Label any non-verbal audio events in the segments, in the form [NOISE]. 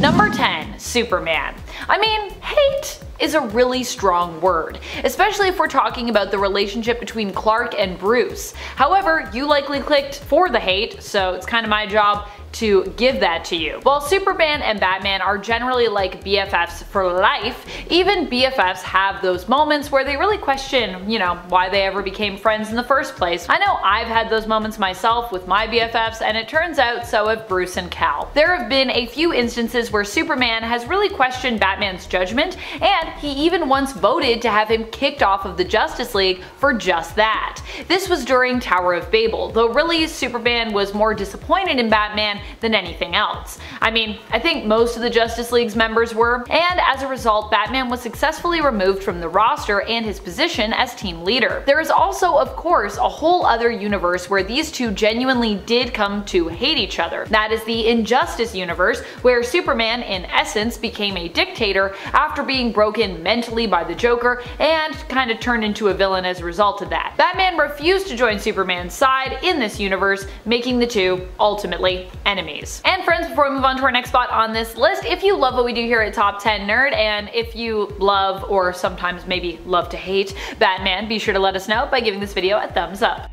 Number 10. Superman. I mean, hate is a really strong word, especially if we're talking about the relationship between Clark and Bruce. However, you likely clicked for the hate, so it's kind of my job to give that to you. While Superman and Batman are generally like BFFs for life, even BFFs have those moments where they really question, you know, why they ever became friends in the first place. I know I've had those moments myself with my BFFs and it turns out so have Bruce and Cal. There have been a few instances where Superman has really questioned Batman's judgment and he even once voted to have him kicked off of the Justice League for just that. This was during Tower of Babel, though really Superman was more disappointed in Batman than anything else. I mean, I think most of the Justice League's members were, and as a result, Batman was successfully removed from the roster and his position as team leader. There is also, of course, a whole other universe where these two genuinely did come to hate each other. That is the Injustice universe, where Superman, in essence, became a dictator after being broken mentally by the Joker and kind of turned into a villain as a result of that. Batman refused to join Superman's side in this universe, making the two, ultimately, enemies. And friends, before we move on to our next spot on this list, if you love what we do here at Top 10 Nerd, and if you love, or sometimes maybe love to hate, Batman, be sure to let us know by giving this video a thumbs up.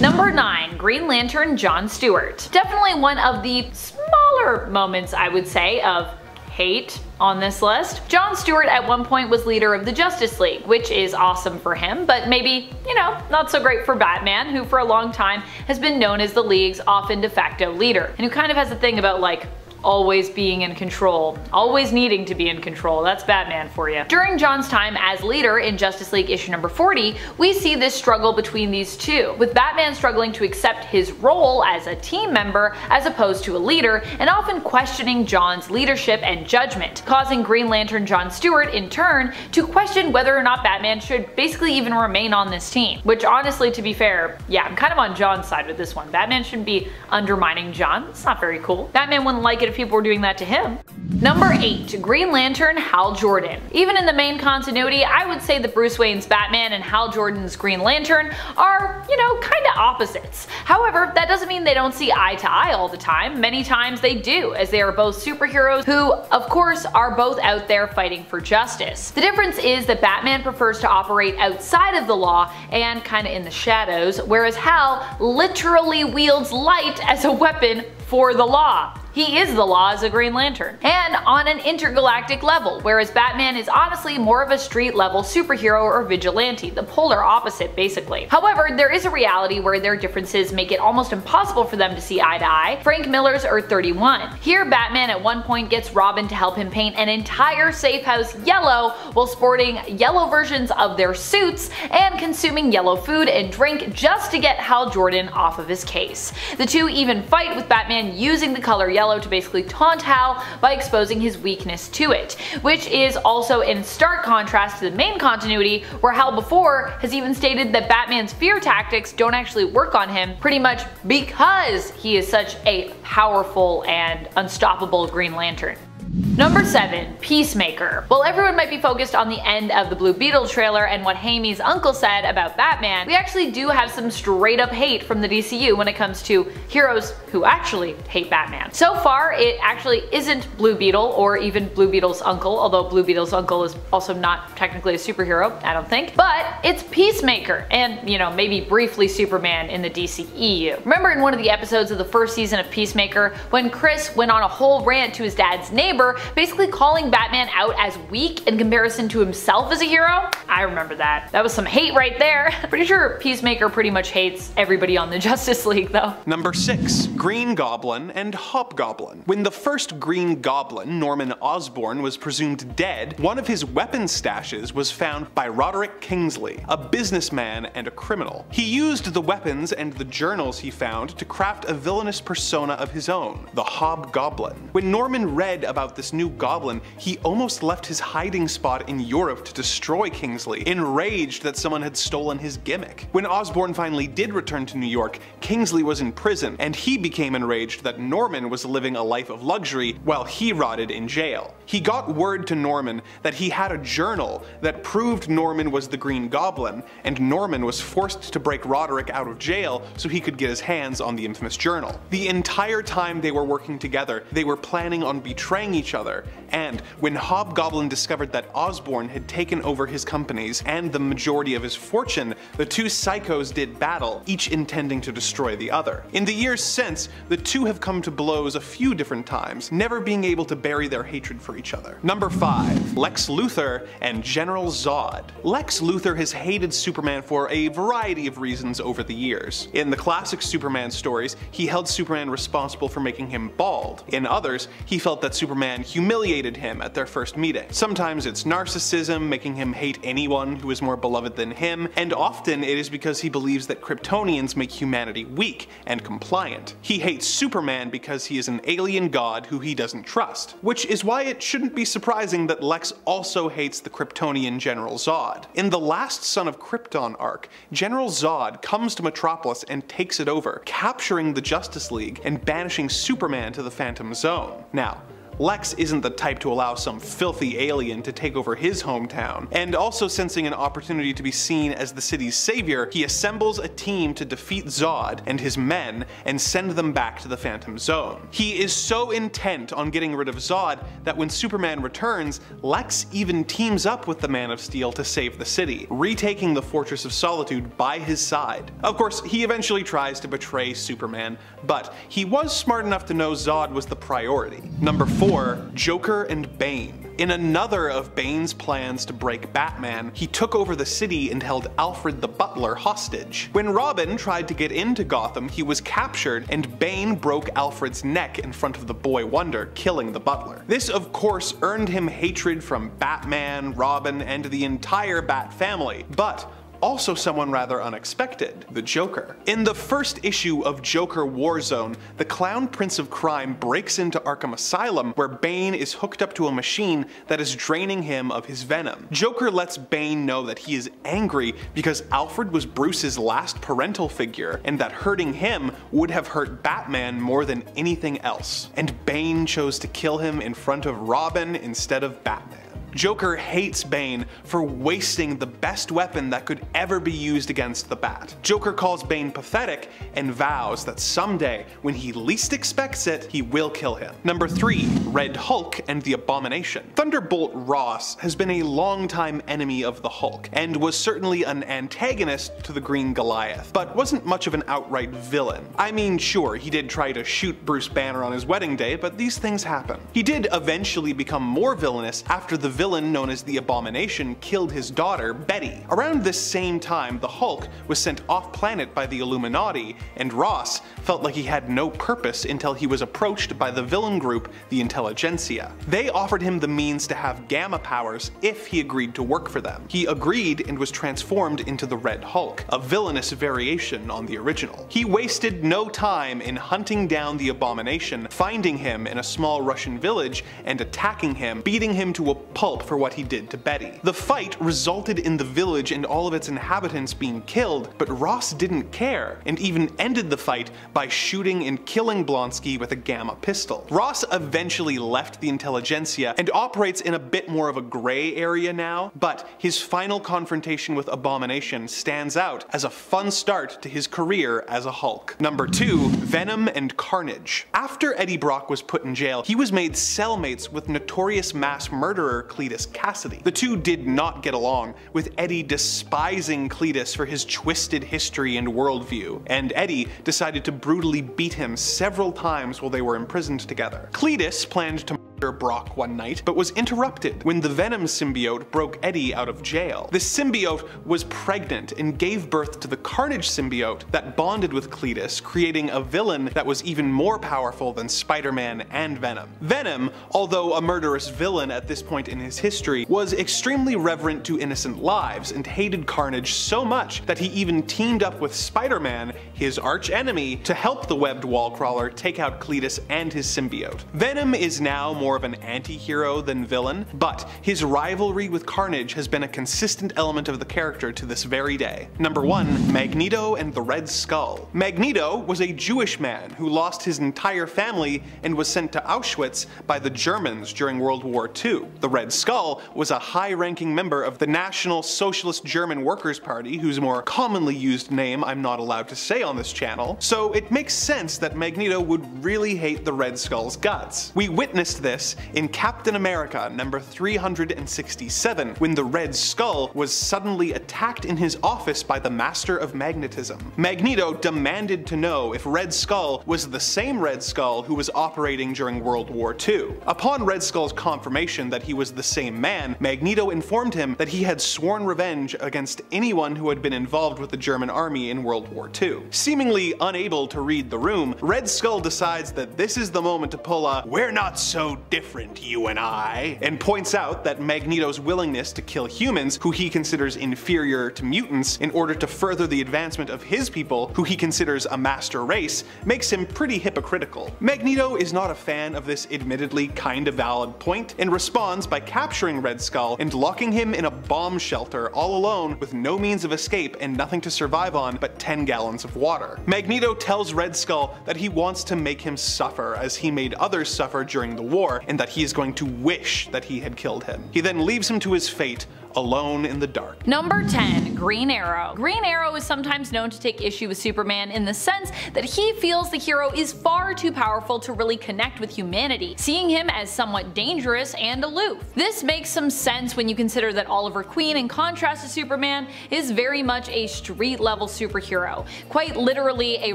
Number 9. Green Lantern John Stewart. Definitely one of the smaller moments, I would say, of hate on this list. John Stewart at one point was leader of the Justice League, which is awesome for him, but maybe, you know, not so great for Batman, who for a long time has been known as the League's often de facto leader, and who kind of has a thing about like always being in control, always needing to be in control. That's Batman for you. During John's time as leader in Justice League issue number 40, we see this struggle between these two, with Batman struggling to accept his role as a team member as opposed to a leader, and often questioning John's leadership and judgment, causing Green Lantern John Stewart in turn to question whether or not Batman should basically even remain on this team. Which honestly, to be fair, yeah, I'm kind of on John's side with this one. Batman shouldn't be undermining John. It's not very cool. Batman wouldn't like it if people were doing that to him. Number 8. Green Lantern Hal Jordan. Even in the main continuity, I would say that Bruce Wayne's Batman and Hal Jordan's Green Lantern are, you know, kinda opposites. However, that doesn't mean they don't see eye to eye all the time. Many times they do, as they are both superheroes who, of course, are both out there fighting for justice. The difference is that Batman prefers to operate outside of the law and kinda in the shadows, whereas Hal literally wields light as a weapon for the law. He is the law as a Green Lantern. And on an intergalactic level, whereas Batman is honestly more of a street level superhero or vigilante, the polar opposite basically. However, there is a reality where their differences make it almost impossible for them to see eye to eye. Frank Miller's Earth 31. Here Batman at one point gets Robin to help him paint an entire safe house yellow while sporting yellow versions of their suits and consuming yellow food and drink just to get Hal Jordan off of his case. The two even fight with Batman using the color yellow to basically taunt Hal by exposing his weakness to it, which is also in stark contrast to the main continuity where Hal before has even stated that Batman's fear tactics don't actually work on him pretty much because he is such a powerful and unstoppable Green Lantern. Number 7. Peacemaker. While everyone might be focused on the end of the Blue Beetle trailer and what Jaime's uncle said about Batman, we actually do have some straight up hate from the DCU when it comes to heroes who actually hate Batman. So far, it actually isn't Blue Beetle or even Blue Beetle's uncle, although Blue Beetle's uncle is also not technically a superhero, I don't think, but it's Peacemaker and, you know, maybe briefly Superman in the DCEU. Remember in one of the episodes of the first season of Peacemaker when Chris went on a whole rant to his dad's neighbor basically calling Batman out as weak in comparison to himself as a hero? I remember that. That was some hate right there. [LAUGHS] Pretty sure Peacemaker pretty much hates everybody on the [LAUGHS] Justice League though. Number 6. Green Goblin and Hobgoblin. When the first Green Goblin, Norman Osborn, was presumed dead, one of his weapon stashes was found by Roderick Kingsley, a businessman and a criminal. He used the weapons and the journals he found to craft a villainous persona of his own, the Hobgoblin. When Norman read about this new goblin, he almost left his hiding spot in Europe to destroy Kingsley, enraged that someone had stolen his gimmick. When Osborn finally did return to New York, Kingsley was in prison, and he became enraged that Norman was living a life of luxury while he rotted in jail. He got word to Norman that he had a journal that proved Norman was the Green Goblin, and Norman was forced to break Roderick out of jail so he could get his hands on the infamous journal. The entire time they were working together, they were planning on betraying each other, and when Hobgoblin discovered that Osborn had taken over his companies and the majority of his fortune, the two psychos did battle, each intending to destroy the other. In the years since, the two have come to blows a few different times, never being able to bury their hatred for each other. Number 5. Lex Luthor and General Zod. Lex Luthor has hated Superman for a variety of reasons over the years. In the classic Superman stories, he held Superman responsible for making him bald. In others, he felt that Superman humiliated him at their first meeting. Sometimes it's narcissism, making him hate anyone who is more beloved than him, and often it is because he believes that Kryptonians make humanity weak and compliant. He hates Superman because he is an alien god who he doesn't trust, which is why it shouldn't be surprising that Lex also hates the Kryptonian General Zod. In the last Son of Krypton arc, General Zod comes to Metropolis and takes it over, capturing the Justice League and banishing Superman to the Phantom Zone. Now, Lex isn't the type to allow some filthy alien to take over his hometown, and also sensing an opportunity to be seen as the city's savior, he assembles a team to defeat Zod and his men and send them back to the Phantom Zone. He is so intent on getting rid of Zod that when Superman returns, Lex even teams up with the Man of Steel to save the city, retaking the Fortress of Solitude by his side. Of course, he eventually tries to betray Superman, but he was smart enough to know Zod was the priority. Number 4 Joker and Bane. In another of Bane's plans to break Batman, he took over the city and held Alfred the Butler hostage. When Robin tried to get into Gotham, he was captured and Bane broke Alfred's neck in front of the boy Wonder, killing the butler. This of course earned him hatred from Batman, Robin, and the entire Bat family, but also someone rather unexpected, the Joker. In the first issue of Joker Warzone, the Clown Prince of Crime breaks into Arkham Asylum where Bane is hooked up to a machine that is draining him of his venom. Joker lets Bane know that he is angry because Alfred was Bruce's last parental figure and that hurting him would have hurt Batman more than anything else. And Bane chose to kill him in front of Robin instead of Batman. Joker hates Bane for wasting the best weapon that could ever be used against the Bat. Joker calls Bane pathetic and vows that someday, when he least expects it, he will kill him. Number 3. Red Hulk and the Abomination Thunderbolt Ross has been a longtime enemy of the Hulk, and was certainly an antagonist to the Green Goliath, but wasn't much of an outright villain. I mean, sure, he did try to shoot Bruce Banner on his wedding day, but these things happen. He did eventually become more villainous after the villain known as the Abomination killed his daughter, Betty. Around this same time, the Hulk was sent off-planet by the Illuminati, and Ross felt like he had no purpose until he was approached by the villain group, the Intelligentsia. They offered him the means to have gamma powers if he agreed to work for them. He agreed and was transformed into the Red Hulk, a villainous variation on the original. He wasted no time in hunting down the Abomination, finding him in a small Russian village, and attacking him, beating him to a pulp for what he did to Betty. The fight resulted in the village and all of its inhabitants being killed, but Ross didn't care, and even ended the fight by shooting and killing Blonsky with a gamma pistol. Ross eventually left the intelligentsia and operates in a bit more of a gray area now, but his final confrontation with Abomination stands out as a fun start to his career as a Hulk. Number 2. Venom and Carnage After Eddie Brock was put in jail, he was made cellmates with notorious mass murderer Cletus Kasady. The two did not get along, with Eddie despising Cletus for his twisted history and worldview, and Eddie decided to brutally beat him several times while they were imprisoned together. Cletus planned to Brock one night, but was interrupted when the Venom symbiote broke Eddie out of jail. The symbiote was pregnant and gave birth to the Carnage symbiote that bonded with Cletus, creating a villain that was even more powerful than Spider-Man and Venom. Venom, although a murderous villain at this point in his history, was extremely reverent to innocent lives and hated Carnage so much that he even teamed up with Spider-Man, his arch enemy, to help the webbed wall crawler take out Cletus and his symbiote. Venom is now more more of an anti-hero than villain, but his rivalry with Carnage has been a consistent element of the character to this very day. Number 1. Magneto and the Red Skull Magneto was a Jewish man who lost his entire family and was sent to Auschwitz by the Germans during World War II. The Red Skull was a high-ranking member of the National Socialist German Workers' Party, whose more commonly used name I'm not allowed to say on this channel, so it makes sense that Magneto would really hate the Red Skull's guts. We witnessed this this in Captain America number 367 when the Red Skull was suddenly attacked in his office by the Master of Magnetism. Magneto demanded to know if Red Skull was the same Red Skull who was operating during World War II. Upon Red Skull's confirmation that he was the same man, Magneto informed him that he had sworn revenge against anyone who had been involved with the German army in World War II. Seemingly unable to read the room, Red Skull decides that this is the moment to pull a we're not so different, you and I, and points out that Magneto's willingness to kill humans who he considers inferior to mutants in order to further the advancement of his people who he considers a master race makes him pretty hypocritical. Magneto is not a fan of this admittedly kinda valid point and responds by capturing Red Skull and locking him in a bomb shelter all alone with no means of escape and nothing to survive on but 10 gallons of water. Magneto tells Red Skull that he wants to make him suffer as he made others suffer during the war and that he is going to wish that he had killed him. He then leaves him to his fate, alone in the dark. Number 10. Green Arrow. Green Arrow is sometimes known to take issue with Superman in the sense that he feels the hero is far too powerful to really connect with humanity, seeing him as somewhat dangerous and aloof. This makes some sense when you consider that Oliver Queen, in contrast to Superman, is very much a street level superhero, quite literally a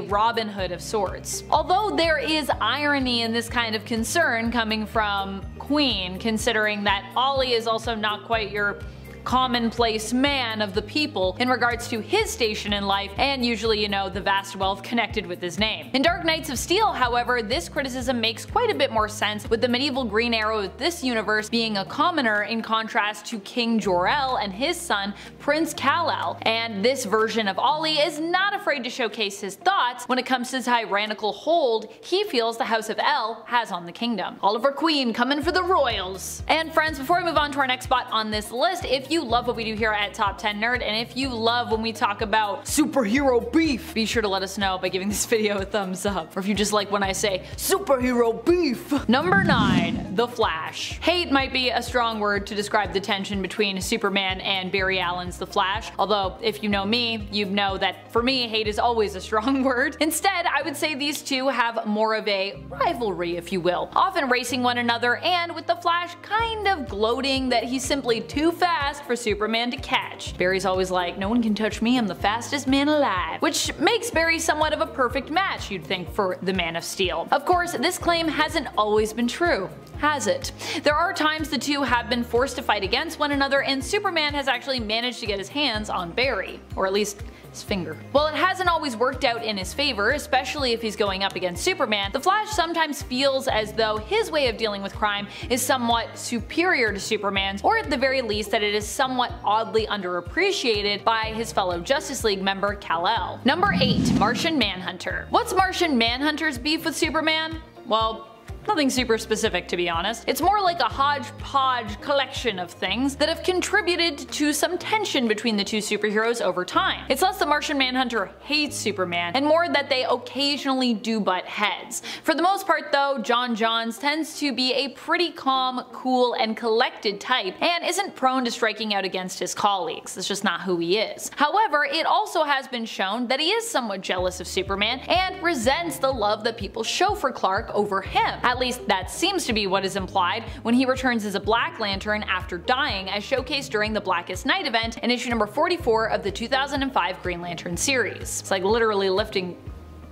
Robin Hood of sorts. Although there is irony in this kind of concern coming from Queen, considering that Ollie is also not quite your commonplace man of the people in regards to his station in life and usually, you know, the vast wealth connected with his name. In Dark Knights of Steel, however, this criticism makes quite a bit more sense with the medieval Green Arrow of this universe being a commoner in contrast to King Jor-El and his son Prince Kal-El. And this version of Ollie is not afraid to showcase his thoughts when it comes to the tyrannical hold he feels the House of El has on the kingdom. Oliver Queen coming for the royals. And friends, before we move on to our next spot on this list, if you you love what we do here at Top 10 Nerd, and if you love when we talk about superhero beef, be sure to let us know by giving this [LAUGHS] video a thumbs up. Or if you just like when I say superhero beef. Number 9. The Flash. Hate might be a strong word to describe the tension between Superman and Barry Allen's The Flash, although if you know me, you know that for me, hate is always a [LAUGHS] strong word. Instead, I would say these two have more of a rivalry, if you will, often racing one another and with The Flash kind of gloating that he's simply too fast for Superman to catch. Barry's always like, no one can touch me, I'm the fastest man alive. Which makes Barry somewhat of a perfect match, you'd think, for the Man of Steel. Of course, this claim hasn't always been true has it. There are times the two have been forced to fight against one another and Superman has actually managed to get his hands on Barry, or at least his finger. While it hasn't always worked out in his favor, especially if he's going up against Superman, the Flash sometimes feels as though his way of dealing with crime is somewhat superior to Superman's, or at the very least that it is somewhat oddly underappreciated by his fellow Justice League member Kal-El. Number 8. Martian Manhunter What's Martian Manhunter's beef with Superman? Well, Nothing super specific to be honest. It's more like a hodgepodge collection of things that have contributed to some tension between the two superheroes over time. It's less that Martian Manhunter hates Superman and more that they occasionally do butt heads. For the most part though, J'onn J'onzz tends to be a pretty calm, cool, and collected type and isn't prone to striking out against his colleagues. That's just not who he is. However, it also has been shown that he is somewhat jealous of Superman and resents the love that people show for Clark over him. At at least that seems to be what is implied when he returns as a Black Lantern after dying as showcased during the Blackest Night event in issue number 44 of the 2005 Green Lantern series. It's like literally lifting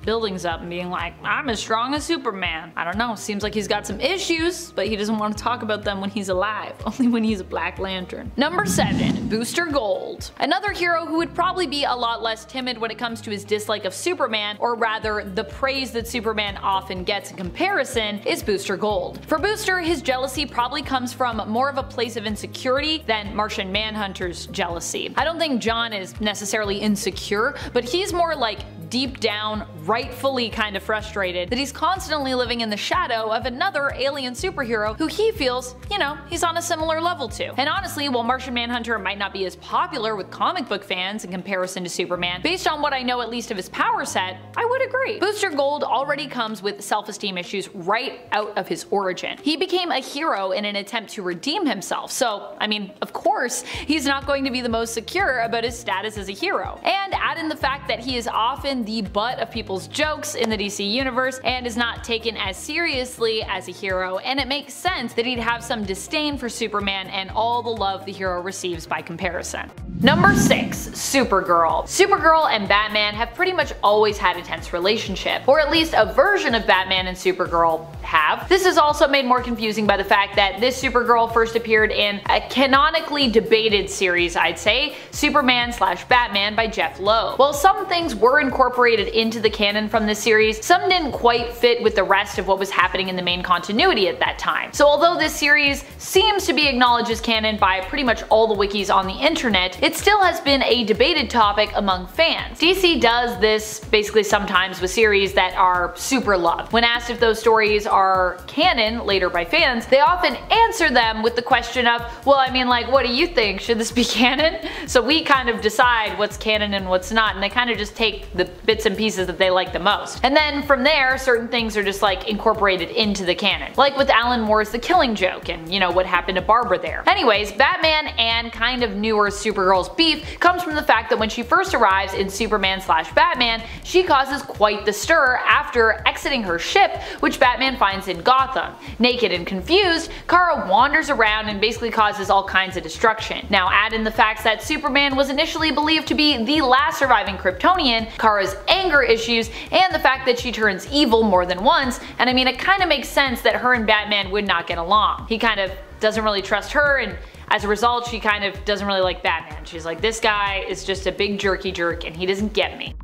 buildings up and being like, I'm as strong as Superman. I don't know, seems like he's got some issues, but he doesn't want to talk about them when he's alive, [LAUGHS] only when he's a Black Lantern. Number 7. Booster Gold. Another hero who would probably be a lot less timid when it comes to his dislike of Superman, or rather the praise that Superman often gets in comparison, is Booster Gold. For Booster, his jealousy probably comes from more of a place of insecurity than Martian Manhunter's jealousy. I don't think John is necessarily insecure, but he's more like deep down, rightfully kind of frustrated that he's constantly living in the shadow of another alien superhero who he feels, you know, he's on a similar level to. And honestly, while Martian Manhunter might not be as popular with comic book fans in comparison to Superman, based on what I know at least of his power set, I would agree. Booster Gold already comes with self-esteem issues right out of his origin. He became a hero in an attempt to redeem himself, so I mean, of course, he's not going to be the most secure about his status as a hero. And add in the fact that he is often the butt of people's jokes in the DC universe and is not taken as seriously as a hero, and it makes sense that he'd have some disdain for Superman and all the love the hero receives by comparison. Number 6. Supergirl. Supergirl and Batman have pretty much always had a tense relationship, or at least a version of Batman and Supergirl have. This is also made more confusing by the fact that this Supergirl first appeared in a canonically debated series, I'd say, Superman slash Batman by Jeph Loeb. While some things were incorporated into the canon from this series, some didn't quite fit with the rest of what was happening in the main continuity at that time. So although this series seems to be acknowledged as canon by pretty much all the wikis on the internet, it still has been a debated topic among fans. DC does this basically sometimes with series that are super loved. When asked if those stories are canon later by fans, they often answer them with the question of, well I mean like what do you think? Should this be [LAUGHS] canon? So we kind of decide what's canon and what's not and they kind of just take the bits and pieces that they like the most. And then from there certain things are just like incorporated into the canon. Like with Alan Moore's The Killing Joke and you know what happened to Barbara there. Anyways, Batman and kind of newer Supergirl's beef comes from the fact that when she first arrives in Superman slash Batman, she causes quite the stir after exiting her ship which Batman finds in Gotham. Naked and confused, Kara wanders around and basically causes all kinds of destruction. Now add in the fact that Superman was initially believed to be the last surviving Kryptonian, Kara's anger issues, and the fact that she turns evil more than once, and I mean it kinda makes sense that her and Batman would not get along. He kind of doesn't really trust her and as a result, she kind of doesn't really like Batman. She's like, this guy is just a big jerky jerk and he doesn't get me.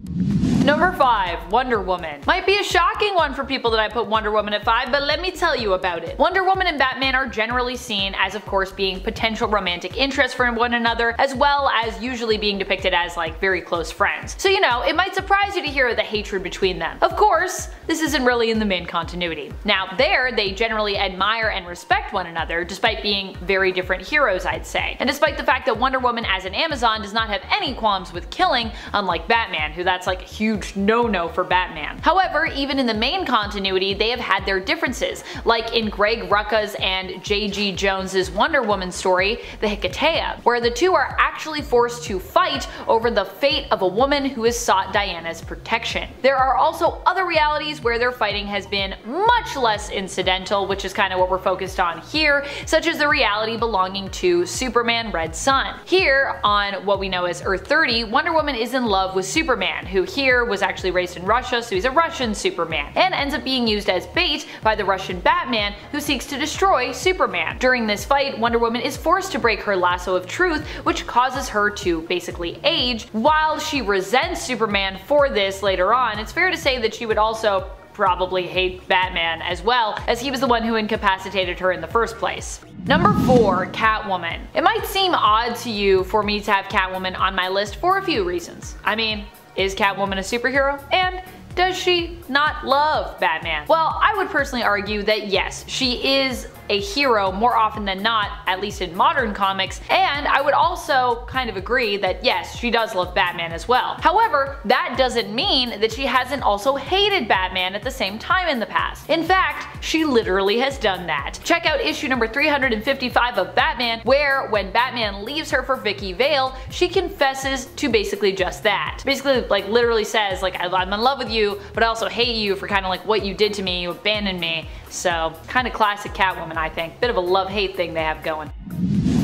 Number 5. Wonder Woman. Might be a shocking one for people that I put Wonder Woman at 5, but let me tell you about it. Wonder Woman and Batman are generally seen as of course being potential romantic interests for one another, as well as usually being depicted as like very close friends. So you know, it might surprise you to hear the hatred between them. Of course, this isn't really in the main continuity. Now there, they generally admire and respect one another, despite being very different heroes I'd say. And despite the fact that Wonder Woman as an Amazon does not have any qualms with killing, unlike Batman, who that's like a huge huge no-no for Batman. However, even in the main continuity, they have had their differences, like in Greg Rucka's and J.G. Jones's Wonder Woman story, The Hecate, where the two are actually forced to fight over the fate of a woman who has sought Diana's protection. There are also other realities where their fighting has been much less incidental, which is kind of what we're focused on here, such as the reality belonging to Superman Red Sun. Here, on what we know as Earth 30, Wonder Woman is in love with Superman, who here was actually raised in Russia, so he's a Russian Superman, and ends up being used as bait by the Russian Batman who seeks to destroy Superman. During this fight, Wonder Woman is forced to break her lasso of truth, which causes her to basically age. While she resents Superman for this later on, it's fair to say that she would also probably hate Batman as well, as he was the one who incapacitated her in the first place. Number 4. Catwoman. It might seem odd to you for me to have Catwoman on my list for a few reasons. I mean, is Catwoman a superhero? And does she not love Batman? Well, I would personally argue that yes, she is a hero more often than not, at least in modern comics, and I would also kind of agree that yes, she does love Batman as well. However, that doesn't mean that she hasn't also hated Batman at the same time in the past. In fact, she literally has done that. Check out issue number 355 of Batman, where when Batman leaves her for Vicki Vale, she confesses to basically just that. Basically, like literally says, like, I'm in love with you, but I also hate you for kind of like what you did to me, you abandoned me. So, kind of classic Catwoman I think. Bit of a love-hate thing they have going.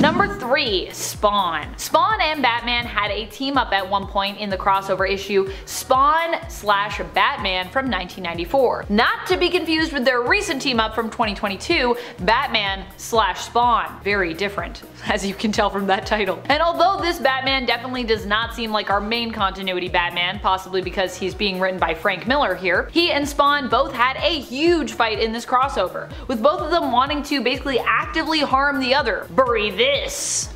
Number 3. Spawn. Spawn and Batman had a team up at one point in the crossover issue Spawn slash Batman from 1994. Not to be confused with their recent team up from 2022, Batman slash Spawn. Very different, [LAUGHS] as you can tell from that title. And although this Batman definitely does not seem like our main continuity Batman, possibly because he's being written by Frank Miller here, he and Spawn both had a huge fight in this crossover, with both of them wanting to basically actively harm the other. Bury this this.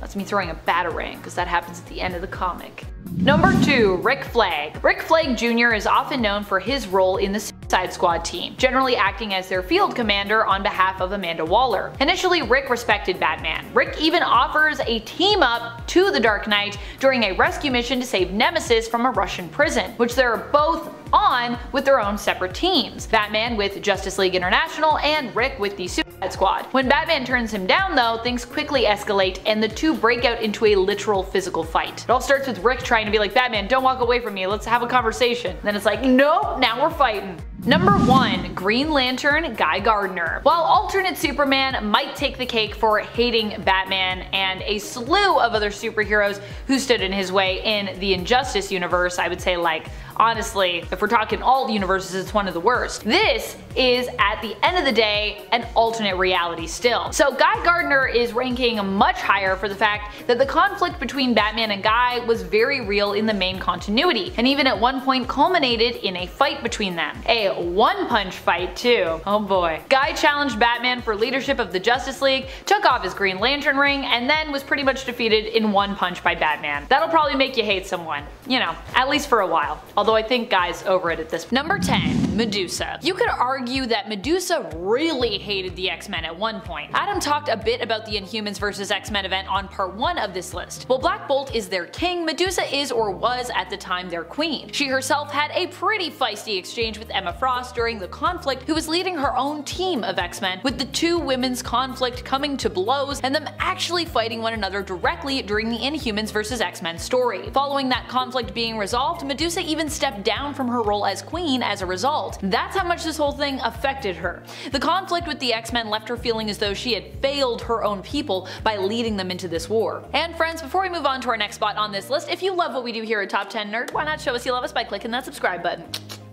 That's me throwing a batarang, because that happens at the end of the comic. Number 2. Rick Flag. Rick Flag Jr. is often known for his role in the Suicide Squad team, generally acting as their field commander on behalf of Amanda Waller. Initially, Rick respected Batman. Rick even offers a team up to the Dark Knight during a rescue mission to save Nemesis from a Russian prison, which they're both on with their own separate teams. Batman with Justice League International and Rick with the Super Suicide Squad. When Batman turns him down though, things quickly escalate and the two break out into a literal physical fight. It all starts with Rick trying to be like, Batman, don't walk away from me, let's have a conversation. Then it's like, nope, now we're fighting. Number 1. Green Lantern Guy Gardner. While alternate Superman might take the cake for hating Batman and a slew of other superheroes who stood in his way in the Injustice universe, I would say like honestly, if we're talking all universes, it's one of the worst. This is, at the end of the day, an alternate reality still. So Guy Gardner is ranking much higher for the fact that the conflict between Batman and Guy was very real in the main continuity, and even at one point culminated in a fight between them. A one-punch fight too. Oh boy. Guy challenged Batman for leadership of the Justice League, took off his Green Lantern ring, and then was pretty much defeated in one punch by Batman. That'll probably make you hate someone. You know, at least for a while. Although I think Guy's over it at this point. Number 10. Medusa. You could argue that Medusa really hated the X-Men at one point. Adam talked a bit about the Inhumans vs X-Men event on part 1 of this list. While Black Bolt is their king, Medusa is or was at the time their queen. She herself had a pretty feisty exchange with Emma Frost during the conflict who was leading her own team of X-Men, with the two women's conflict coming to blows and them actually fighting one another directly during the Inhumans vs X-Men story. Following that conflict being resolved, Medusa even stepped down from her role as queen as a result. That's how much this whole thing affected her. The conflict with the X-Men left her feeling as though she had failed her own people by leading them into this war. And friends, before we move on to our next spot on this list, if you love what we do here at Top 10 Nerd, why not show us you love us by clicking that subscribe button.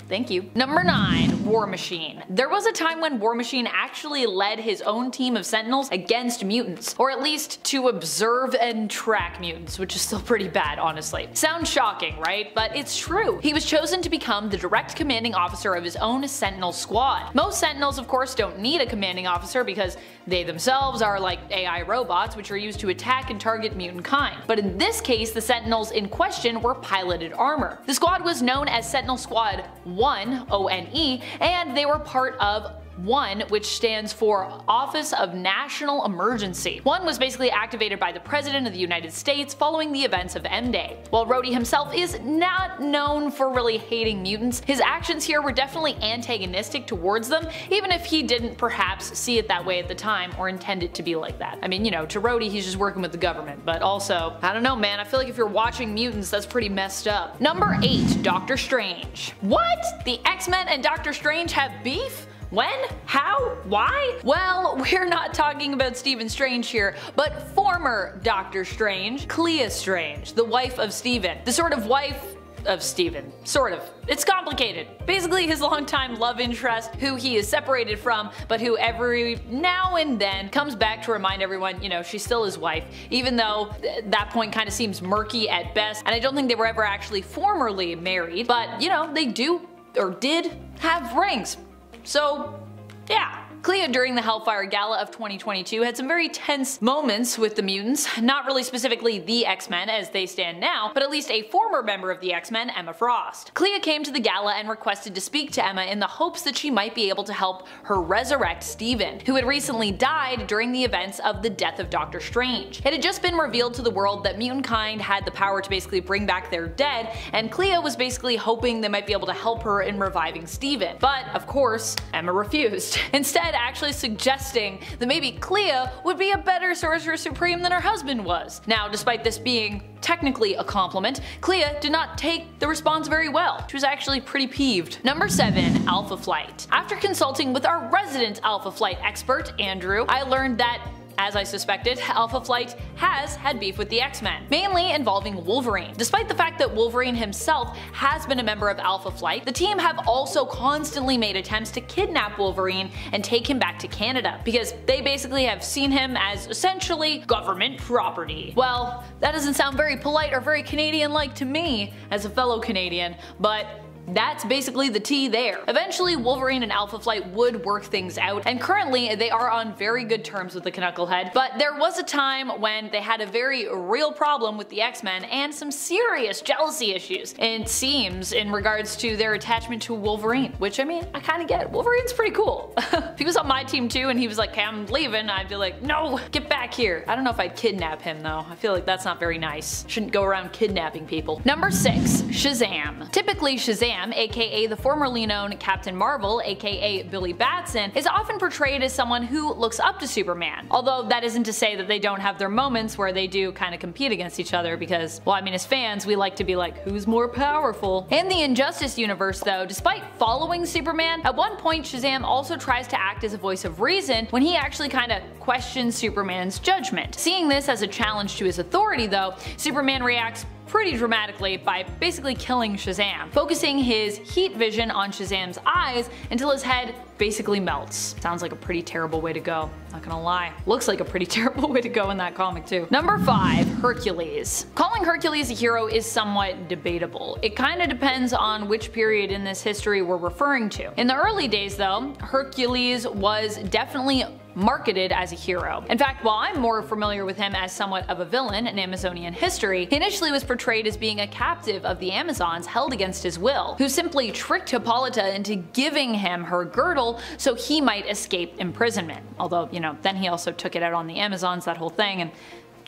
Thank you. Number 9. War Machine. There was a time when War Machine actually led his own team of Sentinels against mutants, or at least to observe and track mutants, which is still pretty bad honestly. Sounds shocking, right? But it's true. He was chosen to become the direct commanding officer of his own Sentinel squad. Most Sentinels of course don't need a commanding officer because they themselves are like AI robots which are used to attack and target mutant kind. But in this case, the Sentinels in question were piloted armor. The squad was known as Sentinel Squad 1, O-N-E, O-N-E, and they were part of ONE, which stands for Office of National Emergency. ONE was basically activated by the President of the United States following the events of M-Day. While Rhodey himself is not known for really hating mutants, his actions here were definitely antagonistic towards them, even if he didn't perhaps see it that way at the time or intend it to be like that. I mean, you know, to Rhodey he's just working with the government, but also, I don't know man, I feel like if you're watching mutants that's pretty messed up. Number 8. Doctor Strange. What? The X-Men and Doctor Strange have beef? When? How? Why? Well, we're not talking about Stephen Strange here, but former Doctor Strange, Clea Strange, the wife of Stephen. The sort of wife of Stephen. Sort of. It's complicated. Basically his longtime love interest, who he is separated from, but who every now and then comes back to remind everyone, you know, she's still his wife, even though th that point kind of seems murky at best, and I don't think they were ever actually formally married, but, you know, they do, or did, have rings. So, yeah. Clea during the Hellfire Gala of 2022 had some very tense moments with the mutants, not really specifically the X-Men as they stand now, but at least a former member of the X-Men, Emma Frost. Clea came to the gala and requested to speak to Emma in the hopes that she might be able to help her resurrect Stephen, who had recently died during the events of the death of Doctor Strange. It had just been revealed to the world that mutant kind had the power to basically bring back their dead, and Clea was basically hoping they might be able to help her in reviving Stephen. But, of course, Emma refused. [LAUGHS] Instead, actually suggesting that maybe Clea would be a better Sorcerer Supreme than her husband was. Now, despite this being technically a compliment, Clea did not take the response very well. She was actually pretty peeved. Number 7. Alpha Flight. After consulting with our resident Alpha Flight expert, Andrew, I learned that as I suspected, Alpha Flight has had beef with the X-Men, mainly involving Wolverine. Despite the fact that Wolverine himself has been a member of Alpha Flight, the team have also constantly made attempts to kidnap Wolverine and take him back to Canada, because they basically have seen him as essentially government property. Well, that doesn't sound very polite or very Canadian-like to me as a fellow Canadian, but that's basically the tea there. Eventually, Wolverine and Alpha Flight would work things out, and currently they are on very good terms with the Canucklehead, but there was a time when they had a very real problem with the X-Men and some serious jealousy issues, it seems, in regards to their attachment to Wolverine, which I mean, I kinda get. Wolverine's pretty cool. if [LAUGHS] he was on my team too and he was like, hey, I'm leaving, I'd be like, no, get back here. I don't know if I'd kidnap him though. I feel like that's not very nice. Shouldn't go around kidnapping people. Number 6. Shazam. Typically Shazam Shazam, aka the formerly known Captain Marvel, aka Billy Batson, is often portrayed as someone who looks up to Superman. Although that isn't to say that they don't have their moments where they do kind of compete against each other because, well, I mean, as fans, we like to be like, who's more powerful? In the Injustice universe, though, despite following Superman, at one point Shazam also tries to act as a voice of reason when he actually kind of questions Superman's judgment. Seeing this as a challenge to his authority, though, Superman reacts pretty dramatically by basically killing Shazam, focusing his heat vision on Shazam's eyes until his head basically melts. Sounds like a pretty terrible way to go, not gonna lie. Looks like a pretty [LAUGHS] terrible way to go in that comic too. Number 5. Hercules. Calling Hercules a hero is somewhat debatable. It kinda depends on which period in this history we're referring to. In the early days though, Hercules was definitely marketed as a hero. In fact, while I'm more familiar with him as somewhat of a villain in Amazonian history, he initially was portrayed as being a captive of the Amazons held against his will, who simply tricked Hippolyta into giving him her girdle so he might escape imprisonment. Although, you know, then he also took it out on the Amazons, that whole thing, and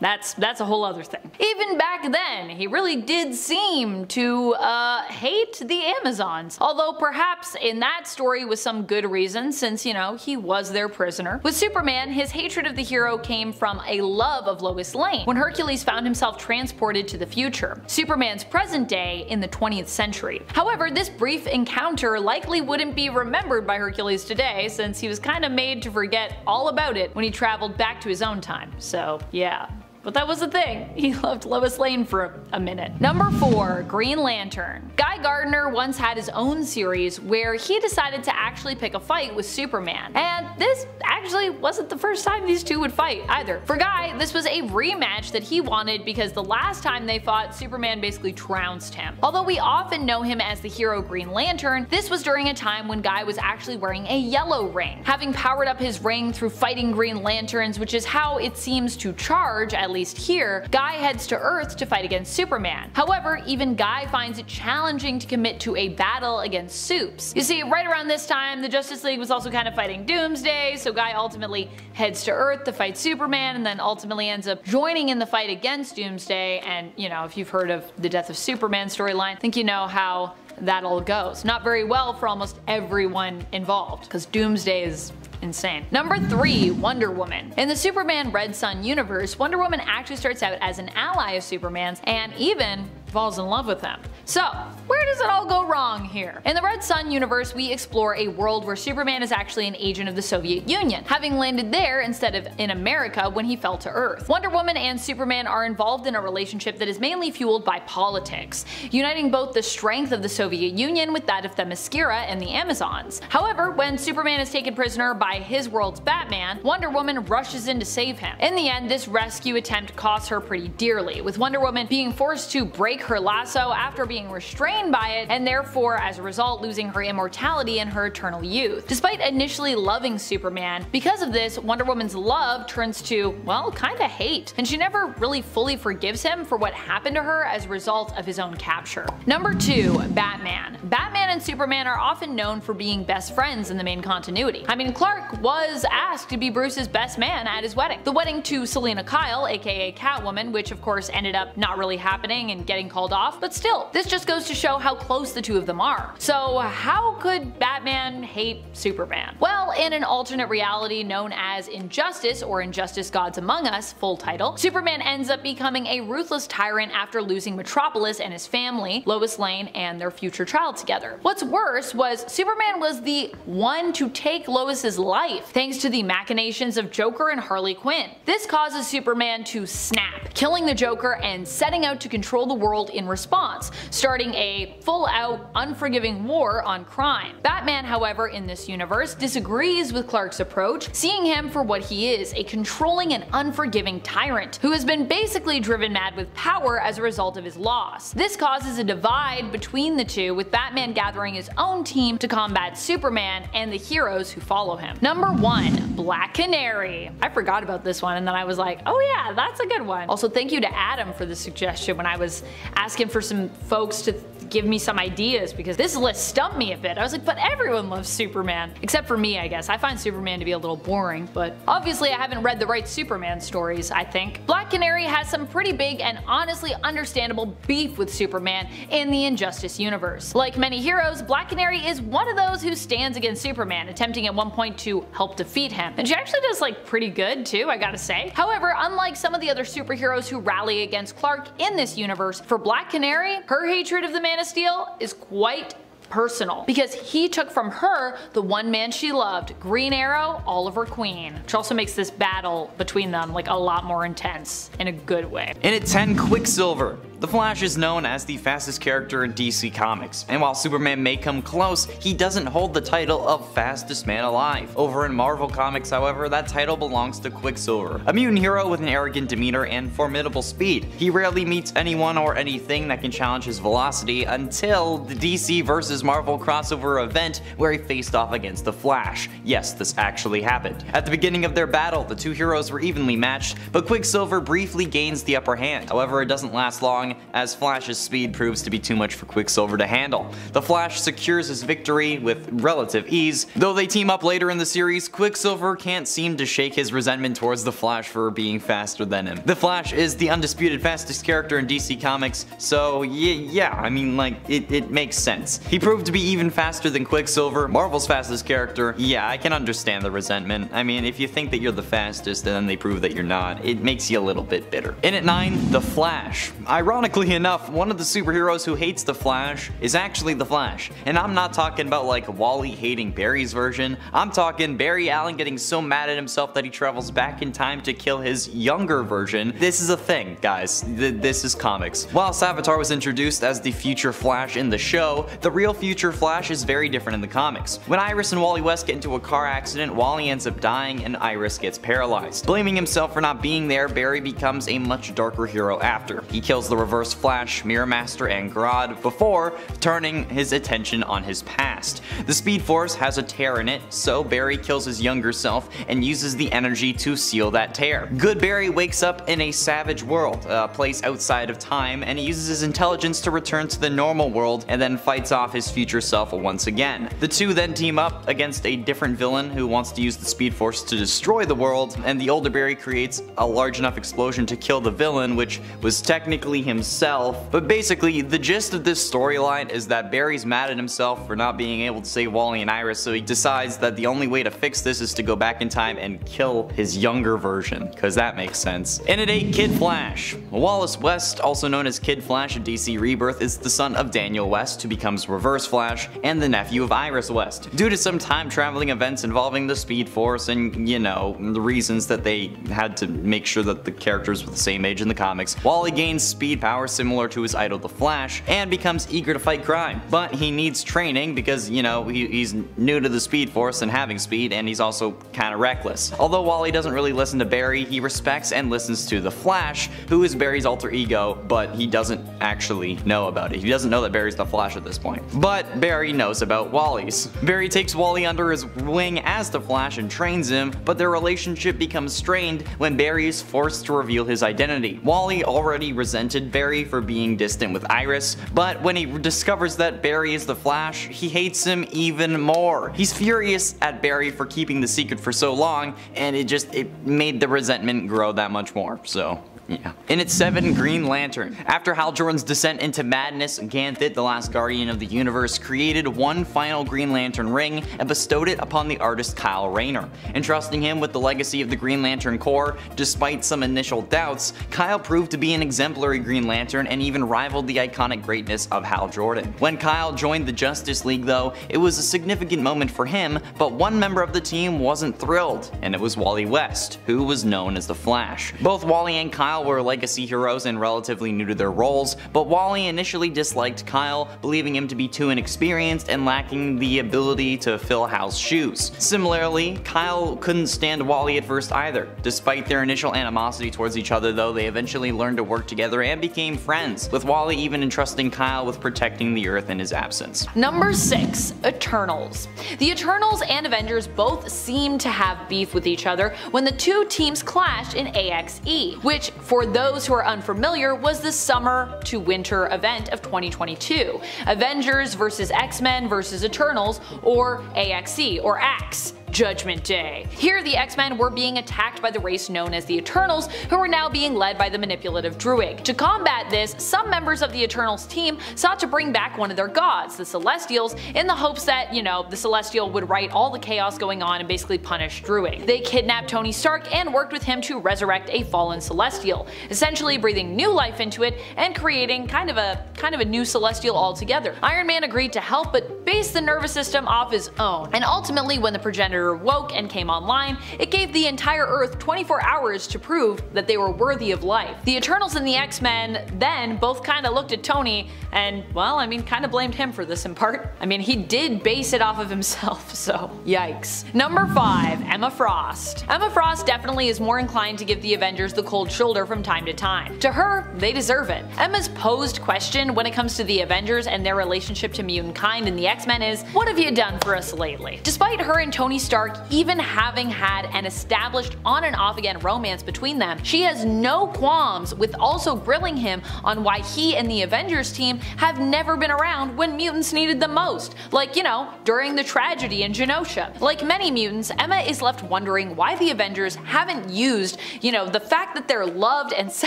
that's that's a whole other thing. Even back then, he really did seem to uh, hate the Amazons. Although perhaps in that story with some good reason since, you know, he was their prisoner. With Superman, his hatred of the hero came from a love of Lois Lane when Hercules found himself transported to the future. Superman's present day in the 20th century. However, this brief encounter likely wouldn't be remembered by Hercules today since he was kind of made to forget all about it when he traveled back to his own time. So yeah, but that was the thing. [LAUGHS] He loved Lois Lane for a minute. Number 4. Green Lantern. Guy Gardner once had his own series where he decided to actually pick a fight with Superman. And this actually wasn't the first time these two would fight either. For Guy, this was a rematch that he wanted because the last time they fought, Superman basically trounced him. Although we often know him as the hero Green Lantern, this was during a time when Guy was actually wearing a yellow ring, having powered up his ring through fighting Green Lanterns, which is how it seems to charge, at least here, Guy heads to Earth to fight against Superman. However, even Guy finds it challenging to commit to a battle against Supes. You see, right around this time, the Justice League was also kind of fighting Doomsday, so Guy ultimately heads to Earth to fight Superman and then ultimately ends up joining in the fight against Doomsday and, you know, if you've heard of the death of Superman storyline, I think you know how that all goes. Not very well for almost everyone involved, because Doomsday is insane. Number 3. Wonder Woman. In the Superman Red Sun universe, Wonder Woman actually starts out as an ally of Superman's and even falls in love with them. So, where does it all go wrong here? In the Red Sun universe, we explore a world where Superman is actually an agent of the Soviet Union, having landed there instead of in America when he fell to Earth. Wonder Woman and Superman are involved in a relationship that is mainly fueled by politics, uniting both the strength of the Soviet Union with that of Themyscira and the Amazons. However, when Superman is taken prisoner by his world's Batman, Wonder Woman rushes in to save him. In the end, this rescue attempt costs her pretty dearly, with Wonder Woman being forced to break break her lasso after being restrained by it, and therefore as a result losing her immortality and her eternal youth. Despite initially loving Superman, because of this, Wonder Woman's love turns to, well, kinda hate, and she never really fully forgives him for what happened to her as a result of his own capture. Number 2. Batman. Batman and Superman are often known for being best friends in the main continuity. I mean, Clark was asked to be Bruce's best man at his wedding. The wedding to Selina Kyle, aka Catwoman, which of course ended up not really happening and getting called off, but still, this just goes to show how close the two of them are. So how could Batman hate Superman? Well, in an alternate reality known as Injustice or Injustice Gods Among Us, full title, Superman ends up becoming a ruthless tyrant after losing Metropolis and his family, Lois Lane, and their future child together. What's worse was Superman was the one to take Lois's life, thanks to the machinations of Joker and Harley Quinn. This causes Superman to snap, killing the Joker and setting out to control the world world in response, starting a full-out, unforgiving war on crime. Batman, however, in this universe, disagrees with Clark's approach, seeing him for what he is, a controlling and unforgiving tyrant, who has been basically driven mad with power as a result of his loss. This causes a divide between the two, with Batman gathering his own team to combat Superman and the heroes who follow him. Number 1. Black Canary. I forgot about this one and then I was like, oh yeah, that's a good one. Also, thank you to Adam for the suggestion when I was asking for some folks to give me some ideas because this list stumped me a bit. I was like, but everyone loves Superman. Except for me, I guess. I find Superman to be a little boring, but obviously I haven't read the right Superman stories, I think. Black Canary has some pretty big and honestly understandable beef with Superman in the Injustice universe. Like many heroes, Black Canary is one of those who stands against Superman, attempting at one point to help defeat him. And she actually does like pretty good too, I gotta say. However, unlike some of the other superheroes who rally against Clark in this universe, for Black Canary, her hatred of the Man of Steel is quite personal because he took from her the one man she loved, Green Arrow, Oliver Queen, which also makes this battle between them like a lot more intense in a good way. And at 10, Quicksilver. The Flash is known as the fastest character in DC Comics, and while Superman may come close, he doesn't hold the title of fastest man alive. Over in Marvel Comics, however, that title belongs to Quicksilver, a mutant hero with an arrogant demeanor and formidable speed. He rarely meets anyone or anything that can challenge his velocity until the DC vs Marvel crossover event where he faced off against the Flash. Yes, this actually happened. At the beginning of their battle, the two heroes were evenly matched, but Quicksilver briefly gains the upper hand. However, it doesn't last long as Flash's speed proves to be too much for Quicksilver to handle. The Flash secures his victory with relative ease. Though they team up later in the series, Quicksilver can't seem to shake his resentment towards the Flash for being faster than him. The Flash is the undisputed fastest character in DC Comics, so yeah, I mean like, it, it makes sense. He proved to be even faster than Quicksilver, Marvel's fastest character, yeah, I can understand the resentment. I mean, if you think that you're the fastest and then they prove that you're not, it makes you a little bit bitter. In at 9, The Flash. Ironically enough, one of the superheroes who hates the Flash is actually the Flash. And I'm not talking about like Wally hating Barry's version, I'm talking Barry Allen getting so mad at himself that he travels back in time to kill his younger version. This is a thing, guys. Th this is comics. While Savitar was introduced as the future Flash in the show, the real future Flash is very different in the comics. When Iris and Wally West get into a car accident, Wally ends up dying and Iris gets paralyzed. Blaming himself for not being there, Barry becomes a much darker hero after. He kills the Reverse Flash, Mirror Master, and Grodd before turning his attention on his past. The Speed Force has a tear in it, so Barry kills his younger self and uses the energy to seal that tear. Good Barry wakes up in a savage world, a place outside of time, and he uses his intelligence to return to the normal world and then fights off his future self once again. The two then team up against a different villain who wants to use the Speed Force to destroy the world, and the older Barry creates a large enough explosion to kill the villain, which was technically himself. But basically, the gist of this storyline is that Barry's mad at himself for not being able to save Wally and Iris, so he decides that the only way to fix this is to go back in time and kill his younger version, because that makes sense. And at 8, Kid Flash. Wallace West, also known as Kid Flash in DC Rebirth, is the son of Daniel West, who becomes Reverse Flash, and the nephew of Iris West. Due to some time traveling events involving the Speed Force and, you know, the reasons that they had to make sure that the characters were the same age in the comics, Wally gains speed power similar to his idol the Flash and becomes eager to fight crime. But he needs training because, you know, he, he's new to the Speed Force and having speed and he's also kind of reckless. Although Wally doesn't really listen to Barry, he respects and listens to the Flash, who is Barry's alter ego, but he doesn't actually know about it. He doesn't know that Barry's the Flash at this point. But Barry knows about Wally's. Barry takes Wally under his wing as the Flash and trains him, but their relationship becomes strained when Barry is forced to reveal his identity. Wally already resented Barry for being distant with Iris, but when he discovers that Barry is the Flash, he hates him even more. He's furious at Barry for keeping the secret for so long, and it just it made the resentment grow that much more, so yeah. In its 7, Green Lantern. After Hal Jordan's descent into madness, Ganthet, the last guardian of the universe, created one final Green Lantern ring and bestowed it upon the artist Kyle Rayner. Entrusting him with the legacy of the Green Lantern Corps, despite some initial doubts, Kyle proved to be an exemplary Green Lantern and even rivaled the iconic greatness of Hal Jordan. When Kyle joined the Justice League though, it was a significant moment for him, but one member of the team wasn't thrilled, and it was Wally West, who was known as the Flash. Both Wally and Kyle were legacy heroes and relatively new to their roles, but Wally initially disliked Kyle, believing him to be too inexperienced and lacking the ability to fill Hal's shoes. Similarly, Kyle couldn't stand Wally at first either. Despite their initial animosity towards each other though, they eventually learned to work together and became friends, with Wally even entrusting Kyle with protecting the Earth in his absence. Number 6. Eternals. The Eternals and Avengers both seem to have beef with each other when the two teams clashed in AXE, which for those who are unfamiliar, was the summer to winter event of 2022. Avengers vs. X-Men vs. Eternals, or AXE, or AXE. Judgment Day. Here, the X-Men were being attacked by the race known as the Eternals, who were now being led by the manipulative Druig. To combat this, some members of the Eternals team sought to bring back one of their gods, the Celestials, in the hopes that, you know, the Celestial would right all the chaos going on and basically punish Druig. They kidnapped Tony Stark and worked with him to resurrect a fallen Celestial, essentially breathing new life into it and creating kind of a kind of a new Celestial altogether. Iron Man agreed to help, but based the nervous system off his own, and ultimately when the progenitor woke and came online, it gave the entire Earth 24 hours to prove that they were worthy of life. The Eternals and the X-Men then both kinda looked at Tony and, well, I mean, kinda blamed him for this in part. I mean, he did base it off of himself, [LAUGHS] so yikes. Number 5. Emma Frost. Emma Frost definitely is more inclined to give the Avengers the cold shoulder from time to time. To her, they deserve it. Emma's posed question when it comes to the Avengers and their relationship to mutant kind and the X-Men is, what have you done for us lately? Despite her and Tony Stark even having had an established on and off again romance between them, she has no qualms with also grilling him on why he and the Avengers team have never been around when mutants needed them most. Like, you know, during the tragedy in Genosha. Like many mutants, Emma is left wondering why the Avengers haven't used, you know, the fact that they're loved and [LAUGHS]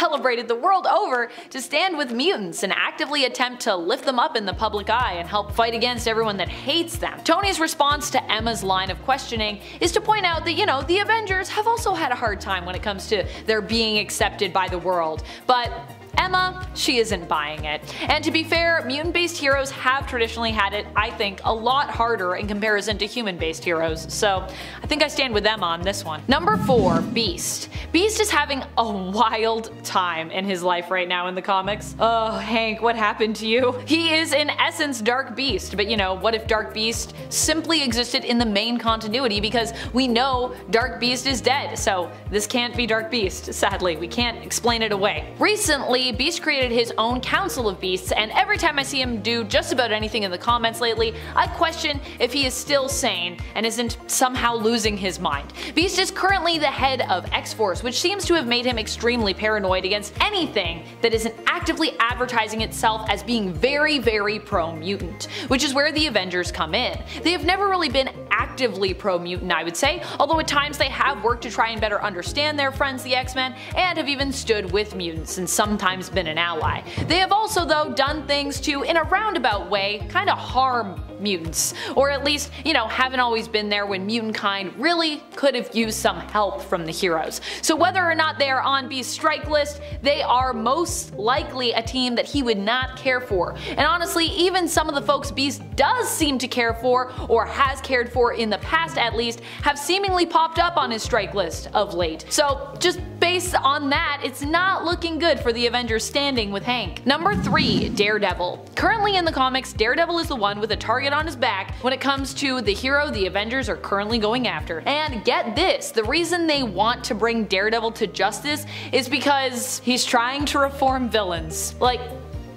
celebrated the world over to stand with mutants and actively attempt to lift them up in the public eye and help fight against everyone that hates them. Tony's response to Emma's line of questioning questioning is to point out that, you know, the Avengers have also had a hard time when it comes to their being accepted by the world. But Emma, she isn't buying it. And to be fair, mutant-based heroes have traditionally had it, I think, a lot harder in comparison to human-based heroes, so I think I stand with Emma on this one. Number 4. Beast. Beast is having a wild time in his life right now in the comics. Oh, Hank, what happened to you? He is in essence Dark Beast, but you know, what if Dark Beast simply existed in the main continuity because we know Dark Beast is dead, so this can't be Dark Beast, sadly, we can't explain it away. Recently, Beast created his own Council of Beasts, and every time I see him do just about anything in the comments lately, I question if he is still sane and isn't somehow losing his mind. Beast is currently the head of X-Force, which seems to have made him extremely paranoid against anything that isn't actively advertising itself as being very, very pro-mutant, which is where the Avengers come in. They have never really been actively pro-mutant, I would say, although at times they have worked to try and better understand their friends the X-Men and have even stood with mutants and sometimes been an ally. They have also though done things to, in a roundabout way, kinda harm mutants, or at least, you know, haven't always been there when mutant kind really could have used some help from the heroes. So whether or not they are on Beast's strike list, they are most likely a team that he would not care for. And honestly, even some of the folks Beast does seem to care for, or has cared for in the past at least, have seemingly popped up on his strike list of late. So just based on that, it's not looking good for the Avengers standing with Hank. Number 3. Daredevil. Currently in the comics, Daredevil is the one with a target on his back when it comes to the hero the Avengers are currently going after. And get this, the reason they want to bring Daredevil to justice is because he's trying to reform villains. Like,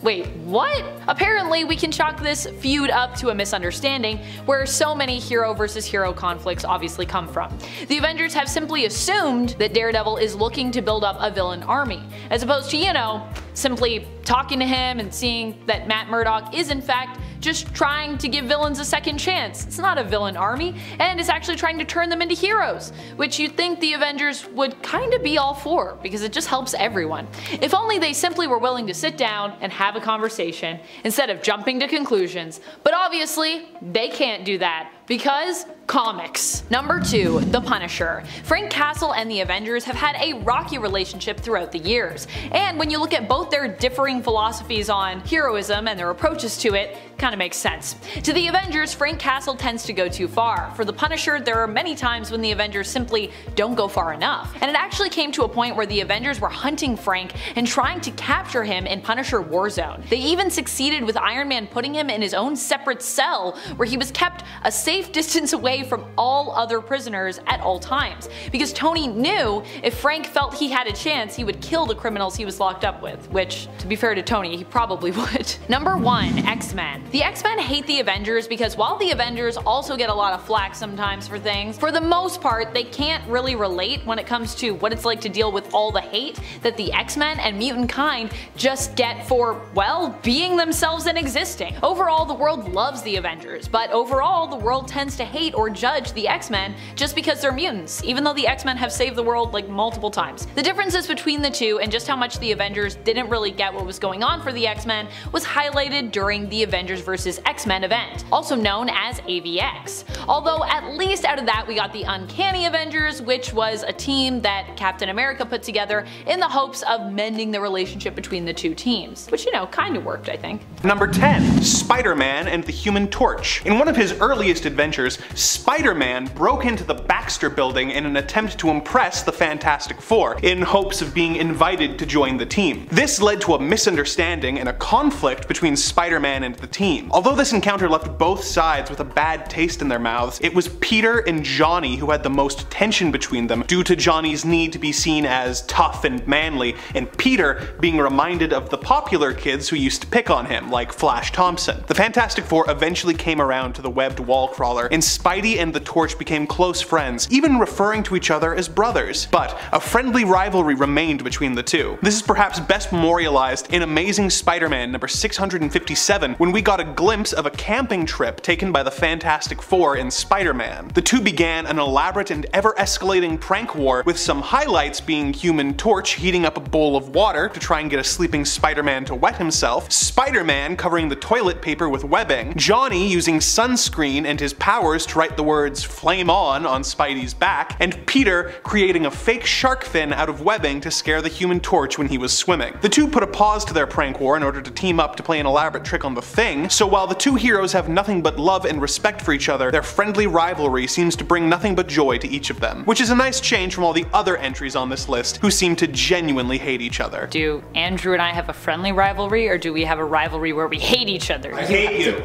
Wait, what? Apparently, we can chalk this feud up to a misunderstanding, where so many hero versus hero conflicts obviously come from. The Avengers have simply assumed that Daredevil is looking to build up a villain army, as opposed to, you know, simply talking to him and seeing that Matt Murdock is in fact just trying to give villains a second chance. It's not a villain army, and it's actually trying to turn them into heroes, which you'd think the Avengers would kinda be all for, because it just helps everyone. If only they simply were willing to sit down and have a conversation, instead of jumping to conclusions, but obviously, they can't do that, because Comics. Number 2. The Punisher. Frank Castle and the Avengers have had a rocky relationship throughout the years, and when you look at both their differing philosophies on heroism and their approaches to it, kinda makes sense. To the Avengers, Frank Castle tends to go too far. For the Punisher, there are many times when the Avengers simply don't go far enough. And it actually came to a point where the Avengers were hunting Frank and trying to capture him in Punisher Warzone. They even succeeded with Iron Man putting him in his own separate cell where he was kept a safe distance away away from all other prisoners at all times, because Tony knew if Frank felt he had a chance, he would kill the criminals he was locked up with, which, to be fair to Tony, he probably [LAUGHS] would. Number 1. X-Men. The X-Men hate the Avengers because while the Avengers also get a lot of flack sometimes for things, for the most part they can't really relate when it comes to what it's like to deal with all the hate that the X-Men and mutant kind just get for, well, being themselves and existing. Overall, the world loves the Avengers, but overall, the world tends to hate or judge the X-Men just because they're mutants, even though the X-Men have saved the world like multiple times. The differences between the two and just how much the Avengers didn't really get what was going on for the X-Men was highlighted during the Avengers vs. X-Men event, also known as AVX. Although at least out of that we got the Uncanny Avengers, which was a team that Captain America put together in the hopes of mending the relationship between the two teams, which you know, kinda worked I think. Number 10. Spider-Man and the Human Torch. In one of his earliest adventures, Spider-Man broke into the Baxter building in an attempt to impress the Fantastic Four, in hopes of being invited to join the team. This led to a misunderstanding and a conflict between Spider-Man and the team. Although this encounter left both sides with a bad taste in their mouths, it was Peter and Johnny who had the most tension between them due to Johnny's need to be seen as tough and manly, and Peter being reminded of the popular kids who used to pick on him, like Flash Thompson. The Fantastic Four eventually came around to the webbed wall crawler, and Spidey and the Torch became close friends, even referring to each other as brothers. But a friendly rivalry remained between the two. This is perhaps best memorialized in Amazing Spider-Man number 657 when we got a glimpse of a camping trip taken by the Fantastic Four and Spider-Man. The two began an elaborate and ever-escalating prank war with some highlights being Human Torch heating up a bowl of water to try and get a sleeping Spider-Man to wet himself, Spider-Man covering the toilet paper with webbing, Johnny using sunscreen and his powers to write the words flame on on Spidey's back, and Peter creating a fake shark fin out of webbing to scare the Human Torch when he was swimming. The two put a pause to their prank war in order to team up to play an elaborate trick on the Thing, so while the two heroes have nothing but love and respect for each other, their friendly rivalry seems to bring nothing but joy to each of them, which is a nice change from all the other entries on this list who seem to genuinely hate each other. Do Andrew and I have a friendly rivalry or do we have a rivalry where we hate each other? I hate you.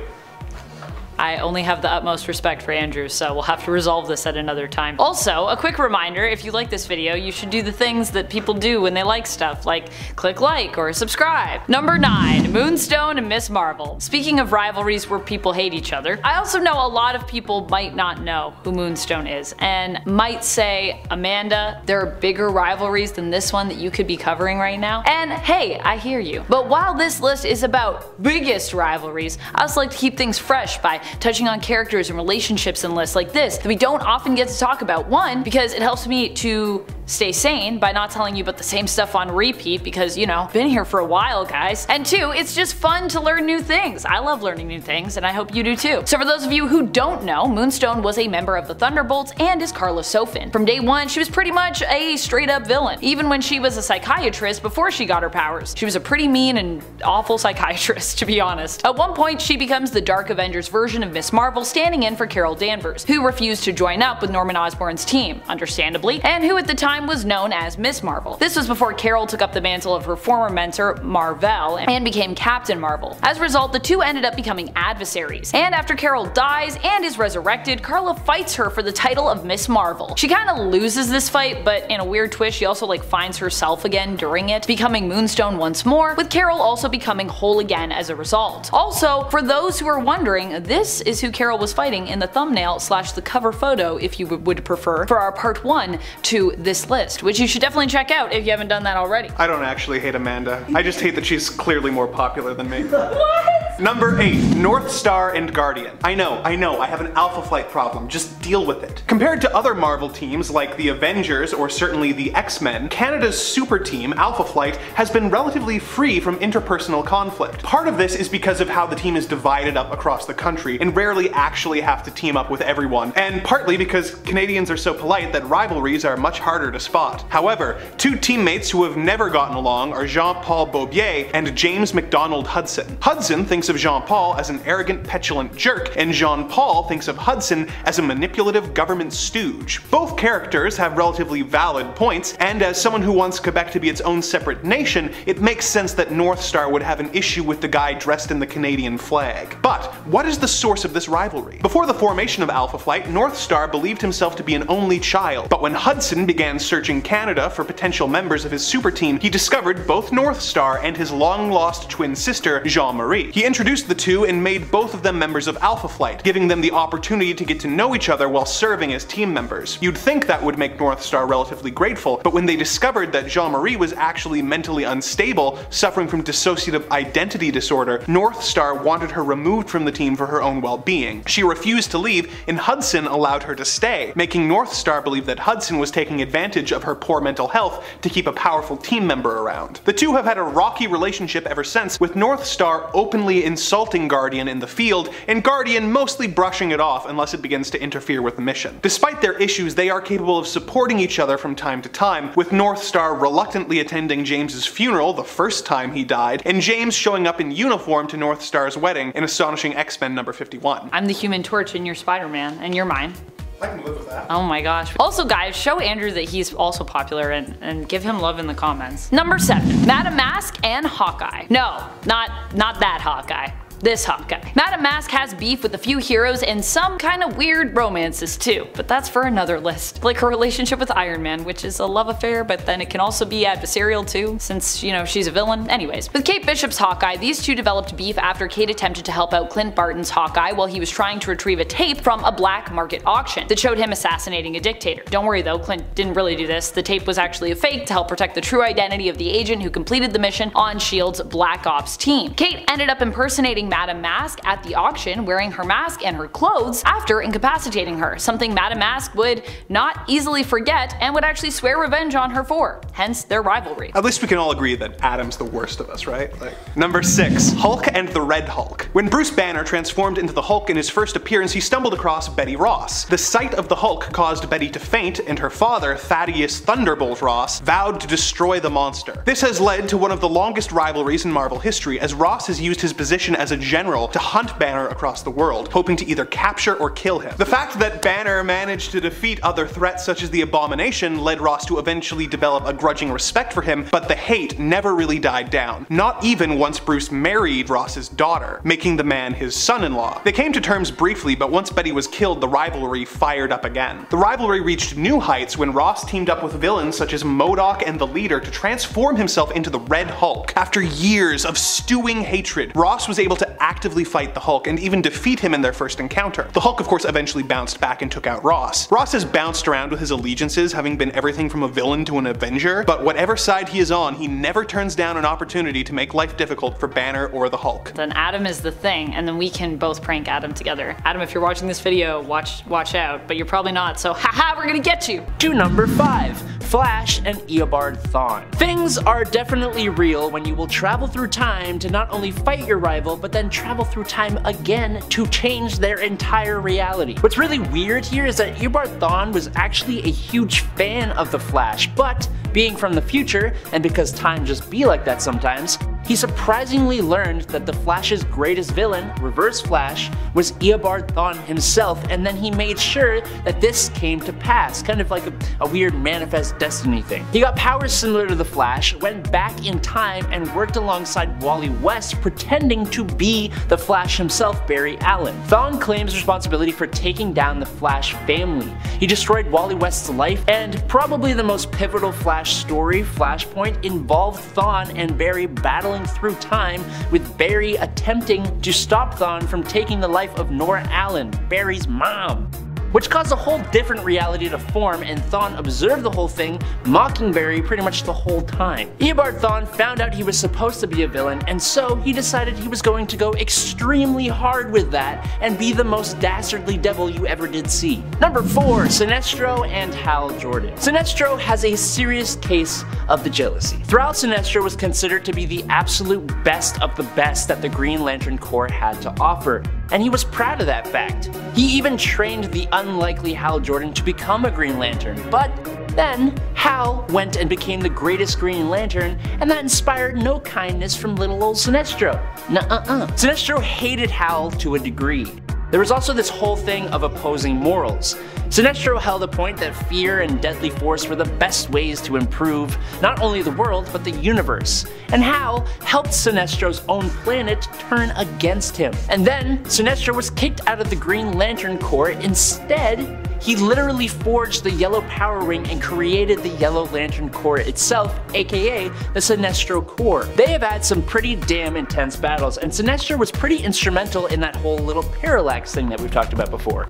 I only have the utmost respect for Andrew, so we'll have to resolve this at another time. Also, a quick reminder, if you like this video, you should do the things that people do when they like stuff, like click like or subscribe. Number 9. Moonstone and Miss Marvel. Speaking of rivalries where people hate each other, I also know a lot of people might not know who Moonstone is, and might say, Amanda, there are bigger rivalries than this one that you could be covering right now. And hey, I hear you. But while this list is about biggest rivalries, I also like to keep things fresh by touching on characters and relationships and lists like this that we don't often get to talk about. One, because it helps me to stay sane by not telling you about the same stuff on repeat because, you know, been here for a while guys. And two, it's just fun to learn new things. I love learning new things and I hope you do too. So for those of you who don't know, Moonstone was a member of the Thunderbolts and is Karla Sofen. From day one, she was pretty much a straight up villain. Even when she was a psychiatrist before she got her powers. She was a pretty mean and awful psychiatrist [LAUGHS] to be honest. At one point, she becomes the Dark Avengers version of Miss Marvel standing in for Carol Danvers, who refused to join up with Norman Osborn's team, understandably, and who at the time was known as Miss Marvel. This was before Carol took up the mantle of her former mentor, Mar-Vell, and became Captain Marvel. As a result, the two ended up becoming adversaries, and after Carol dies and is resurrected, Karla fights her for the title of Miss Marvel. She kinda loses this fight, but in a weird twist she also like finds herself again during it, becoming Moonstone once more, with Carol also becoming whole again as a result. Also, for those who are wondering, this is who Carol was fighting in the thumbnail slash the cover photo if you would prefer for our part 1 to this list, which you should definitely check out if you haven't done that already. I don't actually hate Amanda. I just hate that she's clearly more popular than me. [LAUGHS] what? Number 8. North Star and Guardian. I know, I know, I have an Alpha Flight problem, just deal with it. Compared to other Marvel teams like the Avengers or certainly the X-Men, Canada's super team, Alpha Flight, has been relatively free from interpersonal conflict. Part of this is because of how the team is divided up across the country and rarely actually have to team up with everyone, and partly because Canadians are so polite that rivalries are much harder to spot. However, two teammates who have never gotten along are Jean-Paul Beaubier and James McDonald Hudson. Hudson thinks of Jean-Paul as an arrogant, petulant jerk, and Jean-Paul thinks of Hudson as a manipulative government stooge. Both characters have relatively valid points, and as someone who wants Quebec to be its own separate nation, it makes sense that North Star would have an issue with the guy dressed in the Canadian flag. But what is the source of this rivalry? Before the formation of Alpha Flight, North Star believed himself to be an only child, but when Hudson began searching Canada for potential members of his super team, he discovered both North Star and his long-lost twin sister, Jeanne-Marie. He introduced the two and made both of them members of Alpha Flight, giving them the opportunity to get to know each other while serving as team members. You'd think that would make North Star relatively grateful, but when they discovered that Jeanne-Marie was actually mentally unstable, suffering from dissociative identity disorder, North Star wanted her removed from the team for her own well-being. She refused to leave, and Hudson allowed her to stay, making North Star believe that Hudson was taking advantage of her poor mental health to keep a powerful team member around. The two have had a rocky relationship ever since, with North Star openly insulting Guardian in the field, and Guardian mostly brushing it off unless it begins to interfere with the mission. Despite their issues, they are capable of supporting each other from time to time, with North Star reluctantly attending James's funeral the first time he died, and James showing up in uniform to North Star's wedding in Astonishing X-Men number 51. I'm the human torch and you're Spider-Man, and you're mine. I can live with that. Oh my gosh. Also guys, show Andrew that he's also popular and, and give him love in the comments. Number 7. Madame Masque and Hawkeye. No, not, not that Hawkeye this Hawkeye. Madame Masque has beef with a few heroes and some kind of weird romances too, but that's for another list. Like her relationship with Iron Man, which is a love affair, but then it can also be adversarial too, since, you know, she's a villain. Anyways, with Kate Bishop's Hawkeye, these two developed beef after Kate attempted to help out Clint Barton's Hawkeye while he was trying to retrieve a tape from a black market auction that showed him assassinating a dictator. Don't worry though, Clint didn't really do this. The tape was actually a fake to help protect the true identity of the agent who completed the mission on S.H.I.E.L.D.'s Black Ops team. Kate ended up impersonating Madame Masque at the auction wearing her mask and her clothes after incapacitating her, something Madame Masque would not easily forget and would actually swear revenge on her for, hence their rivalry. At least we can all agree that Adam's the worst of us, right? Like, number 6. Hulk and the Red Hulk. When Bruce Banner transformed into the Hulk in his first appearance, he stumbled across Betty Ross. The sight of the Hulk caused Betty to faint, and her father, Thaddeus Thunderbolt Ross, vowed to destroy the monster. This has led to one of the longest rivalries in Marvel history, as Ross has used his position as a general to hunt Banner across the world, hoping to either capture or kill him. The fact that Banner managed to defeat other threats such as the Abomination led Ross to eventually develop a grudging respect for him, but the hate never really died down. Not even once Bruce married Ross's daughter, making the man his son-in-law. They came to terms briefly, but once Betty was killed, the rivalry fired up again. The rivalry reached new heights when Ross teamed up with villains such as MODOK and the Leader to transform himself into the Red Hulk. After years of stewing hatred, Ross was able to actively fight the Hulk and even defeat him in their first encounter. The Hulk of course eventually bounced back and took out Ross. Ross has bounced around with his allegiances, having been everything from a villain to an Avenger, but whatever side he is on, he never turns down an opportunity to make life difficult for Banner or the Hulk. Then Adam is the thing, and then we can both prank Adam together. Adam, if you're watching this video, watch watch out, but you're probably not, so haha, we're gonna get you! To number 5. Flash and Eobard Thawne. Things are definitely real when you will travel through time to not only fight your rival, but then travel through time again to change their entire reality. What's really weird here is that Eobard Thawne was actually a huge fan of the Flash, but being from the future, and because time just be like that sometimes, he surprisingly learned that the Flash's greatest villain, Reverse Flash, was Eobard Thawne himself, and then he made sure that this came to pass, kind of like a, a, weird manifest destiny thing. He got powers similar to the Flash, went back in time, and worked alongside Wally West, pretending to be the Flash himself, Barry Allen. Thawne claims responsibility for taking down the Flash family. He destroyed Wally West's life, and probably the most pivotal Flash story, Flashpoint, involved Thawne and Barry battling through time, with Barry attempting to stop Thawne from taking the life of Nora Allen, Barry's mom which caused a whole different reality to form and Thawne observed the whole thing, mocking Barry pretty much the whole time. Eobard Thawne found out he was supposed to be a villain and so he decided he was going to go extremely hard with that and be the most dastardly devil you ever did see. Number 4. Sinestro and Hal Jordan. Sinestro has a serious case of the jealousy. Throughout Sinestro was considered to be the absolute best of the best that the Green Lantern Corps had to offer and he was proud of that fact. He even trained the unlikely Hal Jordan to become a Green Lantern, but Then, Hal went and became the greatest Green Lantern, and that inspired no kindness from little old Sinestro. Nuh-uh-uh. Sinestro hated Hal to a degree. There was also this whole thing of opposing morals. Sinestro held a point that fear and deadly force were the best ways to improve not only the world but the universe, and Hal helped Sinestro's own planet turn against him. And then Sinestro was kicked out of the Green Lantern Corps. Instead, he literally forged the Yellow Power Ring and created the Yellow Lantern Corps itself, aka the Sinestro Corps. They have had some pretty damn intense battles, and Sinestro was pretty instrumental in that whole little parallax thing that we've talked about before.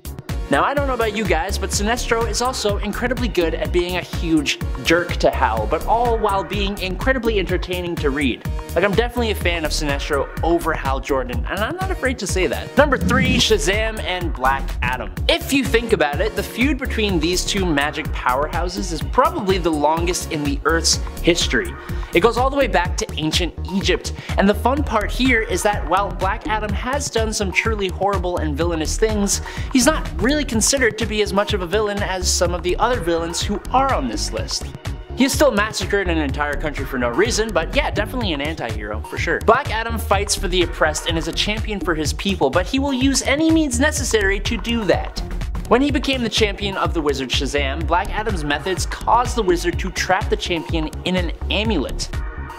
Now I don't know about you guys, but Sinestro is also incredibly good at being a huge jerk to Hal, but all while being incredibly entertaining to read. Like I'm definitely a fan of Sinestro over Hal Jordan, and I'm not afraid to say that. Number 3, Shazam and Black Adam. If you think about it, the feud between these two magic powerhouses is probably the longest in the Earth's history. It goes all the way back to ancient Egypt, and the fun part here is that while Black Adam has done some truly horrible and villainous things, he's not really considered to be as much of a villain as some of the other villains who are on this list. He still massacred an entire country for no reason, but yeah, definitely an anti-hero, for sure. Black Adam fights for the oppressed and is a champion for his people, but he will use any means necessary to do that. When he became the champion of the wizard Shazam, Black Adam's methods caused the wizard to trap the champion in an amulet.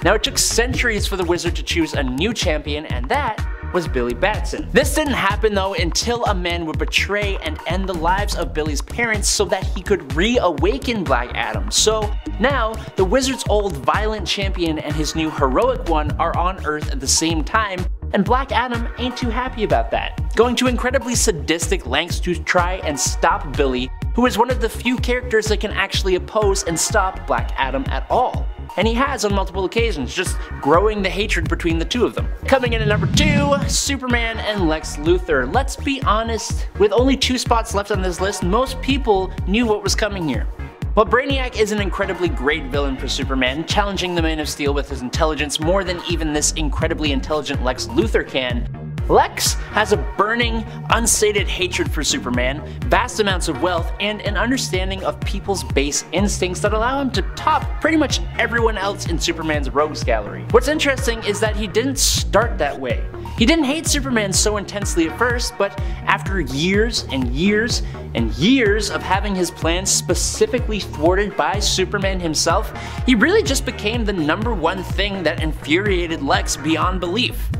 Now it took centuries for the wizard to choose a new champion and that was Billy Batson. This didn't happen though until a man would betray and end the lives of Billy's parents so that he could reawaken Black Adam. So now, the wizard's old violent champion and his new heroic one are on Earth at the same time, and Black Adam ain't too happy about that, going to incredibly sadistic lengths to try and stop Billy, who is one of the few characters that can actually oppose and stop Black Adam at all. And he has on multiple occasions, just growing the hatred between the two of them. Coming in at number 2, Superman and Lex Luthor. Let's be honest, with only two spots left on this list, most people knew what was coming here. While Brainiac is an incredibly great villain for Superman, challenging the Man of Steel with his intelligence more than even this incredibly intelligent Lex Luthor can, Lex has a burning, unsated hatred for Superman, vast amounts of wealth, and an understanding of people's base instincts that allow him to top pretty much everyone else in Superman's rogues gallery. What's interesting is that he didn't start that way. He didn't hate Superman so intensely at first, but after years and years and years of having his plans specifically thwarted by Superman himself, he really just became the number one thing that infuriated Lex beyond belief.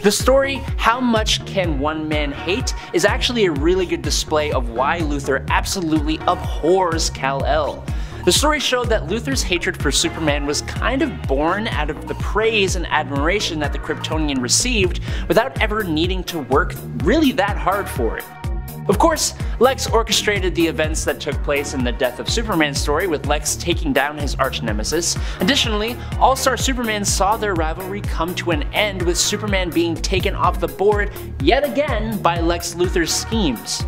The story, How Much Can One Man Hate, is actually a really good display of why Luthor absolutely abhors Kal-El. The story showed that Luthor's hatred for Superman was kind of born out of the praise and admiration that the Kryptonian received without ever needing to work really that hard for it. Of course, Lex orchestrated the events that took place in the Death of Superman story with Lex taking down his arch nemesis. Additionally, All-Star Superman saw their rivalry come to an end with Superman being taken off the board yet again by Lex Luthor's schemes.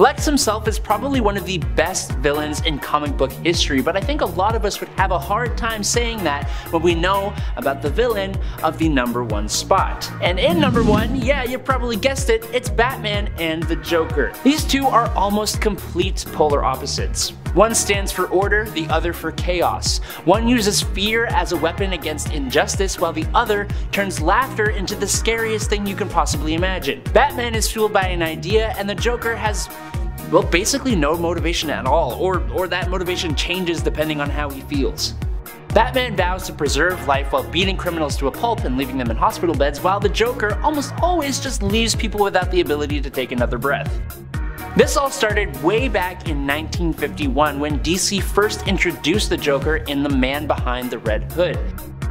Lex himself is probably one of the best villains in comic book history, but I think a lot of us would have a hard time saying that when we know about the villain of the number one spot. And in number one, yeah, you probably guessed it, it's Batman and the Joker. These two are almost complete polar opposites. One stands for order, the other for chaos. One uses fear as a weapon against injustice, while the other turns laughter into the scariest thing you can possibly imagine. Batman is fueled by an idea, and the Joker has well, basically no motivation at all, or, or that motivation changes depending on how he feels. Batman vows to preserve life while beating criminals to a pulp and leaving them in hospital beds, while the Joker almost always just leaves people without the ability to take another breath. This all started way back in 1951 when DC first introduced the Joker in The Man Behind the Red Hood.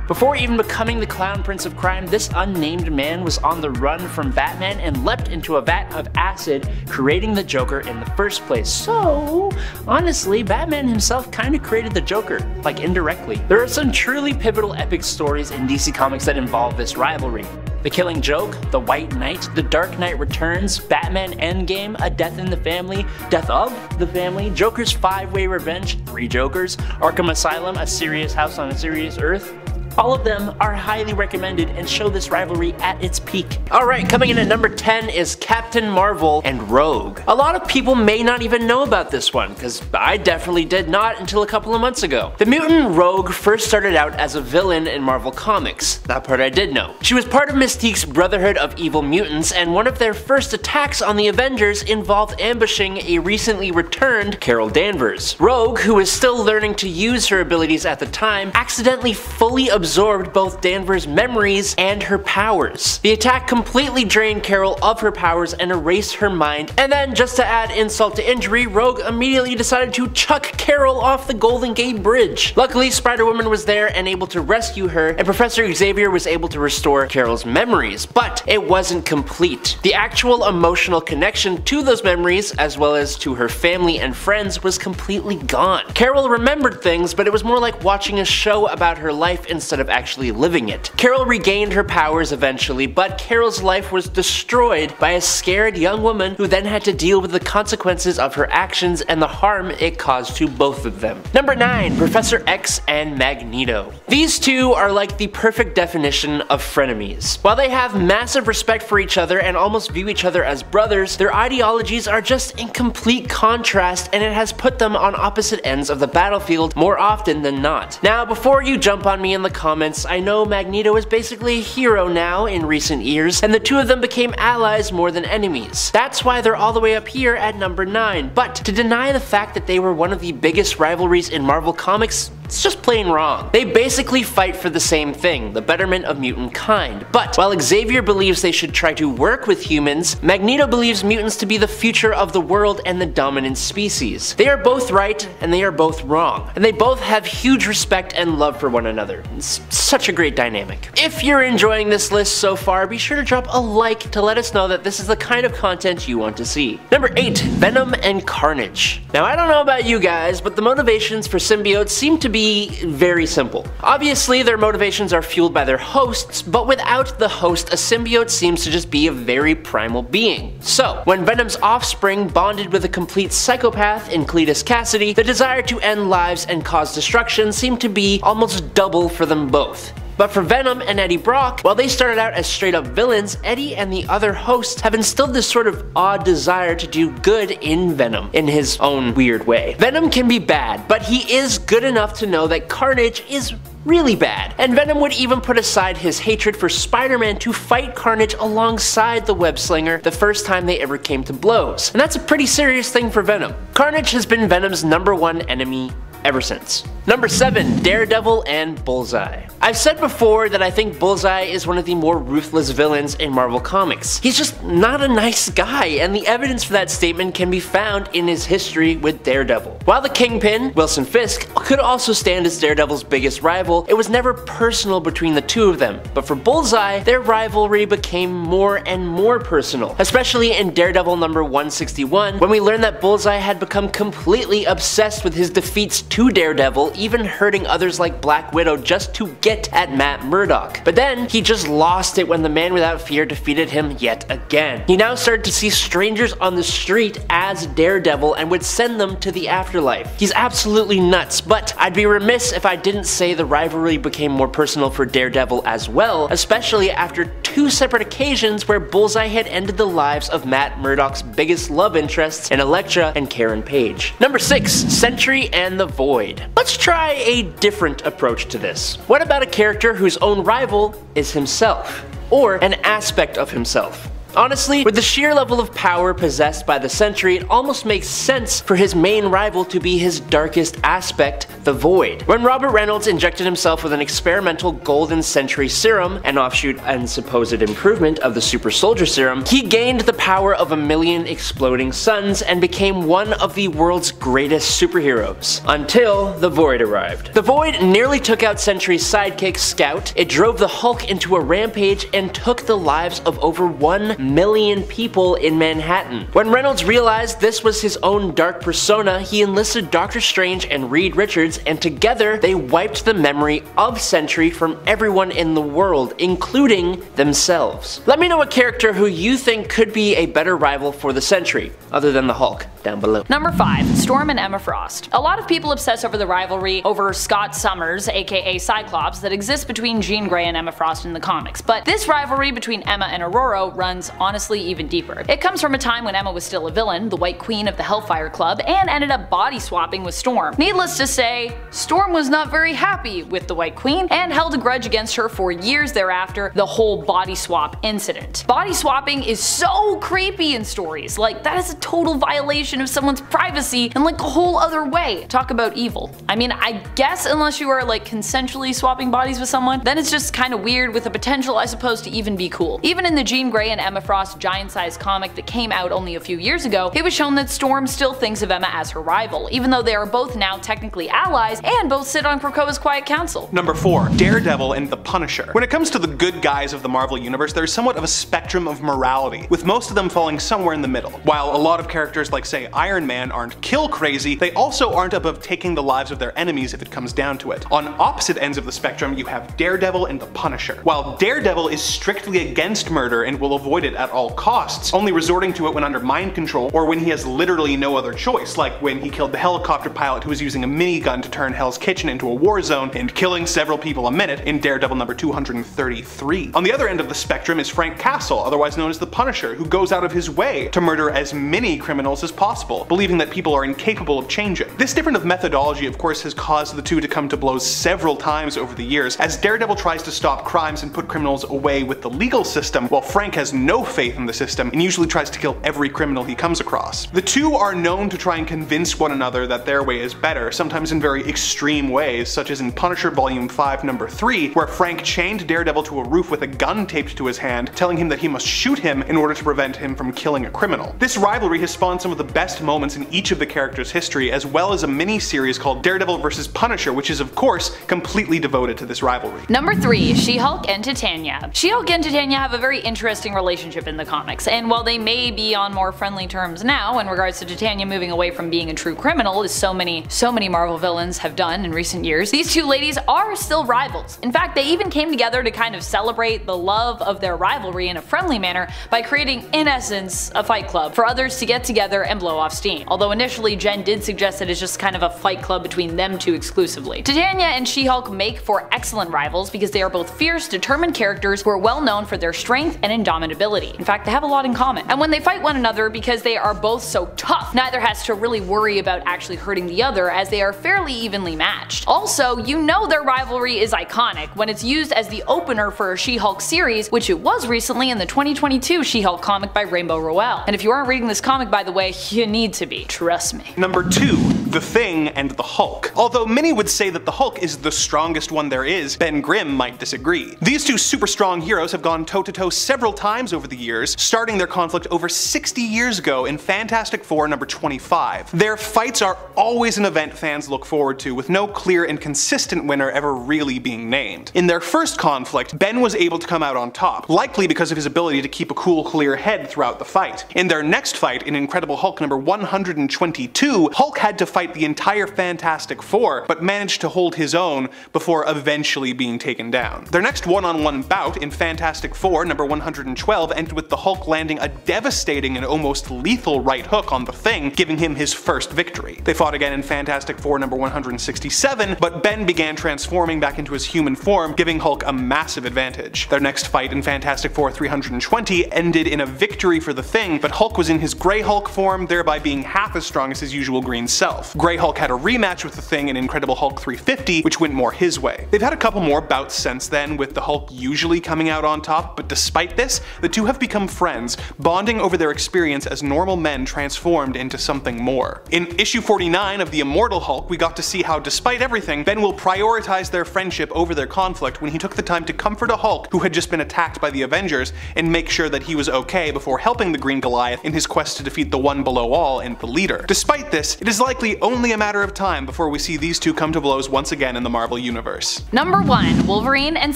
Before even becoming the Clown Prince of Crime, this unnamed man was on the run from Batman and leapt into a vat of acid, creating the Joker in the first place. So, honestly, Batman himself kinda created the Joker, like indirectly. There are some truly pivotal epic stories in DC Comics that involve this rivalry. The Killing Joke, The White Knight, The Dark Knight Returns, Batman Endgame, A Death in the Family, Death of the Family, Joker's Five Way Revenge, Three Jokers, Arkham Asylum, A Serious House on a Serious Earth, All of them are highly recommended and show this rivalry at its peak. Alright, coming in at number 10 is Captain Marvel and Rogue. A lot of people may not even know about this one, because I definitely did not until a couple of months ago. The mutant Rogue first started out as a villain in Marvel Comics. That part I did know. She was part of Mystique's Brotherhood of Evil Mutants, and one of their first attacks on the Avengers involved ambushing a recently returned Carol Danvers. Rogue, who was still learning to use her abilities at the time, accidentally fully absorbed both Danvers' memories and her powers. The attack completely drained Carol of her powers and erased her mind, and then just to add insult to injury, Rogue immediately decided to chuck Carol off the Golden Gate Bridge. Luckily, Spider-Woman was there and able to rescue her, and Professor Xavier was able to restore Carol's memories, but it wasn't complete. The actual emotional connection to those memories, as well as to her family and friends, was completely gone. Carol remembered things, but it was more like watching a show about her life instead of actually living it. Carol regained her powers eventually, but Carol's life was destroyed by a scared young woman who then had to deal with the consequences of her actions and the harm it caused to both of them. Number 9. Professor X and Magneto. These two are like the perfect definition of frenemies. While they have massive respect for each other and almost view each other as brothers, their ideologies are just in complete contrast and it has put them on opposite ends of the battlefield more often than not. Now before you jump on me in the comments, I know Magneto is basically a hero now in recent years and the two of them became allies more than enemies. That's why they're all the way up here at number 9, but to deny the fact that they were one of the biggest rivalries in Marvel Comics it's just plain wrong. They basically fight for the same thing, the betterment of mutant kind. But while Xavier believes they should try to work with humans, Magneto believes mutants to be the future of the world and the dominant species. They are both right and they are both wrong. And they both have huge respect and love for one another. It's such a great dynamic. If you're enjoying this list so far, be sure to drop a like to let us know that this is the kind of content you want to see. Number 8. Venom and Carnage. Now I don't know about you guys, but the motivations for symbiotes seem to be be very simple. Obviously, their motivations are fueled by their hosts, but without the host, a symbiote seems to just be a very primal being. So, when Venom's offspring bonded with a complete psychopath in Cletus Kasady, the desire to end lives and cause destruction seemed to be almost double for them both. But for Venom and Eddie Brock, while they started out as straight up villains, Eddie and the other hosts have instilled this sort of odd desire to do good in Venom in his own weird way. Venom can be bad, but he is good enough to know that Carnage is really bad. And Venom would even put aside his hatred for Spider-Man to fight Carnage alongside the web slinger the first time they ever came to blows. And that's a pretty serious thing for Venom. Carnage has been Venom's number one enemy ever since. Number 7. Daredevil and Bullseye. I've said before that I think Bullseye is one of the more ruthless villains in Marvel Comics. He's just not a nice guy, and the evidence for that statement can be found in his history with Daredevil. While the Kingpin, Wilson Fisk, could also stand as Daredevil's biggest rival, it was never personal between the two of them. But for Bullseye, their rivalry became more and more personal, especially in Daredevil number 161, when we learned that Bullseye had become completely obsessed with his defeats to Daredevil even hurting others like Black Widow just to get at Matt Murdock. But then, he just lost it when the Man Without Fear defeated him yet again. He now started to see strangers on the street as Daredevil and would send them to the afterlife. He's absolutely nuts, but I'd be remiss if I didn't say the rivalry became more personal for Daredevil as well, especially after two separate occasions where Bullseye had ended the lives of Matt Murdock's biggest love interests in Elektra and Karen Page. Number 6. Sentry and the Void. Let's try try a different approach to this. What about a character whose own rival is himself? Or an aspect of himself? Honestly, with the sheer level of power possessed by the Sentry, it almost makes sense for his main rival to be his darkest aspect, the Void. When Robert Reynolds injected himself with an experimental Golden Sentry serum, an offshoot and supposed improvement of the Super Soldier Serum, he gained the power of a million exploding suns and became one of the world's greatest superheroes. Until the Void arrived. The Void nearly took out Sentry's sidekick, Scout, it drove the Hulk into a rampage and took the lives of over 1 million people in Manhattan. When Reynolds realized this was his own dark persona, he enlisted Doctor Strange and Reed Richards, and together they wiped the memory of Sentry from everyone in the world, including themselves. Let me know a character who you think could be a better rival for the Sentry, other than the Hulk, down below. Number 5. Storm and Emma Frost. A lot of people obsess over the rivalry over Scott Summers, aka Cyclops, that exists between Jean Grey and Emma Frost in the comics, but this rivalry between Emma and Ororo runs honestly even deeper. It comes from a time when Emma was still a villain, the White Queen of the Hellfire Club, and ended up body swapping with Storm. Needless to say, Storm was not very happy with the White Queen and held a grudge against her for years thereafter, the whole body swap incident. Body swapping is so creepy in stories, like that is a total violation of someone's privacy in like a whole other way. Talk about evil. I mean, I guess unless you are like consensually swapping bodies with someone, then it's just kind of weird with the potential I suppose to even be cool. Even in the Jean Grey and Emma Frost giant-sized comic that came out only a few years ago, it was shown that Storm still thinks of Emma as her rival, even though they are both now technically allies and both sit on Krakoa's Quiet Council. Number 4. Daredevil and the Punisher. When it comes to the good guys of the Marvel Universe, there's somewhat of a spectrum of morality, with most of them falling somewhere in the middle. While a lot of characters like say Iron Man aren't kill crazy, they also aren't above taking the lives of their enemies if it comes down to it. On opposite ends of the spectrum, you have Daredevil and the Punisher. While Daredevil is strictly against murder and will avoid it at all costs, only resorting to it when under mind control or when he has literally no other choice, like when he killed the helicopter pilot who was using a minigun to turn Hell's Kitchen into a war zone and killing several people a minute in Daredevil number 233. On the other end of the spectrum is Frank Castle, otherwise known as the Punisher, who goes out of his way to murder as many criminals as possible, believing that people are incapable of changing. This difference of methodology of course has caused the two to come to blows several times over the years, as Daredevil tries to stop crimes and put criminals away with the legal system, while Frank has no faith in the system and usually tries to kill every criminal he comes across. The two are known to try and convince one another that their way is better, sometimes in very extreme ways, such as in Punisher Volume 5 Number 3, where Frank chained Daredevil to a roof with a gun taped to his hand, telling him that he must shoot him in order to prevent him from killing a criminal. This rivalry has spawned some of the best moments in each of the characters' history, as well as a mini-series called Daredevil vs. Punisher, which is of course completely devoted to this rivalry. Number 3. She-Hulk and Titania. She-Hulk and Titania have a very interesting relationship in the comics, and while they may be on more friendly terms now in regards to Titania moving away from being a true criminal, as so many, so many Marvel villains have done in recent years, these two ladies are still rivals. In fact, they even came together to kind of celebrate the love of their rivalry in a friendly manner by creating, in essence, a fight club for others to get together and blow off steam. Although initially Jen did suggest that it's just kind of a fight club between them two exclusively. Titania and She-Hulk make for excellent rivals because they are both fierce, determined characters who are well known for their strength and indomitability. In fact, they have a lot in common. And when they fight one another because they are both so tough, neither has to really worry about actually hurting the other as they are fairly evenly matched. Also, you know their rivalry is iconic when it's used as the opener for a She-Hulk series, which it was recently in the 2022 She-Hulk comic by Rainbow Rowell. And if you aren't reading this comic by the way, you need to be. Trust me. Number 2. The Thing and the Hulk. Although many would say that the Hulk is the strongest one there is, Ben Grimm might disagree. These two super strong heroes have gone toe to toe several times over the years, starting their conflict over 60 years ago in Fantastic Four number 25. Their fights are always an event fans look forward to, with no clear and consistent winner ever really being named. In their first conflict, Ben was able to come out on top, likely because of his ability to keep a cool, clear head throughout the fight. In their next fight, in Incredible Hulk number 122, Hulk had to fight the entire Fantastic Four, but managed to hold his own before eventually being taken down. Their next one-on-one -on -one bout in Fantastic Four number 112 ended with the Hulk landing a devastating and almost lethal right hook on the Thing, giving him his first victory. They fought again in Fantastic Four number 167, but Ben began transforming back into his human form, giving Hulk a massive advantage. Their next fight in Fantastic Four 320 ended in a victory for the Thing, but Hulk was in his Grey Hulk form, thereby being half as strong as his usual green self. Grey Hulk had a rematch with the Thing in Incredible Hulk 350, which went more his way. They've had a couple more bouts since then, with the Hulk usually coming out on top, but despite this, the two have become friends, bonding over their experience as normal men transformed into something more. In issue 49 of The Immortal Hulk, we got to see how despite everything, Ben will prioritize their friendship over their conflict when he took the time to comfort a Hulk who had just been attacked by the Avengers and make sure that he was okay before helping the Green Goliath in his quest to defeat the One Below All and the Leader. Despite this, it is likely only a matter of time before we see these two come to blows once again in the Marvel Universe. Number 1. Wolverine and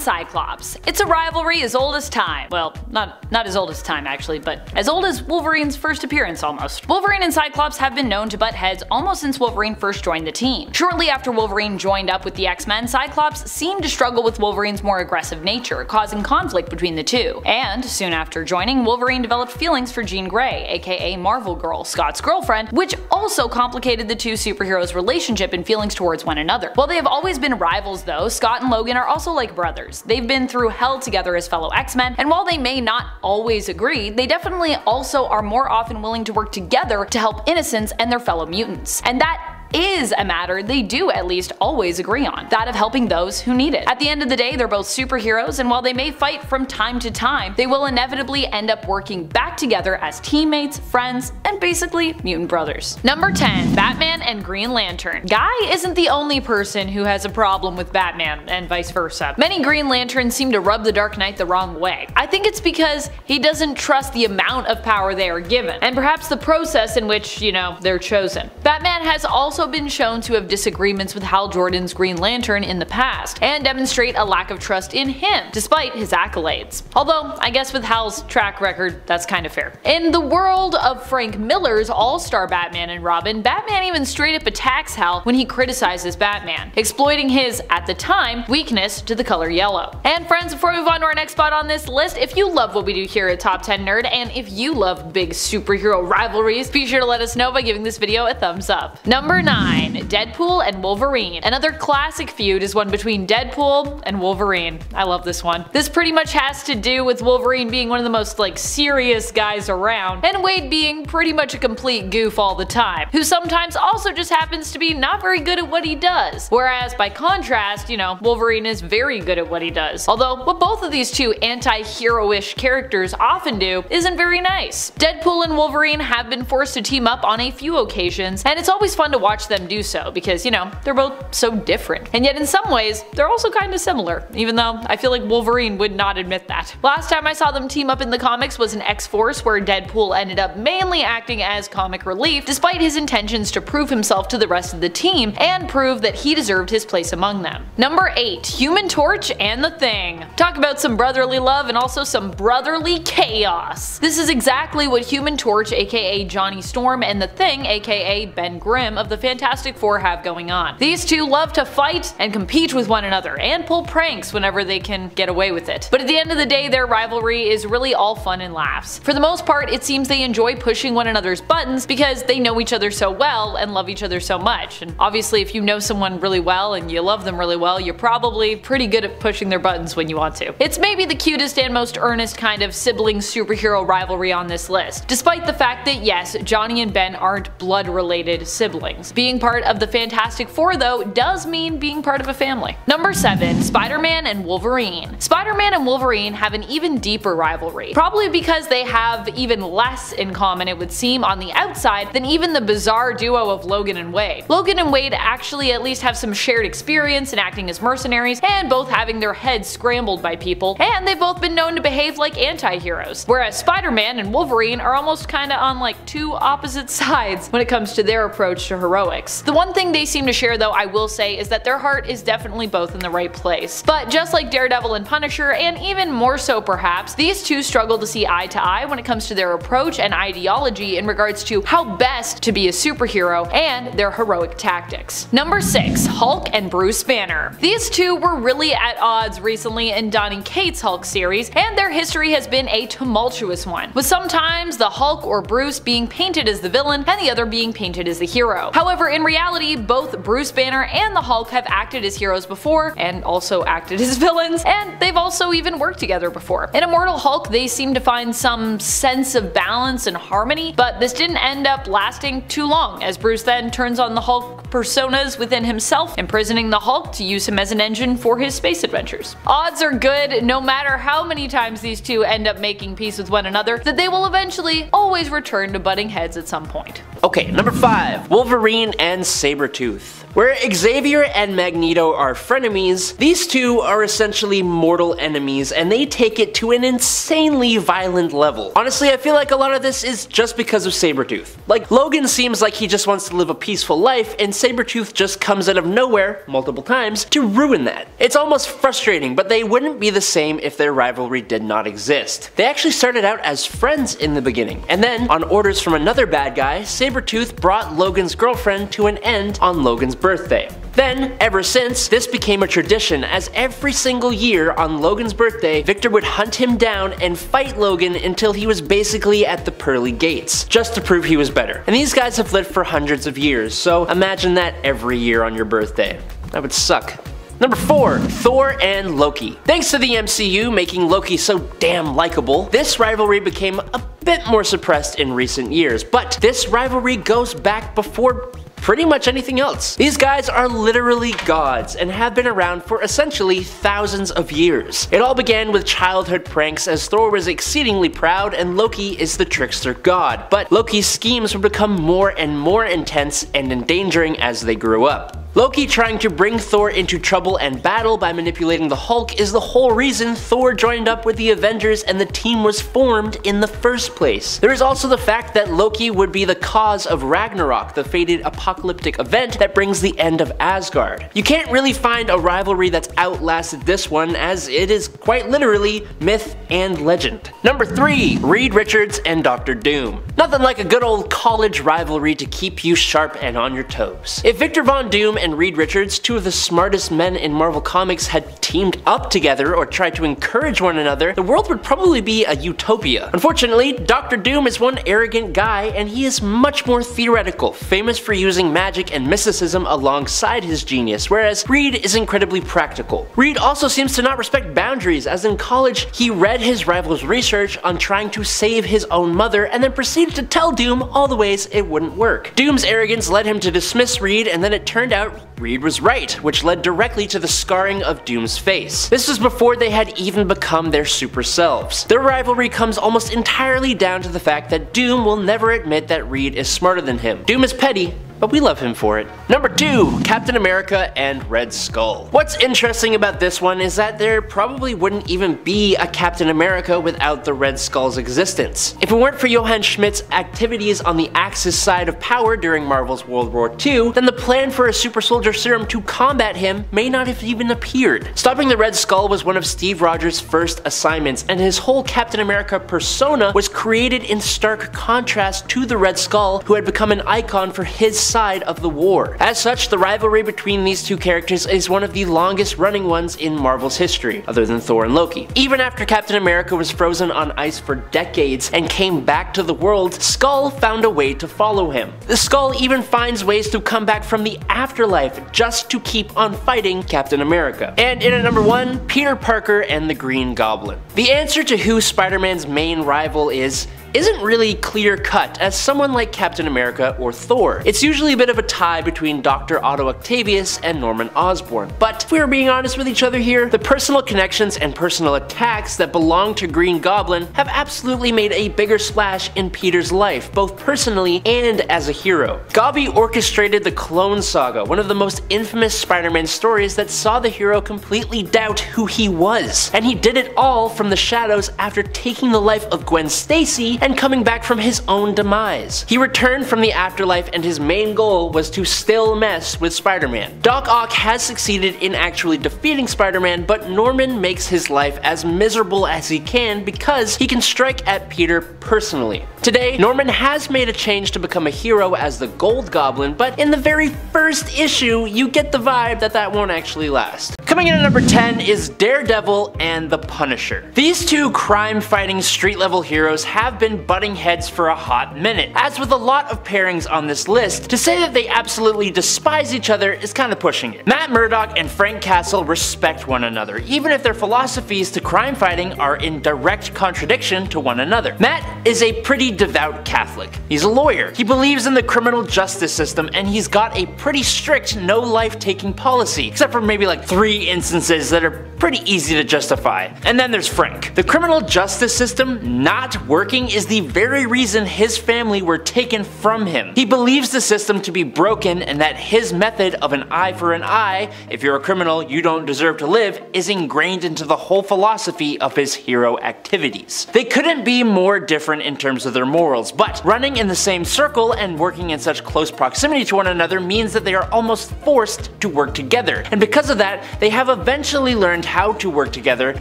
Cyclops. It's a rivalry as old as time. Well, not, not as old as time actually, but as old as Wolverine's first appearance almost. Wolverine and Cyclops have been known to butt heads almost since Wolverine first joined the team. Shortly after Wolverine joined up with the X-Men, Cyclops seemed to struggle with Wolverine's more aggressive nature, causing conflict between the two. And soon after joining, Wolverine developed feelings for Jean Grey, aka Marvel Girl, Scott's girlfriend, which also complicated the two superheroes' relationship and feelings towards one another. While they have always been rivals though, Scott and Logan are also like brothers. They've been through hell together as fellow X-Men, and while they may not always agree, they definitely also are more often willing to work together to help innocents and their fellow mutants. And that is a matter they do at least always agree on, that of helping those who need it. At the end of the day, they're both superheroes, and while they may fight from time to time, they will inevitably end up working back together as teammates, friends, and basically mutant brothers. Number 10. Batman and Green Lantern. Guy isn't the only person who has a problem with Batman, and vice versa. Many Green Lanterns seem to rub the Dark Knight the wrong way. I think it's because he doesn't trust the amount of power they are given, and perhaps the process in which, you know, they're chosen. Batman has also been shown to have disagreements with Hal Jordan's Green Lantern in the past, and demonstrate a lack of trust in him, despite his accolades. Although, I guess with Hal's track record, that's kind of fair. In the world of Frank Miller's All-Star Batman and Robin, Batman even straight up attacks Hal when he criticizes Batman, exploiting his, at the time, weakness to the color yellow. And friends, before we move on to our next spot on this list, if you love what we do here at Top 10 Nerd, and if you love big superhero rivalries, be sure to let us know by giving this video a thumbs up. Number 9 9. Deadpool and Wolverine. Another classic feud is one between Deadpool and Wolverine. I love this one. This pretty much has to do with Wolverine being one of the most like serious guys around, and Wade being pretty much a complete goof all the time, who sometimes also just happens to be not very good at what he does. Whereas by contrast, you know, Wolverine is very good at what he does. Although what both of these two anti-hero-ish characters often do isn't very nice. Deadpool and Wolverine have been forced to team up on a few occasions, and it's always fun to watch watch them do so because, you know, they're both so different. And yet in some ways, they're also kind of similar, even though I feel like Wolverine would not admit that. Last time I saw them team up in the comics was in X-Force where Deadpool ended up mainly acting as comic relief despite his intentions to prove himself to the rest of the team and prove that he deserved his place among them. Number 8. Human Torch and the Thing. Talk about some brotherly love and also some brotherly chaos. This is exactly what Human Torch aka Johnny Storm and the Thing aka Ben Grimm of the Fantastic Four have going on. These two love to fight and compete with one another, and pull pranks whenever they can get away with it. But at the end of the day, their rivalry is really all fun and laughs. For the most part, it seems they enjoy pushing one another's buttons because they know each other so well and love each other so much. And obviously, if you know someone really well and you love them really well, you're probably pretty good at pushing their buttons when you want to. It's maybe the cutest and most earnest kind of sibling superhero rivalry on this list, despite the fact that yes, Johnny and Ben aren't blood related siblings. Being part of the Fantastic Four though does mean being part of a family. Number 7. Spider-Man and Wolverine. Spider-Man and Wolverine have an even deeper rivalry, probably because they have even less in common it would seem on the outside than even the bizarre duo of Logan and Wade. Logan and Wade actually at least have some shared experience in acting as mercenaries and both having their heads scrambled by people, and they've both been known to behave like anti-heroes, whereas Spider-Man and Wolverine are almost kinda on like two opposite [LAUGHS] sides when it comes to their approach to heroics heroics. The one thing they seem to share though I will say is that their heart is definitely both in the right place. But just like Daredevil and Punisher, and even more so perhaps, these two struggle to see eye to eye when it comes to their approach and ideology in regards to how best to be a superhero and their heroic tactics. Number 6. Hulk and Bruce Banner. These two were really at odds recently in Donny Cates' Hulk series, and their history has been a tumultuous one, with sometimes the Hulk or Bruce being painted as the villain and the other being painted as the hero. However, However, in reality, both Bruce Banner and the Hulk have acted as heroes before, and also acted as [LAUGHS] villains, and they've also even worked together before. In Immortal Hulk, they seem to find some sense of balance and harmony, but this didn't end up lasting too long, as Bruce then turns on the Hulk personas within himself, imprisoning the Hulk to use him as an engine for his space adventures. Odds are good, no matter how many times these two end up making peace with one another, that they will eventually always return to butting heads at some point. Okay, number 5. Wolverine and Sabretooth. Where Xavier and Magneto are frenemies, these two are essentially mortal enemies and they take it to an insanely violent level. Honestly, I feel like a lot of this is just because of Sabretooth. Like, Logan seems like he just wants to live a peaceful life and Sabretooth just comes out of nowhere, multiple times, to ruin that. It's almost frustrating, but they wouldn't be the same if their rivalry did not exist. They actually started out as friends in the beginning, and then, on orders from another bad guy, Sabretooth brought Logan's girlfriend to an end on Logan's birthday. Then, ever since, this became a tradition as every single year on Logan's birthday, Victor would hunt him down and fight Logan until he was basically at the pearly gates, just to prove he was better. And these guys have lived for hundreds of years, so imagine that every year on your birthday. That would suck. Number 4. Thor and Loki. Thanks to the MCU making Loki so damn likable, this rivalry became a bit more suppressed in recent years, but this rivalry goes back before pretty much anything else. These guys are literally gods and have been around for essentially thousands of years. It all began with childhood pranks as Thor was exceedingly proud and Loki is the trickster god, but Loki's schemes would become more and more intense and endangering as they grew up. Loki trying to bring Thor into trouble and battle by manipulating the Hulk is the whole reason Thor joined up with the Avengers and the team was formed in the first place. There is also the fact that Loki would be the cause of Ragnarok, the fated apocalyptic event that brings the end of Asgard. You can't really find a rivalry that's outlasted this one as it is quite literally myth and legend. Number 3. Reed Richards and Doctor Doom. Nothing like a good old college rivalry to keep you sharp and on your toes. If Victor Von Doom and Reed Richards, two of the smartest men in Marvel Comics, had teamed up together or tried to encourage one another, the world would probably be a utopia. Unfortunately, Doctor Doom is one arrogant guy and he is much more theoretical, famous for using magic and mysticism alongside his genius, whereas Reed is incredibly practical. Reed also seems to not respect boundaries, as in college, he read his rival's research on trying to save his own mother and then proceeded to tell Doom all the ways it wouldn't work. Doom's arrogance led him to dismiss Reed and then it turned out Reed was right, which led directly to the scarring of Doom's face. This was before they had even become their super selves. Their rivalry comes almost entirely down to the fact that Doom will never admit that Reed is smarter than him. Doom is petty, but we love him for it. Number 2. Captain America and Red Skull. What's interesting about this one is that there probably wouldn't even be a Captain America without the Red Skull's existence. If it weren't for Johann Schmidt's activities on the Axis side of power during Marvel's World War II, then the plan for a super soldier serum to combat him may not have even appeared. Stopping the Red Skull was one of Steve Rogers' first assignments, and his whole Captain America persona was created in stark contrast to the Red Skull, who had become an icon for his side of the war. As such, the rivalry between these two characters is one of the longest running ones in Marvel's history, other than Thor and Loki. Even after Captain America was frozen on ice for decades and came back to the world, Skull found a way to follow him. The Skull even finds ways to come back from the afterlife just to keep on fighting Captain America. And in at number 1, Peter Parker and the Green Goblin. The answer to who Spider-Man's main rival is isn't really clear cut as someone like Captain America or Thor. It's usually a bit of a tie between Dr. Otto Octavius and Norman Osborn. But if we are being honest with each other here, the personal connections and personal attacks that belong to Green Goblin have absolutely made a bigger splash in Peter's life, both personally and as a hero. Gobby orchestrated the Clone Saga, one of the most infamous Spider-Man stories that saw the hero completely doubt who he was. And he did it all from the shadows after taking the life of Gwen Stacy and coming back from his own demise. He returned from the afterlife and his main goal was to still mess with Spider-Man. Doc Ock has succeeded in actually defeating Spider-Man, but Norman makes his life as miserable as he can because he can strike at Peter personally. Today, Norman has made a change to become a hero as the Gold Goblin, but in the very first issue, you get the vibe that that won't actually last. Coming in at number 10 is Daredevil and the Punisher. These two crime-fighting street-level heroes have been butting heads for a hot minute. As with a lot of pairings on this list, to say that they absolutely despise each other is kind of pushing it. Matt Murdock and Frank Castle respect one another, even if their philosophies to crime fighting are in direct contradiction to one another. Matt is a pretty devout Catholic. He's a lawyer. He believes in the criminal justice system and he's got a pretty strict no life taking policy, except for maybe like three instances that are pretty easy to justify. And then there's Frank. The criminal justice system not working is the very reason his family were taken from him. He believes the system to be broken and that his method of an eye for an eye, if you're a criminal you don't deserve to live, is ingrained into the whole philosophy of his hero activities. They couldn't be more different in terms of their morals, but running in the same circle and working in such close proximity to one another means that they are almost forced to work together. And because of that, they have eventually learned how to work together,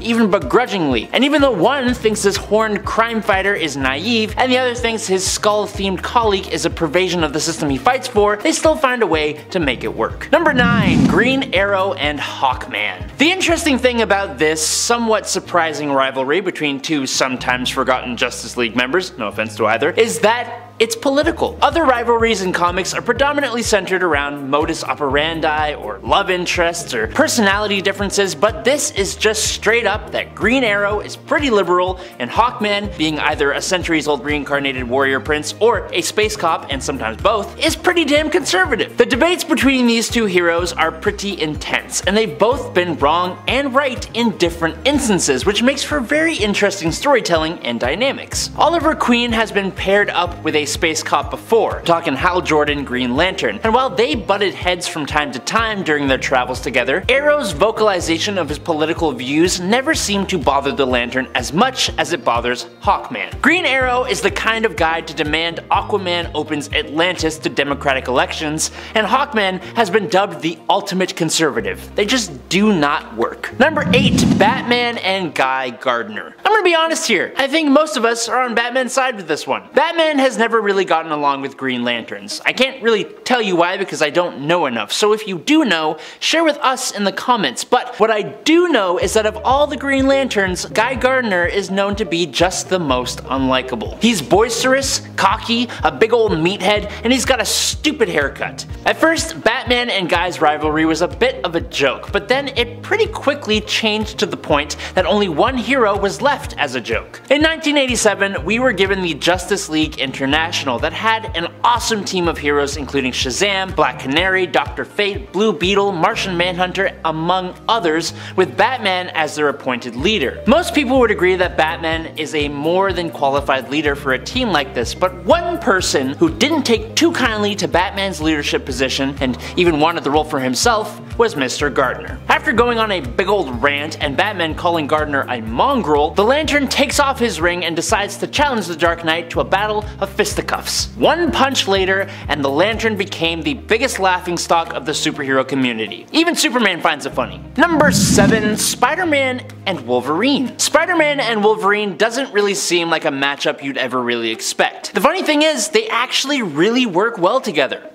even begrudgingly. And even though one thinks this horned crime fighter is naive, and the other thinks his skull-themed colleague is a pervasion of the system he fights for, they still find a way to make it work. Number 9. Green Arrow and Hawkman. The interesting thing about this somewhat surprising rivalry between two sometimes forgotten Justice League members, no offense to either, is that it's political. Other rivalries in comics are predominantly centered around modus operandi or love interests or personality differences, but this is just straight up that Green Arrow is pretty liberal and Hawkman, being either a centuries old reincarnated warrior prince or a space cop and sometimes both, is pretty damn conservative. The debates between these two heroes are pretty intense and they've both been wrong and right in different instances, which makes for very interesting storytelling and dynamics. Oliver Queen has been paired up with a space cop before, talking Hal Jordan Green Lantern, and while they butted heads from time to time during their travels together, Arrow's vocalization of his political views never seemed to bother the Lantern as much as it bothers Hawkman. Green Arrow is the kind of guy to demand Aquaman opens Atlantis to democratic elections, and Hawkman has been dubbed the ultimate conservative. They just do not work. Number 8. Batman and Guy Gardner. I'm gonna be honest here, I think most of us are on Batman's side with this one. Batman has never really gotten along with Green Lanterns. I can't really tell you why because I don't know enough, so if you do know, share with us in the comments. But what I do know is that of all the Green Lanterns, Guy Gardner is known to be just the most unlikable. He's boisterous, cocky, a big old meathead, and he's got a stupid haircut. At first, Batman and Guy's rivalry was a bit of a joke, but then it pretty quickly changed to the point that only one hero was left as a joke. In 1987, we were given the Justice League International that had an awesome team of heroes including Shazam, Black Canary, Dr. Fate, Blue Beetle, Martian Manhunter, among others, with Batman as their appointed leader. Most people would agree that Batman is a more than qualified leader for a team like this, but one person who didn't take too kindly to Batman's leadership position and even wanted the role for himself was Mr. Gardner. After going on a big old rant and Batman calling Gardner a mongrel, the Lantern takes off his ring and decides to challenge the Dark Knight to a battle of fisticuffs. One punch later, and the Lantern became the biggest laughingstock of the superhero community. Even Superman finds it funny. Number 7. Spider-Man and Wolverine. Spider-Man and Wolverine doesn't really seem like a matchup you'd ever really expect. The funny thing is, they actually really work well together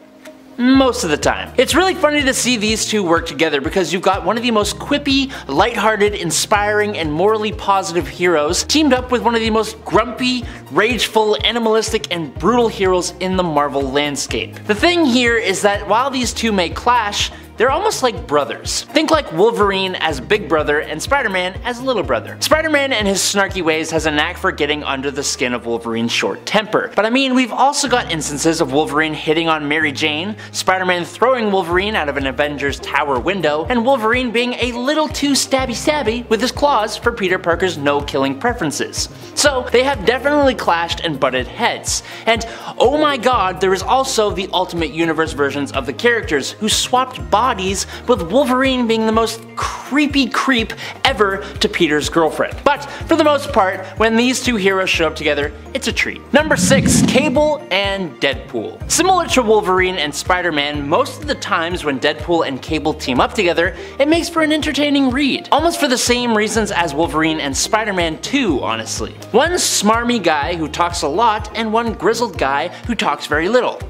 most of the time. It's really funny to see these two work together because you've got one of the most quippy, lighthearted, inspiring, and morally positive heroes teamed up with one of the most grumpy, rageful, animalistic, and brutal heroes in the Marvel landscape. The thing here is that while these two may clash, they're almost like brothers. Think like Wolverine as big brother and Spider-Man as little brother. Spider-Man and his snarky ways has a knack for getting under the skin of Wolverine's short temper. But I mean, we've also got instances of Wolverine hitting on Mary Jane, Spider-Man throwing Wolverine out of an Avengers Tower window, and Wolverine being a little too stabby stabby with his claws for Peter Parker's no-killing preferences. So they have definitely clashed and butted heads. And oh my god, there is also the Ultimate Universe versions of the characters who swapped bodies bodies, with Wolverine being the most creepy creep ever to Peter's girlfriend. But for the most part, when these two heroes show up together, it's a treat. Number 6. Cable and Deadpool. Similar to Wolverine and Spider-Man, most of the times when Deadpool and Cable team up together, it makes for an entertaining read. Almost for the same reasons as Wolverine and Spider-Man 2, honestly. One smarmy guy who talks a lot, and one grizzled guy who talks very little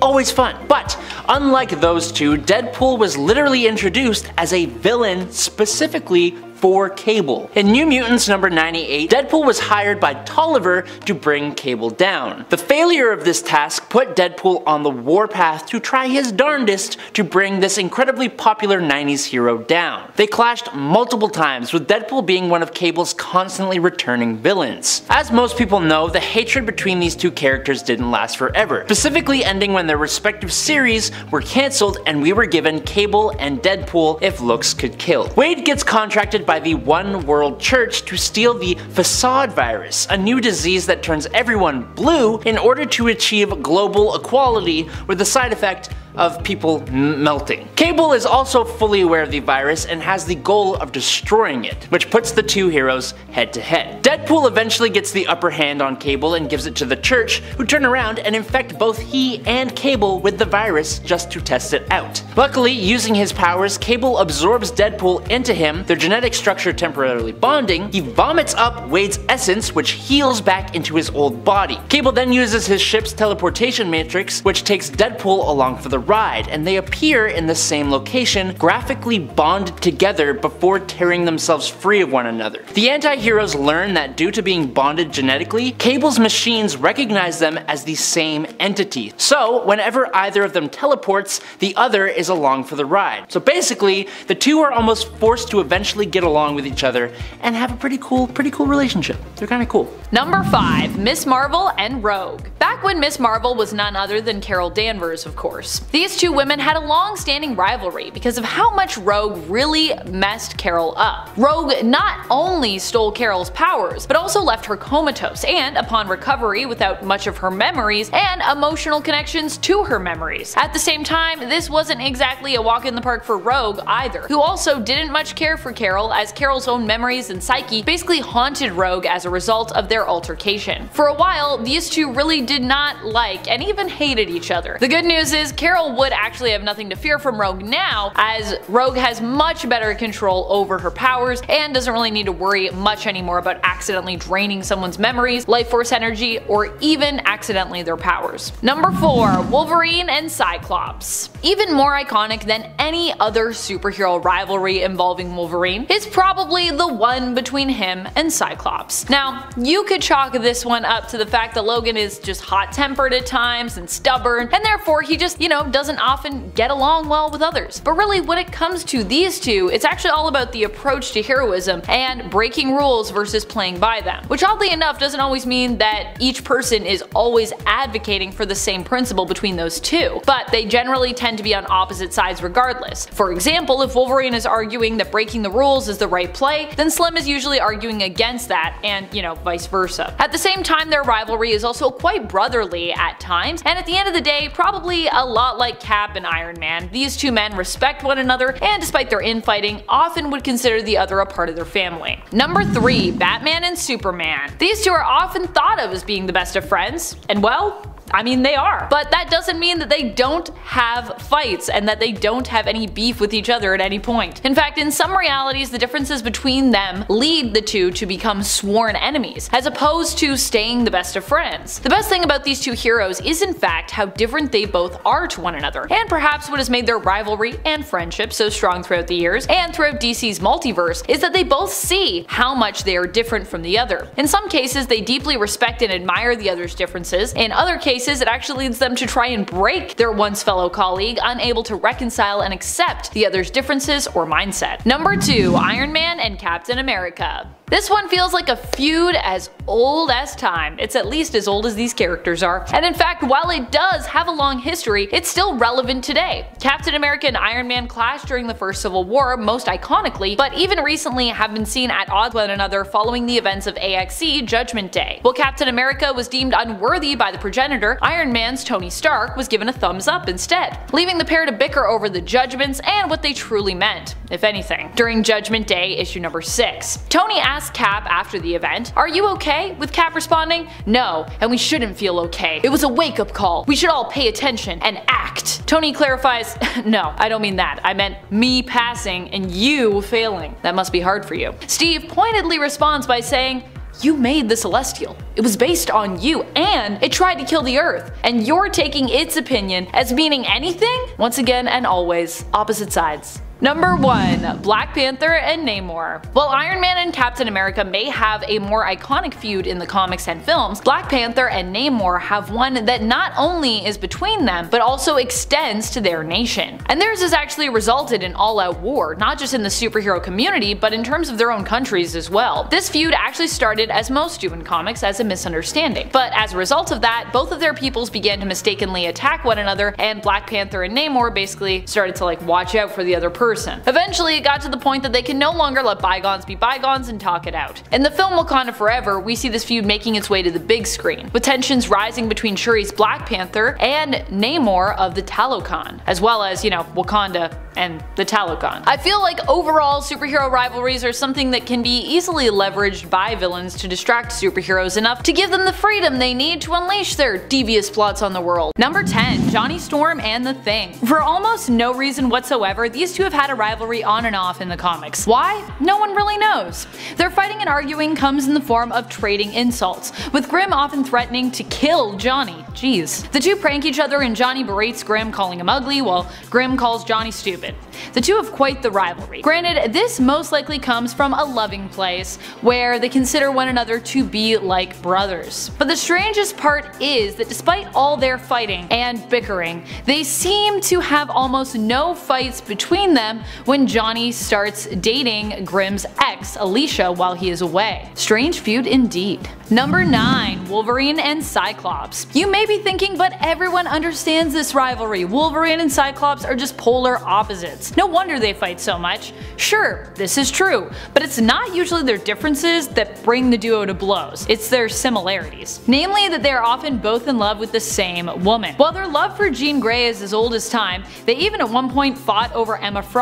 always fun. But unlike those two, Deadpool was literally introduced as a villain specifically for Cable. In New Mutants number 98, Deadpool was hired by Tolliver to bring Cable down. The failure of this task put Deadpool on the warpath to try his darndest to bring this incredibly popular 90s hero down. They clashed multiple times, with Deadpool being one of Cable's constantly returning villains. As most people know, the hatred between these two characters didn't last forever, specifically ending when their respective series were cancelled and we were given Cable and Deadpool if looks could kill. Wade gets contracted by the One World Church to steal the Facade virus, a new disease that turns everyone blue in order to achieve global equality with the side effect of people melting. Cable is also fully aware of the virus and has the goal of destroying it, which puts the two heroes head to head. Deadpool eventually gets the upper hand on Cable and gives it to the Church, who turn around and infect both he and Cable with the virus just to test it out. Luckily, using his powers, Cable absorbs Deadpool into him, their genetic structure temporarily bonding, he vomits up Wade's essence which heals back into his old body. Cable then uses his ship's teleportation matrix, which takes Deadpool along for the ride, and they appear in the same location, graphically bonded together before tearing themselves free of one another. The anti-heroes learn that due to being bonded genetically, Cable's machines recognize them as the same entity. So whenever either of them teleports, the other is along for the ride. So basically, the two are almost forced to eventually get along with each other and have a pretty cool, pretty cool relationship. They're kinda cool. Number 5. Miss Marvel and Rogue. Back when Miss Marvel was none other than Carol Danvers, of course. These two women had a long-standing rivalry because of how much Rogue really messed Carol up. Rogue not only stole Carol's powers, but also left her comatose and, upon recovery without much of her memories and emotional connections to her memories. At the same time, this wasn't exactly a walk in the park for Rogue either, who also didn't much care for Carol as Carol's own memories and psyche basically haunted Rogue as a result of their altercation. For a while, these two really did not like and even hated each other. The good news is Carol would actually have nothing to fear from Rogue now, as Rogue has much better control over her powers and doesn't really need to worry much anymore about accidentally draining someone's memories, life force energy, or even accidentally their powers. Number 4. Wolverine and Cyclops. Even more iconic than any other superhero rivalry involving Wolverine is probably the one between him and Cyclops. Now, you could chalk this one up to the fact that Logan is just hot-tempered at times and stubborn, and therefore he just, you know, doesn't often get along well with others. But really, when it comes to these two, it's actually all about the approach to heroism and breaking rules versus playing by them. Which oddly enough doesn't always mean that each person is always advocating for the same principle between those two, but they generally tend to be on opposite sides regardless. For example, if Wolverine is arguing that breaking the rules is the right play, then Slim is usually arguing against that, and you know, vice versa. At the same time, their rivalry is also quite brotherly at times, and at the end of the day, probably a lot like Cap and Iron Man, these two men respect one another and despite their infighting, often would consider the other a part of their family. Number 3. Batman and Superman. These two are often thought of as being the best of friends, and well, I mean, they are. But that doesn't mean that they don't have fights and that they don't have any beef with each other at any point. In fact, in some realities, the differences between them lead the two to become sworn enemies, as opposed to staying the best of friends. The best thing about these two heroes is in fact how different they both are to one another, and perhaps what has made their rivalry and friendship so strong throughout the years and throughout DC's multiverse is that they both see how much they are different from the other. In some cases, they deeply respect and admire the other's differences, in other cases cases, it actually leads them to try and break their once fellow colleague, unable to reconcile and accept the other's differences or mindset. Number 2. Iron Man and Captain America this one feels like a feud as old as time. It's at least as old as these characters are. And in fact, while it does have a long history, it's still relevant today. Captain America and Iron Man clashed during the first Civil War, most iconically, but even recently have been seen at odds with one another following the events of AXE Judgment Day. While Captain America was deemed unworthy by the progenitor, Iron Man's Tony Stark was given a thumbs up instead, leaving the pair to bicker over the judgments and what they truly meant, if anything. During Judgment Day, issue number 6, Tony asked asked Cap after the event, are you okay? With Cap responding, no, and we shouldn't feel okay. It was a wake up call. We should all pay attention and act. Tony clarifies, [LAUGHS] no, I don't mean that. I meant me passing and you failing. That must be hard for you. Steve pointedly responds by saying, you made the Celestial. It was based on you, and it tried to kill the Earth, and you're taking its opinion as meaning anything? Once again and always, opposite sides Number 1. Black Panther and Namor While Iron Man and Captain America may have a more iconic feud in the comics and films, Black Panther and Namor have one that not only is between them, but also extends to their nation. And theirs has actually resulted in all-out war, not just in the superhero community, but in terms of their own countries as well. This feud actually started, as most do in comics, as a misunderstanding. But as a result of that, both of their peoples began to mistakenly attack one another, and Black Panther and Namor basically started to like watch out for the other person person. Eventually it got to the point that they can no longer let bygones be bygones and talk it out. In the film Wakanda Forever, we see this feud making its way to the big screen, with tensions rising between Shuri's Black Panther and Namor of the Talokan, as well as, you know, Wakanda and the Talokan. I feel like overall superhero rivalries are something that can be easily leveraged by villains to distract superheroes enough to give them the freedom they need to unleash their devious plots on the world. Number 10. Johnny Storm and the Thing. For almost no reason whatsoever, these two have had a rivalry on and off in the comics. Why? No one really knows. Their fighting and arguing comes in the form of trading insults, with Grimm often threatening to kill Johnny. Jeez. The two prank each other and Johnny berates Grimm calling him ugly while Grimm calls Johnny stupid. The two have quite the rivalry. Granted, this most likely comes from a loving place, where they consider one another to be like brothers. But the strangest part is that despite all their fighting and bickering, they seem to have almost no fights between them them when Johnny starts dating Grimm's ex, Alicia, while he is away. Strange feud indeed. Number 9. Wolverine and Cyclops. You may be thinking, but everyone understands this rivalry. Wolverine and Cyclops are just polar opposites. No wonder they fight so much. Sure, this is true, but it's not usually their differences that bring the duo to blows, it's their similarities. Namely that they are often both in love with the same woman. While their love for Jean Grey is as old as time, they even at one point fought over Emma Frost,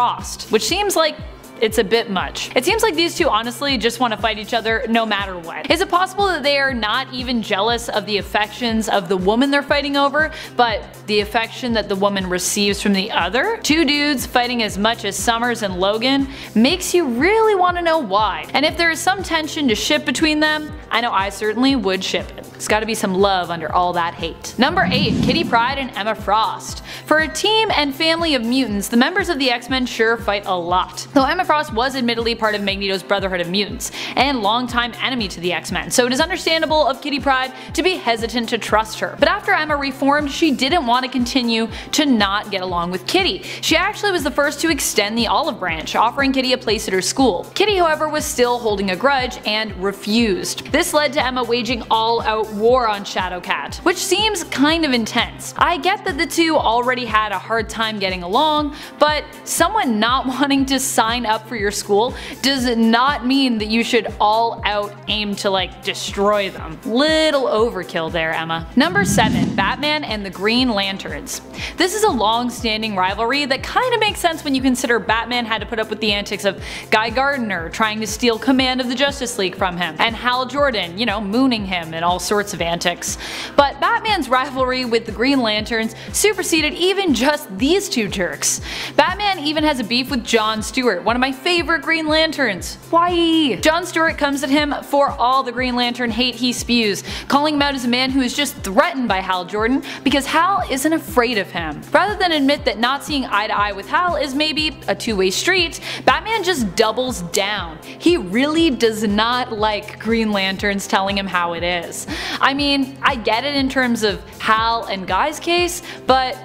which seems like it's a bit much. It seems like these two honestly just want to fight each other no matter what. Is it possible that they are not even jealous of the affections of the woman they're fighting over, but the affection that the woman receives from the other? Two dudes fighting as much as Summers and Logan makes you really want to know why. And if there is some tension to ship between them, I know I certainly would ship it. It's gotta be some love under all that hate. Number 8. Kitty Pryde and Emma Frost. For a team and family of mutants, the members of the X-Men sure fight a lot. Though Emma Frost was admittedly part of Magneto's Brotherhood of Mutants, and longtime enemy to the X-Men, so it is understandable of Kitty Pryde to be hesitant to trust her. But after Emma reformed, she didn't want to continue to not get along with Kitty. She actually was the first to extend the olive branch, offering Kitty a place at her school. Kitty, however, was still holding a grudge and refused. This led to Emma waging all-out war on Shadowcat, which seems kind of intense. I get that the two already had a hard time getting along, but someone not [LAUGHS] wanting to sign up for your school does not mean that you should all out aim to like destroy them. Little overkill there, Emma. Number 7. Batman and the Green Lanterns. This is a long-standing rivalry that kinda makes sense when you consider Batman had to put up with the antics of Guy Gardner trying to steal command of the Justice League from him, and Hal Jordan, you know, mooning him and all sorts of antics. But Batman's rivalry with the Green Lanterns superseded even just these two jerks. Batman even has a beef with John Stewart, one of my favorite Green Lanterns. Why? John Stewart comes at him for all the Green Lantern hate he spews, calling him out as a man who is just threatened by Hal Jordan because Hal isn't afraid of him. Rather than admit that not seeing eye to eye with Hal is maybe a two-way street, Batman just doubles down. He really does not like Green Lanterns telling him how it is. I mean, I get it in terms of Hal and Guy's case, but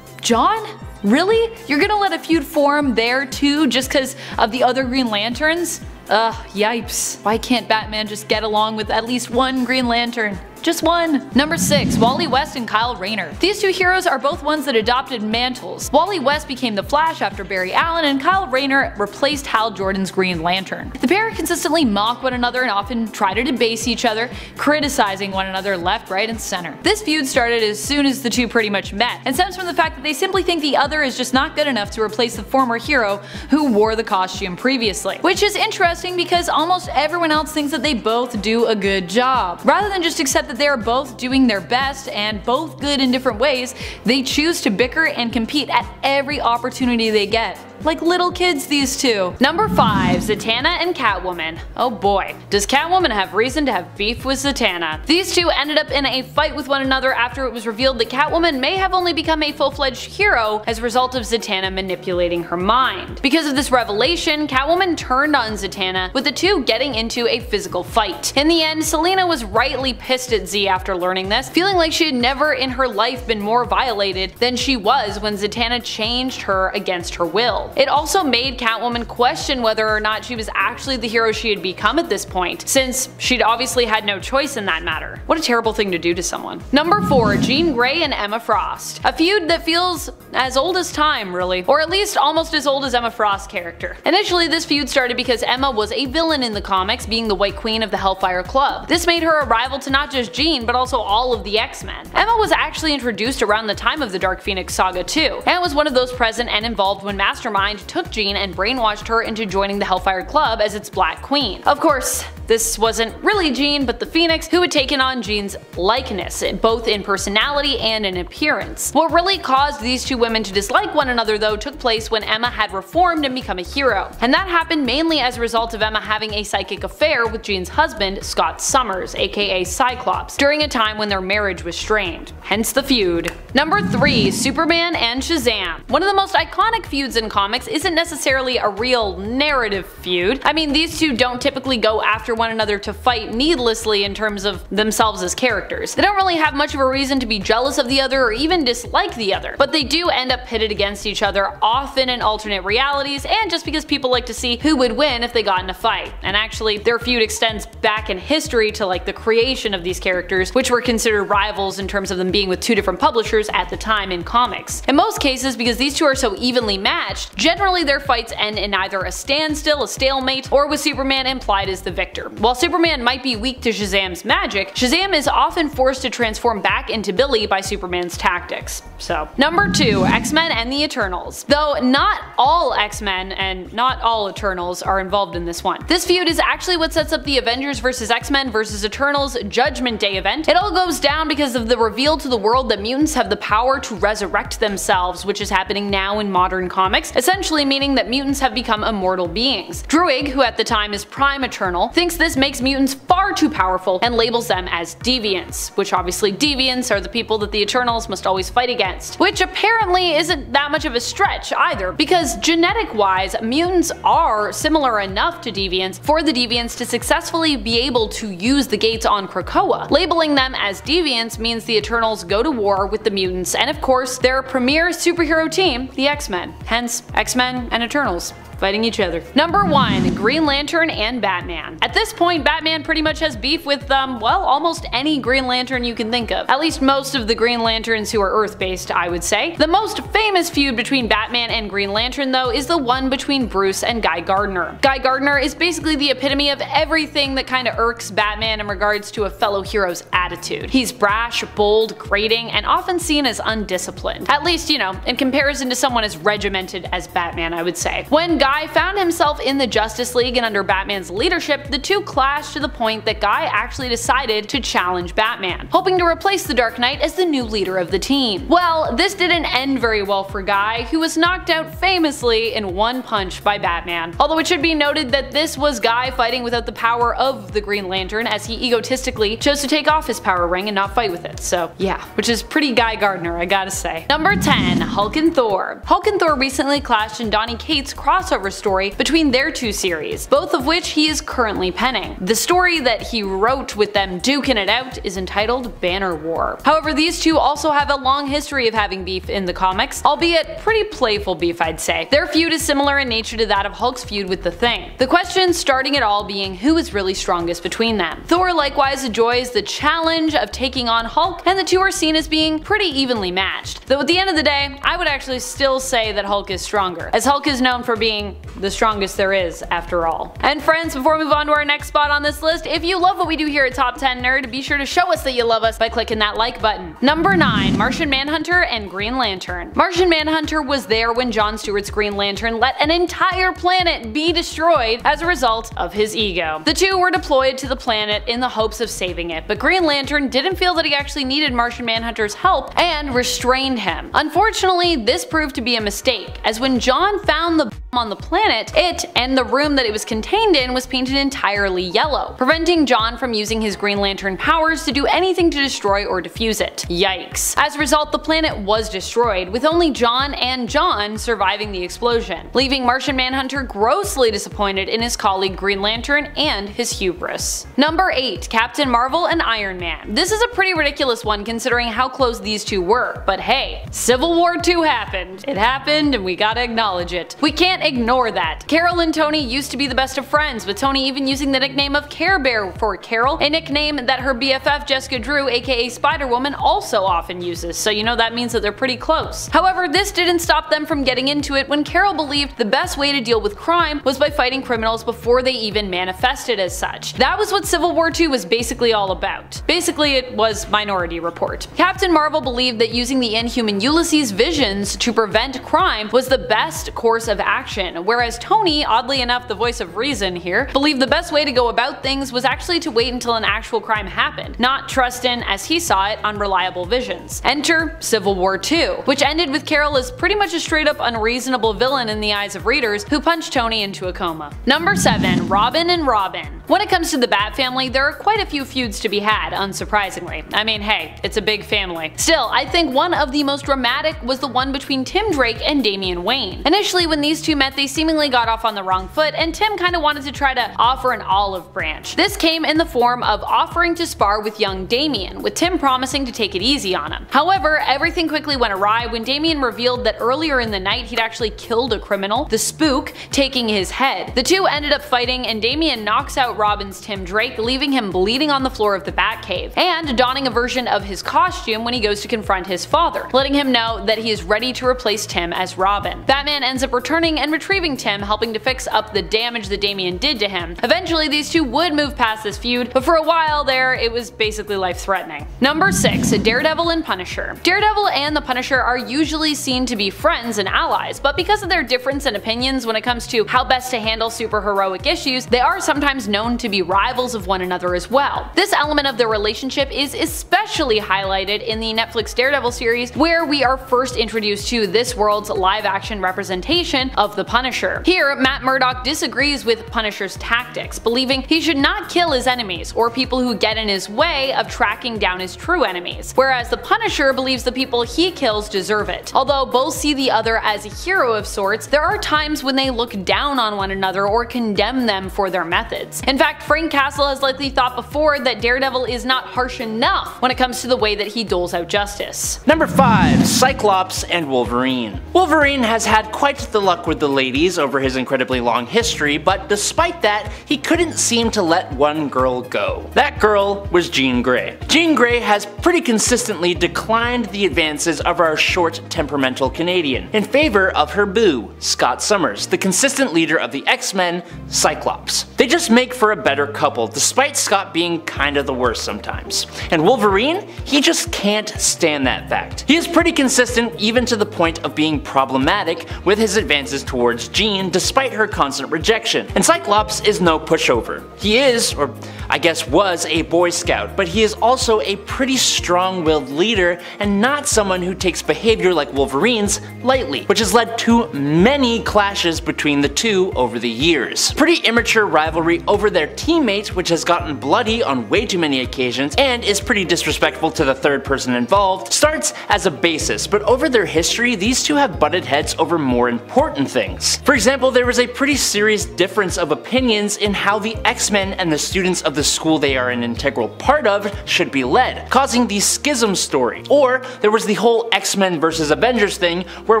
John? Really? You're gonna let a feud form there too just cause of the other Green Lanterns? Ugh, yipes. Why can't Batman just get along with at least one Green Lantern? Just one. Number 6. Wally West and Kyle Rayner. These two heroes are both ones that adopted mantles. Wally West became the Flash after Barry Allen and Kyle Rayner replaced Hal Jordan's Green Lantern. The pair consistently mock one another and often try to debase each other, criticizing one another left, right, and center. This feud started as soon as the two pretty much met, and stems from the fact that they simply think the other is just not good enough to replace the former hero who wore the costume previously. Which is interesting because almost everyone else thinks that they both do a good job. Rather than just accept that they are both doing their best and both good in different ways, they choose to bicker and compete at every opportunity they get. Like little kids these two. Number 5. Zatanna and Catwoman. Oh boy, does Catwoman have reason to have beef with Zatanna. These two ended up in a fight with one another after it was revealed that Catwoman may have only become a full-fledged hero as a result of Zatanna manipulating her mind. Because of this revelation, Catwoman turned on Zatanna, with the two getting into a physical fight. In the end, Selina was rightly pissed at Z after learning this, feeling like she had never in her life been more violated than she was when Zatanna changed her against her will. It also made Catwoman question whether or not she was actually the hero she had become at this point, since she'd obviously had no choice in that matter. What a terrible thing to do to someone. Number 4. Jean Grey and Emma Frost. A feud that feels as old as time, really. Or at least almost as old as Emma Frost's character. Initially, this feud started because Emma was a villain in the comics, being the White Queen of the Hellfire Club. This made her a rival to not just Jean, but also all of the X-Men. Emma was actually introduced around the time of the Dark Phoenix saga too, and was one of those present and involved when Mastermind took Jean and brainwashed her into joining the Hellfire Club as its Black Queen. Of course, this wasn't really Jean, but the Phoenix who had taken on Jean's likeness, both in personality and in appearance. What really caused these two women to dislike one another though took place when Emma had reformed and become a hero, and that happened mainly as a result of Emma having a psychic affair with Jean's husband, Scott Summers, aka Cyclops, during a time when their marriage was strained, hence the feud. Number 3. Superman and Shazam. One of the most iconic feuds in comics isn't necessarily a real narrative feud. I mean, these two don't typically go after one another to fight needlessly in terms of themselves as characters. They don't really have much of a reason to be jealous of the other or even dislike the other, but they do end up pitted against each other, often in alternate realities, and just because people like to see who would win if they got in a fight. And actually, their feud extends back in history to like the creation of these characters, which were considered rivals in terms of them being with two different publishers at the time in comics. In most cases, because these two are so evenly matched, generally their fights end in either a standstill, a stalemate, or with Superman implied as the victor. While Superman might be weak to Shazam's magic, Shazam is often forced to transform back into Billy by Superman's tactics. So, number 2. X-Men and the Eternals. Though not all X-Men and not all Eternals are involved in this one. This feud is actually what sets up the Avengers vs X-Men vs Eternals Judgment Day event. It all goes down because of the reveal to the world that mutants have the power to resurrect themselves, which is happening now in modern comics, essentially meaning that mutants have become immortal beings. Druig, who at the time is Prime Eternal, thinks this makes mutants far too powerful and labels them as deviants, which obviously deviants are the people that the Eternals must always fight against, which apparently isn't that much of a stretch either, because genetic wise, mutants are similar enough to deviants for the deviants to successfully be able to use the gates on Krakoa. Labeling them as deviants means the Eternals go to war with the mutants and of course their premier superhero team, the X-Men. Hence, X-Men and Eternals fighting each other. Number 1. Green Lantern and Batman. At this point, Batman pretty much has beef with, um, well, almost any Green Lantern you can think of. At least most of the Green Lanterns who are Earth-based, I would say. The most famous feud between Batman and Green Lantern, though, is the one between Bruce and Guy Gardner. Guy Gardner is basically the epitome of everything that kinda irks Batman in regards to a fellow hero's attitude. He's brash, bold, grating, and often seen as undisciplined. At least, you know, in comparison to someone as regimented as Batman, I would say. When Guy Guy found himself in the Justice League and under Batman's leadership, the two clashed to the point that Guy actually decided to challenge Batman, hoping to replace the Dark Knight as the new leader of the team. Well, this didn't end very well for Guy, who was knocked out famously in one punch by Batman. Although it should be noted that this was Guy fighting without the power of the Green Lantern as he egotistically chose to take off his power ring and not fight with it, so yeah, which is pretty Guy Gardner, I gotta say. Number 10. Hulk and Thor. Hulk and Thor recently clashed in Donny Cates' crossover crossover story between their two series, both of which he is currently penning. The story that he wrote with them duking it out is entitled Banner War. However, these two also have a long history of having beef in the comics, albeit pretty playful beef I'd say. Their feud is similar in nature to that of Hulk's feud with The Thing. The question starting it all being who is really strongest between them. Thor likewise enjoys the challenge of taking on Hulk, and the two are seen as being pretty evenly matched. Though at the end of the day, I would actually still say that Hulk is stronger, as Hulk is known for being the strongest there is, after all. And friends, before we move on to our next spot on this list, if you love what we do here at Top 10 Nerd, be sure to show us that you love us by clicking that like button. Number 9. Martian Manhunter and Green Lantern Martian Manhunter was there when John Stewart's Green Lantern let an entire planet be destroyed as a result of his ego. The two were deployed to the planet in the hopes of saving it, but Green Lantern didn't feel that he actually needed Martian Manhunter's help and restrained him. Unfortunately, this proved to be a mistake, as when John found the on the planet, it and the room that it was contained in was painted entirely yellow, preventing John from using his Green Lantern powers to do anything to destroy or defuse it. Yikes. As a result, the planet was destroyed, with only John and John surviving the explosion, leaving Martian Manhunter grossly disappointed in his colleague Green Lantern and his hubris. Number 8. Captain Marvel and Iron Man. This is a pretty ridiculous one considering how close these two were, but hey, Civil War II happened. It happened and we gotta acknowledge it. We can't can't ignore that. Carol and Tony used to be the best of friends, with Tony even using the nickname of Care Bear for Carol, a nickname that her BFF Jessica Drew aka Spider-Woman also often uses, so you know that means that they're pretty close. However, this didn't stop them from getting into it when Carol believed the best way to deal with crime was by fighting criminals before they even manifested as such. That was what Civil War II was basically all about. Basically, it was Minority Report. Captain Marvel believed that using the Inhuman Ulysses visions to prevent crime was the best course of action whereas Tony, oddly enough the voice of reason here, believed the best way to go about things was actually to wait until an actual crime happened, not trust in, as he saw it, unreliable visions. Enter Civil War II, which ended with Carol as pretty much a straight up unreasonable villain in the eyes of readers who punched Tony into a coma. Number 7. Robin and Robin When it comes to the Bat family, there are quite a few feuds to be had, unsurprisingly. I mean hey, it's a big family. Still, I think one of the most dramatic was the one between Tim Drake and Damian Wayne. Initially when these two met they seemingly got off on the wrong foot and Tim kinda wanted to try to offer an olive branch. This came in the form of offering to spar with young Damian, with Tim promising to take it easy on him. However, everything quickly went awry when Damian revealed that earlier in the night he'd actually killed a criminal, the Spook, taking his head. The two ended up fighting and Damian knocks out Robin's Tim Drake, leaving him bleeding on the floor of the Batcave, and donning a version of his costume when he goes to confront his father, letting him know that he is ready to replace Tim as Robin. Batman ends up returning and retrieving Tim, helping to fix up the damage that Damian did to him. Eventually these two would move past this feud, but for a while there it was basically life-threatening. Number 6. Daredevil and Punisher Daredevil and the Punisher are usually seen to be friends and allies, but because of their difference in opinions when it comes to how best to handle superheroic issues, they are sometimes known to be rivals of one another as well. This element of their relationship is especially highlighted in the Netflix Daredevil series where we are first introduced to this world's live action representation of the Punisher. Here, Matt Murdock disagrees with Punisher's tactics, believing he should not kill his enemies or people who get in his way of tracking down his true enemies, whereas the Punisher believes the people he kills deserve it. Although both see the other as a hero of sorts, there are times when they look down on one another or condemn them for their methods. In fact, Frank Castle has likely thought before that Daredevil is not harsh enough when it comes to the way that he doles out justice. Number 5. Cyclops and Wolverine Wolverine has had quite the luck with the ladies over his incredibly long history, but despite that, he couldn't seem to let one girl go. That girl was Jean Grey. Jean Grey has pretty consistently declined the advances of our short, temperamental Canadian, in favor of her boo, Scott Summers, the consistent leader of the X-Men, Cyclops. They just make for a better couple, despite Scott being kinda the worst sometimes. And Wolverine? He just can't stand that fact. He is pretty consistent even to the point of being problematic with his advances towards Jean despite her constant rejection. And Cyclops is no pushover. He is, or I guess was, a Boy Scout, but he is also a pretty strong-willed leader and not someone who takes behavior like Wolverine's lightly, which has led to many clashes between the two over the years. Pretty immature rivalry over their teammates which has gotten bloody on way too many occasions and is pretty disrespectful to the third person involved, starts as a basis, but over their history these two have butted heads over more important things. For example, there was a pretty serious difference of opinions in how the X-Men and the students of the school they are an integral part of should be led, causing the schism story. Or there was the whole X-Men versus Avengers thing where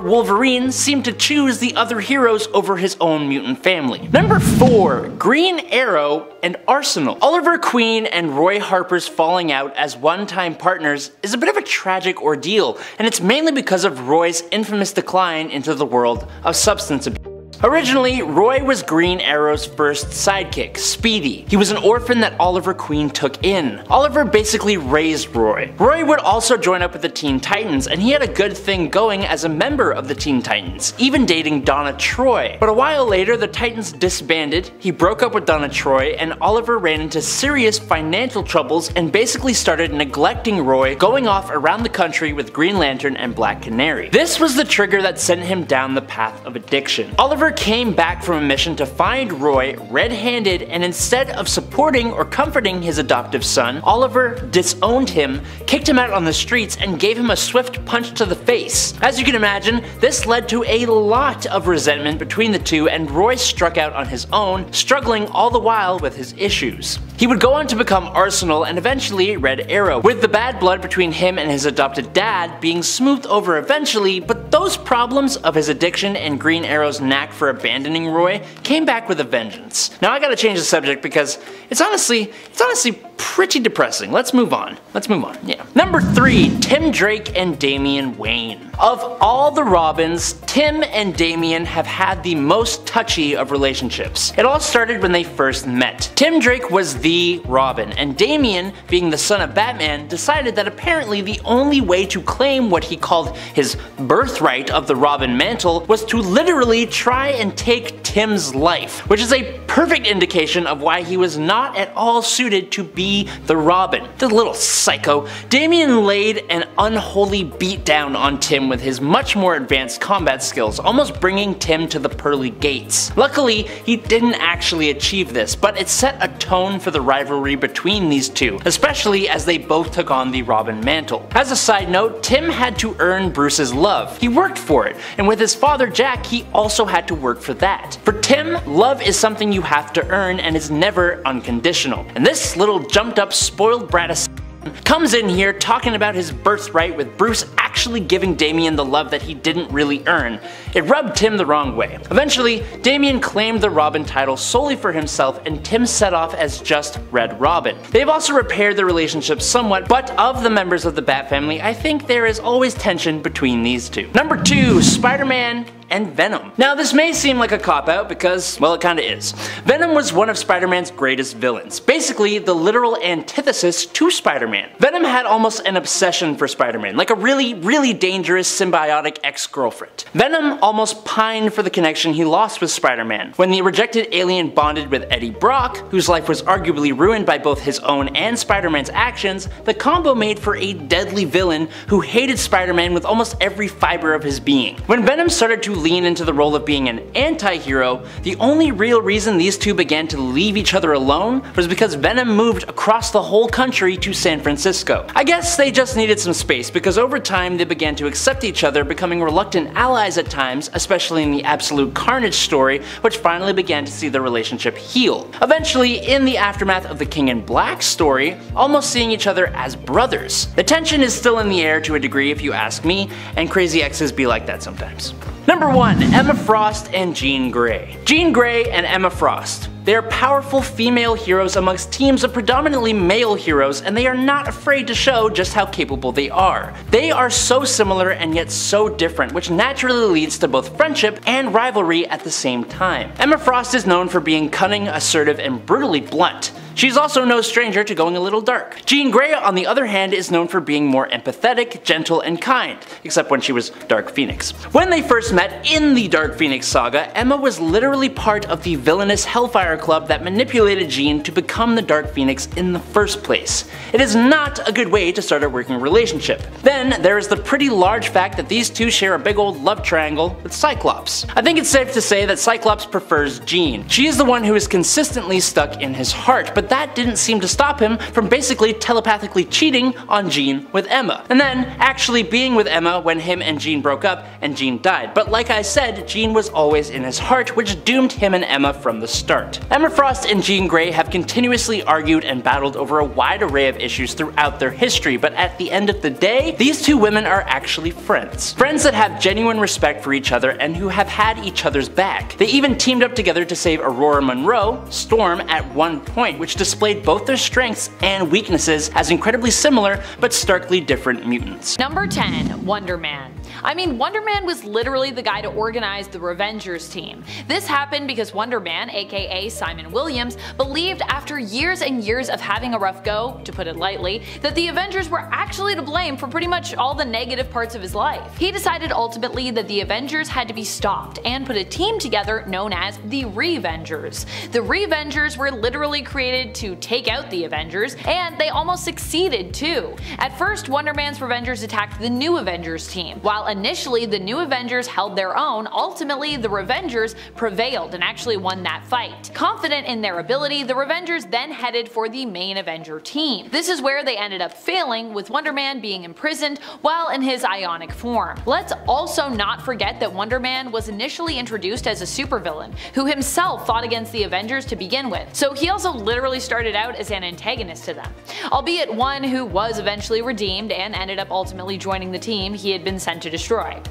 Wolverine seemed to choose the other heroes over his own mutant family. Number 4. Green Arrow and Arsenal. Oliver Queen and Roy Harper's falling out as one-time partners is a bit of a tragic ordeal, and it's mainly because of Roy's infamous decline into the world of substance abuse. Originally, Roy was Green Arrow's first sidekick, Speedy. He was an orphan that Oliver Queen took in. Oliver basically raised Roy. Roy would also join up with the Teen Titans, and he had a good thing going as a member of the Teen Titans, even dating Donna Troy. But a while later, the Titans disbanded, he broke up with Donna Troy, and Oliver ran into serious financial troubles and basically started neglecting Roy, going off around the country with Green Lantern and Black Canary. This was the trigger that sent him down the path of addiction. Oliver came back from a mission to find Roy red-handed and instead of supporting or comforting his adoptive son, Oliver disowned him, kicked him out on the streets, and gave him a swift punch to the face. As you can imagine, this led to a lot of resentment between the two and Roy struck out on his own, struggling all the while with his issues. He would go on to become Arsenal and eventually Red Arrow, with the bad blood between him and his adopted dad being smoothed over eventually, but those problems of his addiction and Green Arrow's knack for abandoning Roy came back with a vengeance. Now I gotta change the subject because it's honestly, it's honestly pretty depressing. Let's move on. Let's move on, yeah. Number 3, Tim Drake and Damian Wayne. Of all the Robins, Tim and Damian have had the most touchy of relationships. It all started when they first met. Tim Drake was the Robin, and Damian, being the son of Batman, decided that apparently the only way to claim what he called his birthright of the Robin mantle was to literally try and take Tim's life, which is a perfect indication of why he was not at all suited to be the Robin. The little psycho. Damian laid an unholy beatdown on Tim with his much more advanced combat skills, almost bringing Tim to the pearly gates. Luckily, he didn't actually achieve this, but it set a tone for the rivalry between these two, especially as they both took on the Robin mantle. As a side note, Tim had to earn Bruce's love. He worked for it, and with his father Jack, he also had to work for that. For Tim, love is something you have to earn and is never unconditional. And this little jumped up spoiled brat comes in here talking about his birthright with Bruce actually giving Damian the love that he didn't really earn. It rubbed Tim the wrong way. Eventually, Damian claimed the Robin title solely for himself and Tim set off as just Red Robin. They've also repaired the relationship somewhat, but of the members of the Bat family, I think there is always tension between these two. Number 2. Spider-Man and Venom. Now this may seem like a cop-out because, well it kinda is. Venom was one of Spider-Man's greatest villains, basically the literal antithesis to Spider-Man. Venom had almost an obsession for Spider-Man, like a really, really dangerous symbiotic ex-girlfriend. Venom almost pined for the connection he lost with Spider-Man. When the rejected alien bonded with Eddie Brock, whose life was arguably ruined by both his own and Spider-Man's actions, the combo made for a deadly villain who hated Spider-Man with almost every fiber of his being. When Venom started to lean into the role of being an anti-hero, the only real reason these two began to leave each other alone was because Venom moved across the whole country to San Francisco. I guess they just needed some space because over time they began to accept each other, becoming reluctant allies at times, especially in the Absolute Carnage story, which finally began to see the relationship heal. Eventually, in the aftermath of the King in Black story, almost seeing each other as brothers. The tension is still in the air to a degree if you ask me, and crazy exes be like that sometimes. Number 1. Emma Frost and Jean Grey. Jean Grey and Emma Frost. They are powerful female heroes amongst teams of predominantly male heroes and they are not afraid to show just how capable they are. They are so similar and yet so different which naturally leads to both friendship and rivalry at the same time. Emma Frost is known for being cunning, assertive, and brutally blunt. She's also no stranger to going a little dark. Jean Grey, on the other hand, is known for being more empathetic, gentle, and kind, except when she was Dark Phoenix. When they first met in the Dark Phoenix saga, Emma was literally part of the villainous Hellfire Club that manipulated Jean to become the Dark Phoenix in the first place. It is not a good way to start a working relationship. Then, there is the pretty large fact that these two share a big old love triangle with Cyclops. I think it's safe to say that Cyclops prefers Jean. She is the one who is consistently stuck in his heart, but that didn't seem to stop him from basically telepathically cheating on Jean with Emma. And then actually being with Emma when him and Jean broke up and Jean died. But like I said, Jean was always in his heart, which doomed him and Emma from the start. Emma Frost and Jean Grey have continuously argued and battled over a wide array of issues throughout their history, but at the end of the day, these two women are actually friends. Friends that have genuine respect for each other and who have had each other's back. They even teamed up together to save Ororo Munroe, Storm, at one point, which displayed both their strengths and weaknesses as incredibly similar but starkly different mutants. Number 10. Wonder Man. I mean, Wonder Man was literally the guy to organize the Revengers team. This happened because Wonder Man, aka Simon Williams, believed after years and years of having a rough go, to put it lightly, that the Avengers were actually to blame for pretty much all the negative parts of his life. He decided ultimately that the Avengers had to be stopped and put a team together known as the Revengers. The Revengers were literally created to take out the Avengers, and they almost succeeded too. At first, Wonder Man's Revengers attacked the New Avengers team. While initially the New Avengers held their own, ultimately the Revengers prevailed and actually won that fight. Confident in their ability, the Revengers then headed for the main Avenger team. This is where they ended up failing, with Wonder Man being imprisoned while in his ionic form. Let's also not forget that Wonder Man was initially introduced as a supervillain, who himself fought against the Avengers to begin with, so he also literally started out as an antagonist to them. Albeit one who was eventually redeemed and ended up ultimately joining the team he had been sent to destroy.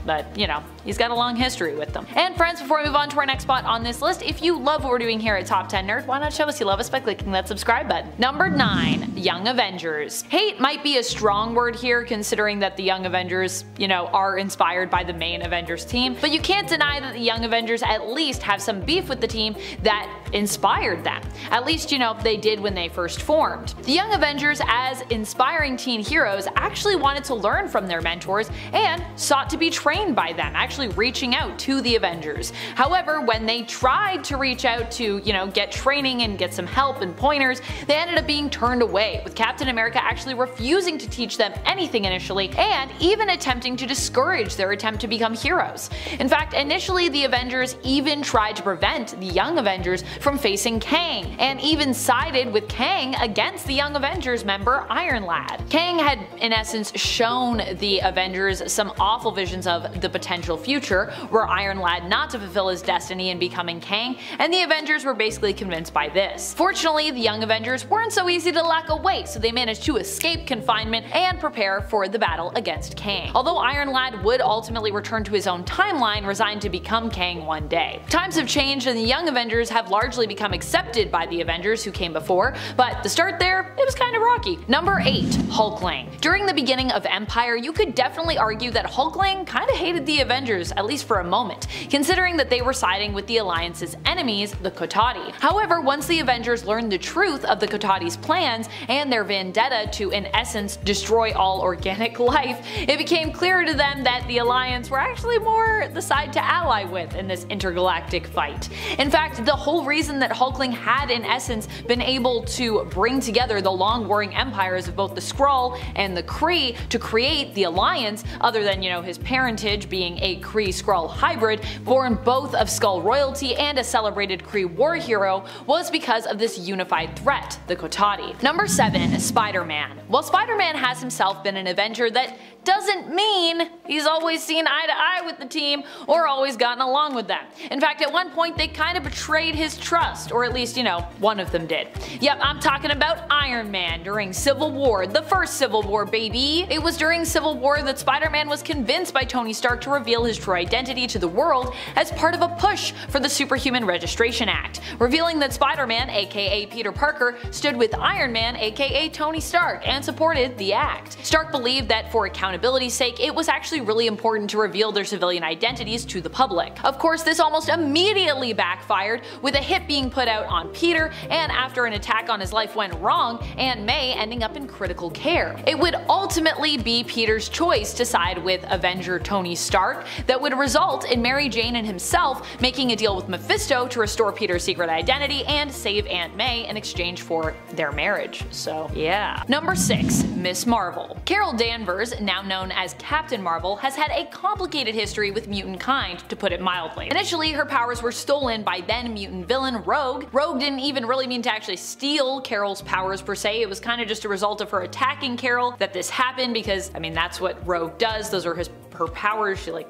But, you know, he's got a long history with them. And friends, before we move on to our next spot on this list, if you love what we're doing here at Top 10 Nerd, why not show us you love us by clicking that subscribe button. Number 9. Young Avengers. Hate might be a strong word here considering that the Young Avengers, you know, are inspired by the main Avengers team, but you can't deny that the Young Avengers at least have some beef with the team that inspired them. At least, you know, they did when they first formed. The Young Avengers, as inspiring teen heroes, actually wanted to learn from their mentors and sought to be trained by them, actually reaching out to the Avengers. However, when they tried to reach out to, you know, get training and get some help and pointers, they ended up being turned away, with Captain America actually refusing to teach them anything initially and even attempting to discourage their attempt to become heroes. In fact, initially the Avengers even tried to prevent the Young Avengers from facing Kang, and even sided with Kang against the Young Avengers member Iron Lad. Kang had in essence shown the Avengers some awful visions of the potential future, were Iron Lad not to fulfill his destiny in becoming Kang, and the Avengers were basically convinced by this. Fortunately, the Young Avengers weren't so easy to lock away, so they managed to escape confinement and prepare for the battle against Kang. Although Iron Lad would ultimately return to his own timeline, resigned to become Kang one day. Times have changed and the Young Avengers have largely become accepted by the Avengers who came before, but the start there, it was kind of rocky. Number 8. Hulkling. During the beginning of Empire, you could definitely argue that Hulkling kinda hated the Avengers, at least for a moment, considering that they were siding with the Alliance's enemies, the Kotati. However, once the Avengers learned the truth of the Kotati's plans and their vendetta to in essence destroy all organic [LAUGHS] life, it became clear to them that the Alliance were actually more the side to ally with in this intergalactic fight. In fact, the whole reason that Hulkling had in essence been able to bring together the long warring empires of both the Skrull and the Kree to create the Alliance, other than you know his parentage being a Kree Skrull hybrid, born both of Skrull royalty and a celebrated Kree war hero, was because of this unified threat, the Kotati. Number 7. Spider-Man. While Spider-Man has himself been an Avenger that doesn't mean he's always seen eye to eye with the team or always gotten along with them. In fact, at one point they kind of betrayed his trust, or at least, you know, one of them did. Yep, I'm talking about Iron Man during Civil War, the first Civil War, baby. It was during Civil War that Spider-Man was convinced by Tony Stark to reveal his true identity to the world as part of a push for the Superhuman Registration Act, revealing that Spider-Man, aka Peter Parker, stood with Iron Man, aka Tony Stark, and supported the act. Stark believed that for accountability's sake, it was actually really important to reveal their civilian identities to the public. Of course, this almost immediately backfired, with a hit being put out on Peter, and after an attack on his life went wrong, and May ending up in critical care. It would ultimately be Peter's choice to side with Avenger Tony Stark that would result in Mary Jane and himself making a deal with Mephisto to restore Peter's secret identity and save Aunt May in exchange for their marriage. So yeah. Number 6. Miss Marvel. Carol Danvers, now known as Captain Marvel, has had a complicated history with mutant kind, to put it mildly. Initially, her powers were stolen by then mutant villain Rogue. Rogue didn't even really mean to actually steal Carol's powers per se, it was kind of just a result of her attacking Carol that this happened because, I mean, that's what Rogue does, those are his her powers, she like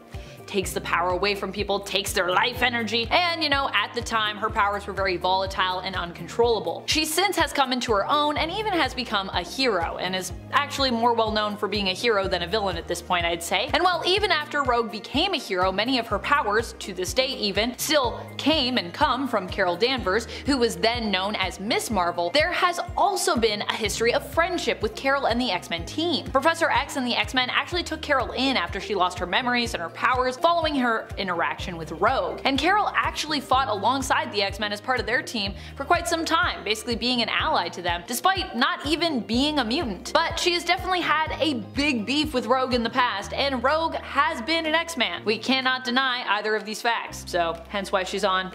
takes the power away from people, takes their life energy, and you know, at the time her powers were very volatile and uncontrollable. She since has come into her own and even has become a hero, and is actually more well known for being a hero than a villain at this point I'd say. And while even after Rogue became a hero, many of her powers, to this day even, still came and come from Carol Danvers, who was then known as Miss Marvel, there has also been a history of friendship with Carol and the X-Men team. Professor X and the X-Men actually took Carol in after she lost her memories and her powers following her interaction with Rogue. And Carol actually fought alongside the X-Men as part of their team for quite some time, basically being an ally to them, despite not even being a mutant. But she has definitely had a big beef with Rogue in the past, and Rogue has been an X-Man. We cannot deny either of these facts, so hence why she's on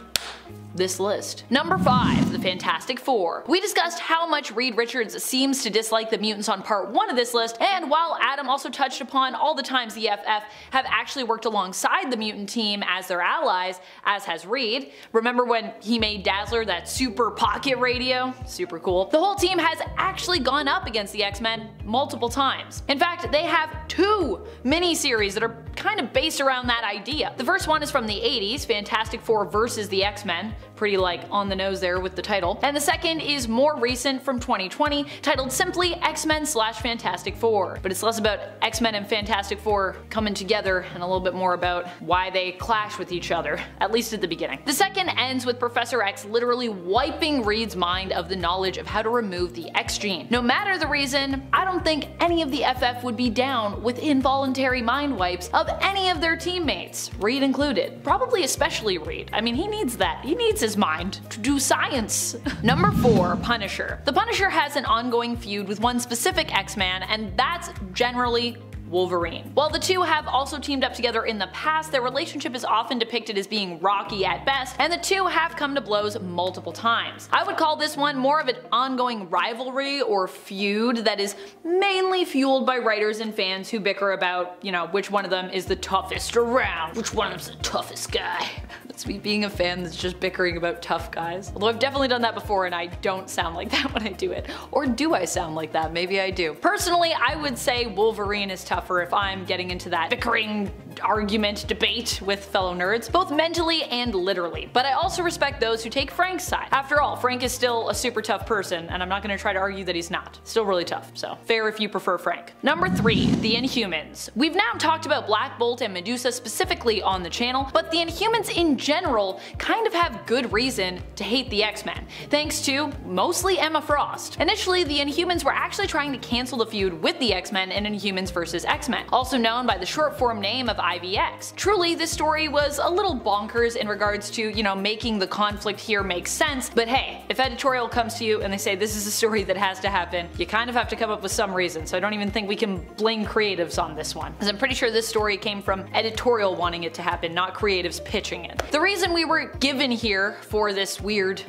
this list. Number 5. The Fantastic Four. We discussed how much Reed Richards seems to dislike the mutants on part 1 of this list, and while Adam also touched upon all the times the FF have actually worked alongside the mutant team as their allies, as has Reed, remember when he made Dazzler that super pocket radio? Super cool. The whole team has actually gone up against the X-Men multiple times. In fact, they have two miniseries that are kind of based around that idea. The first one is from the 80s, Fantastic Four versus the X-Men, pretty like on the nose there with the title. And the second is more recent from 2020, titled simply X-Men slash Fantastic Four. But it's less about X-Men and Fantastic Four coming together and a little bit more about why they clash with each other, at least at the beginning. The second ends with Professor X literally wiping Reed's mind of the knowledge of how to remove the X gene. No matter the reason, I don't think any of the FF would be down with involuntary mind wipes of any of their teammates, Reed included. Probably especially Reed. I mean, he needs that. He needs his mind to do science. [LAUGHS] Number 4. Punisher. The Punisher has an ongoing feud with one specific X-Man, and that's generally Wolverine. While the two have also teamed up together in the past, their relationship is often depicted as being rocky at best, and the two have come to blows multiple times. I would call this one more of an ongoing rivalry or feud that is mainly fueled by writers and fans who bicker about, you know, which one of them is the toughest around, which one of them's the toughest guy. [LAUGHS] That's me being a fan that's just bickering about tough guys. Although I've definitely done that before and I don't sound like [LAUGHS] that when I do it. Or do I sound like that? Maybe I do. Personally, I would say Wolverine is tougher if I'm getting into that bickering argument debate with fellow nerds, both mentally and literally. But I also respect those who take Frank's side. After all, Frank is still a super tough person, and I'm not gonna try to argue that he's not. Still really tough, so fair if you prefer Frank. Number 3. The Inhumans. We've now talked about Black Bolt and Medusa specifically on the channel, but the Inhumans in general kind of have good reason to hate the X-Men, thanks to mostly Emma Frost. Initially, the Inhumans were actually trying to cancel the feud with the X-Men in Inhumans vs. X-Men, also known by the short form name of IVX. Truly, this story was a little bonkers in regards to, you know, making the conflict here make sense, but hey, if editorial comes to you and they say this is a story that has to happen, you kind of have to come up with some reason, so I don't even think we can blame creatives on this one. Because I'm pretty sure this story came from editorial wanting it to happen, not creatives pitching it. The reason we were given here for this weird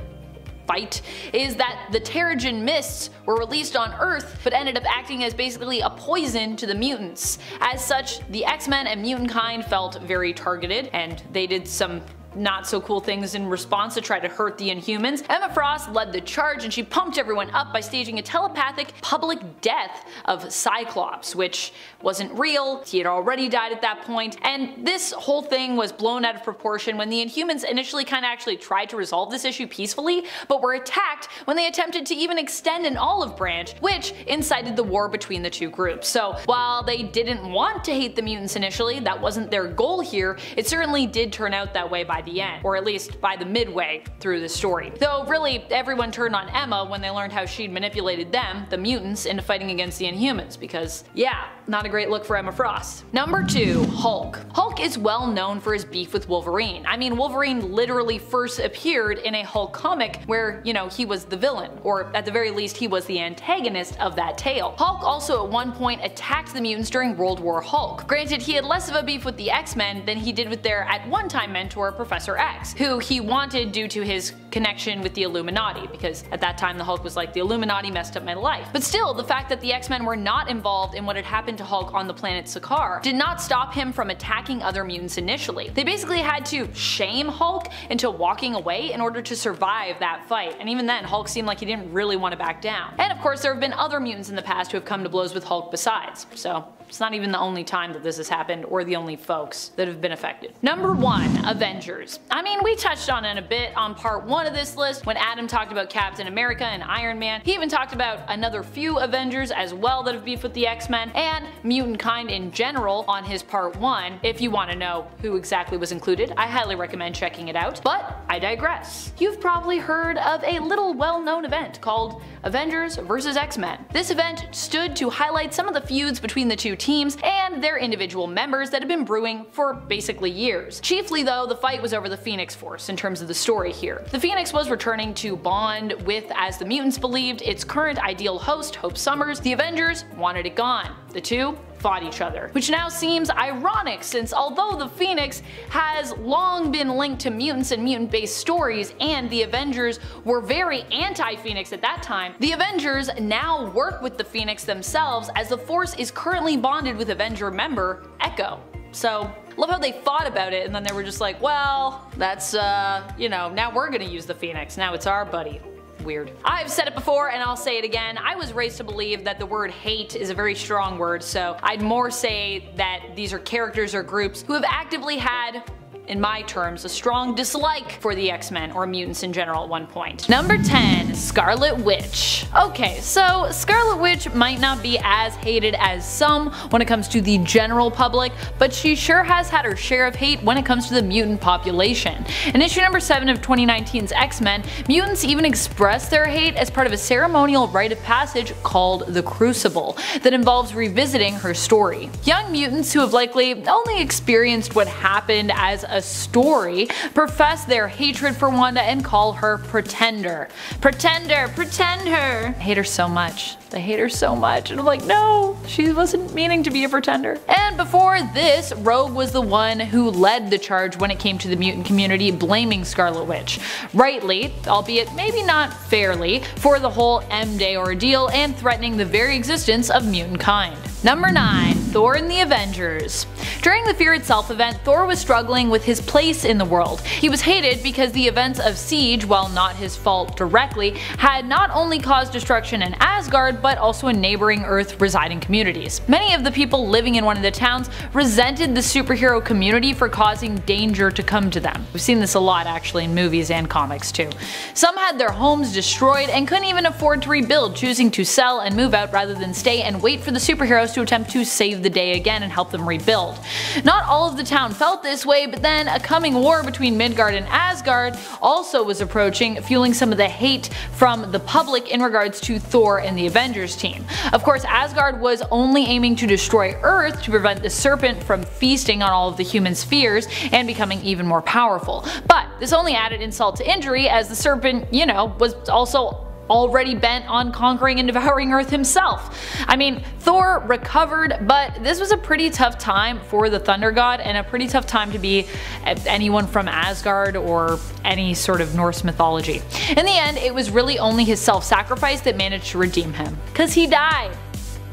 fight is that the Terrigen mists were released on Earth but ended up acting as basically a poison to the mutants. As such, the X-Men and mutant kind felt very targeted and they did some not so cool things in response to try to hurt the Inhumans, Emma Frost led the charge and she pumped everyone up by staging a telepathic public death of Cyclops, which wasn't real, he had already died at that point, and this whole thing was blown out of proportion when the Inhumans initially kinda actually tried to resolve this issue peacefully, but were attacked when they attempted to even extend an olive branch, which incited the war between the two groups. So while they didn't want to hate the mutants initially, that wasn't their goal here, it certainly did turn out that way by the end, or at least by the midway through the story. Though really, everyone turned on Emma when they learned how she'd manipulated them, the mutants, into fighting against the Inhumans, because yeah, not a great look for Emma Frost. Number 2. Hulk. Hulk is well known for his beef with Wolverine. I mean, Wolverine literally first appeared in a Hulk comic where, you know, he was the villain, or at the very least he was the antagonist of that tale. Hulk also at one point attacked the mutants during World War Hulk. Granted, he had less of a beef with the X-Men than he did with their at one time mentor, Professor X, who he wanted due to his connection with the Illuminati, because at that time the Hulk was like, the Illuminati messed up my life. But still, the fact that the X-Men were not involved in what had happened to Hulk on the planet Sakaar did not stop him from attacking other mutants initially. They basically had to shame Hulk into walking away in order to survive that fight, and even then Hulk seemed like he didn't really want to back down. And of course there have been other mutants in the past who have come to blows with Hulk besides, so it's not even the only time that this has happened or the only folks that have been affected. Number 1. Avengers. I mean we touched on it a bit on part 1 of this list when Adam talked about Captain America and Iron Man. He even talked about another few Avengers as well that have beef with the X-Men and mutant kind in general on his part 1. If you want to know who exactly was included, I highly recommend checking it out. But I digress. You've probably heard of a little well-known event called Avengers vs. X-Men. This event stood to highlight some of the feuds between the two teams and their individual members that have been brewing for basically years. Chiefly though, the fight was over the Phoenix Force in terms of the story here. The Phoenix was returning to bond with, as the mutants believed, its current ideal host, Hope Summers. The Avengers wanted it gone. The two fought each other. Which now seems ironic since although the Phoenix has long been linked to mutants and mutant based stories and the Avengers were very anti-Phoenix at that time, the Avengers now work with the Phoenix themselves as the Force is currently bonded with Avenger member Echo. So love how they thought about it and then they were just like, well, that's uh, you know, now we're gonna use the Phoenix, now it's our buddy weird. I've said it before and I'll say it again, I was raised to believe that the word hate is a very strong word, so I'd more say that these are characters or groups who have actively had in my terms, a strong dislike for the X-Men or mutants in general at one point. Number 10. Scarlet Witch. Okay, so Scarlet Witch might not be as hated as some when it comes to the general public, but she sure has had her share of hate when it comes to the mutant population. In issue number 7 of 2019's X-Men, mutants even express their hate as part of a ceremonial rite of passage called the Crucible that involves revisiting her story. Young mutants who have likely only experienced what happened as a story profess their hatred for Wanda and call her Pretender. Pretender, pretend her. I hate her so much. I hate her so much. And I'm like, no, she wasn't meaning to be a pretender. And before this, Rogue was the one who led the charge when it came to the mutant community blaming Scarlet Witch. Rightly, albeit maybe not fairly, for the whole M-Day ordeal and threatening the very existence of mutant kind. Number 9. Thor and the Avengers. During the Fear Itself event, Thor was struggling with his place in the world. He was hated because the events of Siege, while not his fault directly, had not only caused destruction in Asgard, but also in neighboring Earth residing communities. Many of the people living in one of the towns resented the superhero community for causing danger to come to them. We've seen this a lot actually in movies and comics too. Some had their homes destroyed and couldn't even afford to rebuild, choosing to sell and move out rather than stay and wait for the superheroes to attempt to save the day again and help them rebuild. Not all of the town felt this way, but then a coming war between Midgard and Asgard also was approaching, fueling some of the hate from the public in regards to Thor and the Avengers team. Of course, Asgard was only aiming to destroy Earth to prevent the serpent from feasting on all of the human spheres and becoming even more powerful. But this only added insult to injury as the serpent, you know, was also already bent on conquering and devouring Earth himself. I mean, Thor recovered, but this was a pretty tough time for the Thunder God and a pretty tough time to be anyone from Asgard or any sort of Norse mythology. In the end, it was really only his self-sacrifice that managed to redeem him. Cause he died.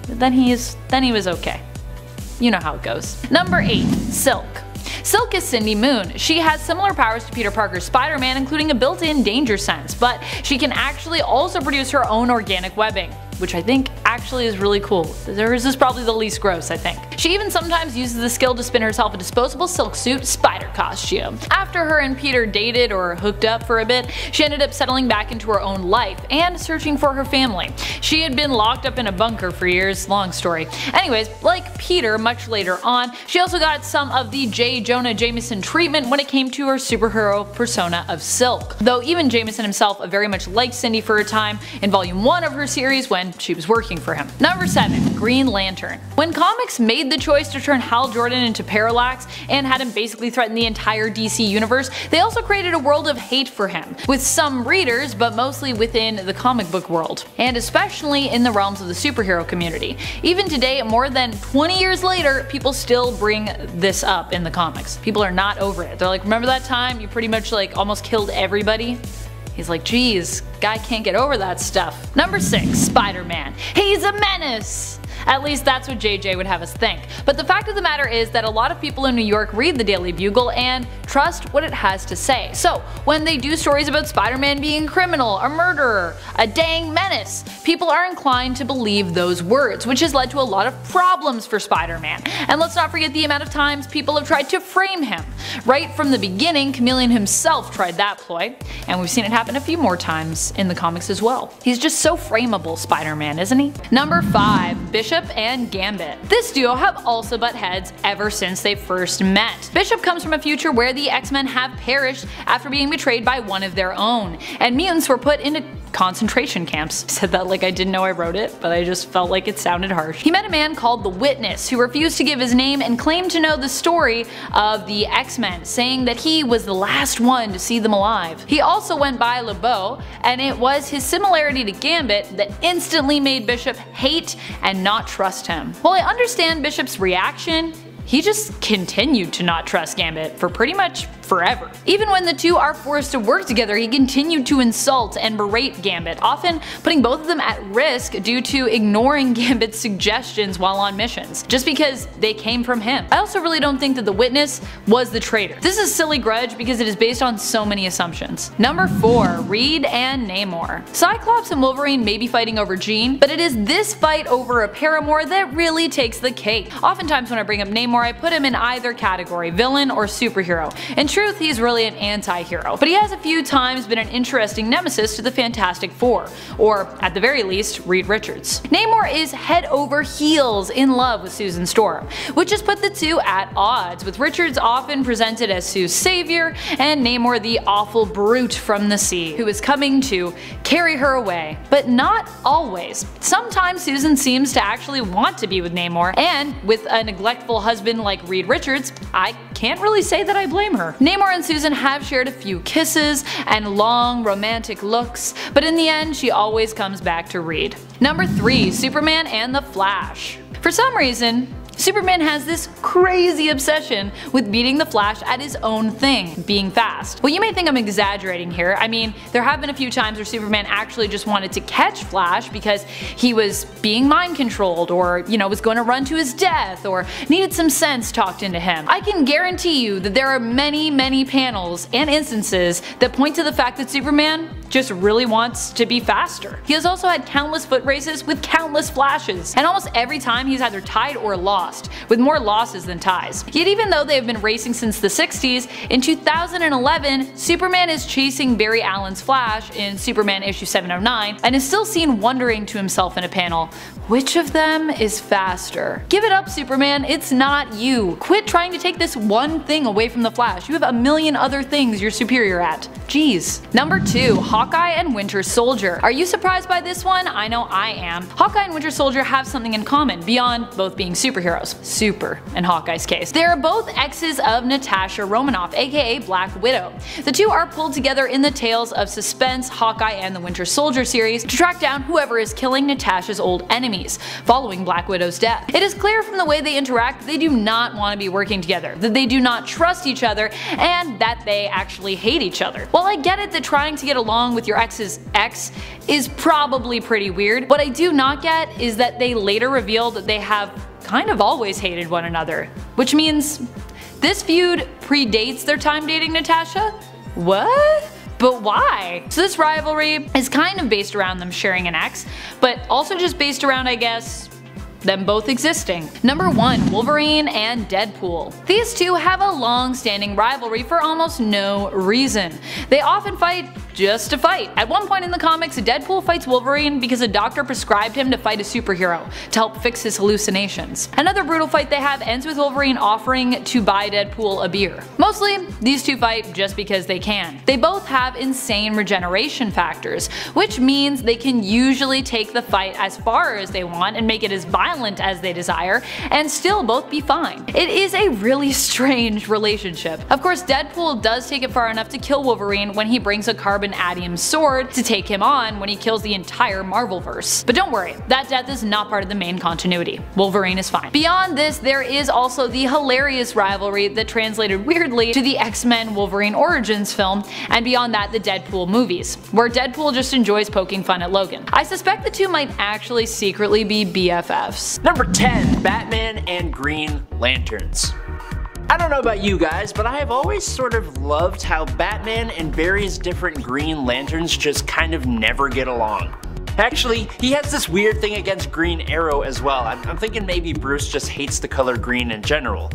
But then he's then he was okay. You know how it goes. Number 8. Silk. Silk is Cindy Moon. She has similar powers to Peter Parker's Spider-Man including a built-in danger sense, but she can actually also produce her own organic webbing which I think actually is really cool. Hers is probably the least gross, I think. She even sometimes uses the skill to spin herself a disposable silk suit spider costume. After her and Peter dated or hooked up for a bit, she ended up settling back into her own life and searching for her family. She had been locked up in a bunker for years, long story. Anyways, like Peter much later on, she also got some of the J. Jonah Jameson treatment when it came to her superhero persona of Silk. Though even Jameson himself very much liked Cindy for a time in volume 1 of her series when she was working for him. Number 7. Green Lantern. When comics made the choice to turn Hal Jordan into Parallax and had him basically threaten the entire DC universe, they also created a world of hate for him, with some readers but mostly within the comic book world, and especially in the realms of the superhero community. Even today, more than 20 years later, people still bring this up in the comics. People are not over it. They're like, remember that time you pretty much like almost killed everybody? He's like, geez, guy can't get over that stuff. Number 6. Spider-Man. He's a menace! At least that's what JJ would have us think. But the fact of the matter is that a lot of people in New York read the Daily Bugle and trust what it has to say. So when they do stories about Spider-Man being a criminal, a murderer, a dang menace, people are inclined to believe those words, which has led to a lot of problems for Spider-Man. And let's not forget the amount of times people have tried to frame him. Right from the beginning, Chameleon himself tried that ploy, and we've seen it happen a few more times in the comics as well. He's just so frameable, Spider-Man, isn't he? Number 5. Bishop Bishop and Gambit. This duo have also butt heads ever since they first met. Bishop comes from a future where the X-Men have perished after being betrayed by one of their own, and mutants were put into concentration camps. I [LAUGHS] said that like I didn't know I wrote it, but I just felt like it sounded harsh. He met a man called the Witness who refused to give his name and claimed to know the story of the X-Men, saying that he was the last one to see them alive. He also went by LeBeau, and it was his similarity to Gambit that instantly made Bishop hate and not trust him. While I understand Bishop's reaction, he just continued to not trust Gambit for pretty much forever. Even when the two are forced to work together, he continued to insult and berate Gambit, often putting both of them at risk due to ignoring [LAUGHS] Gambit's suggestions while on missions, just because they came from him. I also really don't think that the witness was the traitor. This is a silly grudge because it is based on so many assumptions. Number 4. Reed and Namor Cyclops and Wolverine may be fighting over Jean, but it is this fight over a paramour that really takes the cake. Oftentimes when I bring up Namor, I put him in either category, villain or superhero. In truth, he's really an anti-hero, but he has a few times been an interesting nemesis to the Fantastic Four, or at the very least, Reed Richards. Namor is head over heels in love with Susan Storm, which has put the two at odds, with Richards often presented as Sue's savior, and Namor the awful brute from the sea, who is coming to carry her away. But not always. Sometimes Susan seems to actually want to be with Namor, and with a neglectful husband like Reed Richards, I can't really say that I blame her. Namor and Susan have shared a few kisses and long romantic looks, but in the end she always comes back to Reed. Number 3. Superman and the Flash For some reason, Superman has this crazy obsession with beating the Flash at his own thing, being fast. Well you may think I'm exaggerating here, I mean there have been a few times where Superman actually just wanted to catch Flash because he was being mind controlled or you know was going to run to his death or needed some sense talked into him. I can guarantee you that there are many many panels and instances that point to the fact that Superman just really wants to be faster. He has also had countless foot races with countless flashes, and almost every time he's either tied or lost, with more losses than ties. Yet even though they have been racing since the 60s, in 2011 Superman is chasing Barry Allen's Flash in Superman issue 709 and is still seen wondering to himself in a panel, which of them is faster? Give it up Superman, it's not you. Quit trying to take this one thing away from the Flash, you have a million other things you're superior at. Jeez. Number 2. Hawkeye and Winter Soldier. Are you surprised by this one? I know I am. Hawkeye and Winter Soldier have something in common, beyond both being superheroes. Super, in Hawkeye's case. They are both exes of Natasha Romanoff, aka Black Widow. The two are pulled together in the Tales of Suspense, Hawkeye and the Winter Soldier series to track down whoever is killing Natasha's old enemies, following Black Widow's death. It is clear from the way they interact that they do not want to be working together, that they do not trust each other, and that they actually hate each other. While I get it that trying to get along with your ex's ex is probably pretty weird, what I do not get is that they later reveal that they have kind of always hated one another. Which means this feud predates their time dating Natasha? What? But why? So this rivalry is kind of based around them sharing an ex, but also just based around I guess them both existing. Number 1. Wolverine and Deadpool. These two have a long-standing rivalry for almost no reason. They often fight just to fight. At one point in the comics, Deadpool fights Wolverine because a doctor prescribed him to fight a superhero to help fix his hallucinations. Another brutal fight they have ends with Wolverine offering to buy Deadpool a beer. Mostly, these two fight just because they can. They both have insane regeneration factors, which means they can usually take the fight as far as they want and make it as violent as they desire, and still both be fine. It is a really [LAUGHS] strange relationship. Of course, Deadpool does take it far enough to kill Wolverine when he brings a carbon carbon adamantium sword to take him on when he kills the entire Marvelverse. But don't worry, that death is not part of the main continuity. Wolverine is fine. Beyond this, there is also the hilarious rivalry that translated weirdly to the X-Men Wolverine Origins film, and beyond that the Deadpool movies, where Deadpool just enjoys poking fun at Logan. I suspect the two might actually secretly be BFFs. Number 10. Batman and Green Lanterns. I don't know about you guys, but I have always sort of loved how Batman and various different Green Lanterns just kind of never get along. Actually, he has this weird thing against Green Arrow as well. I'm, I'm thinking maybe Bruce just hates the color green in general.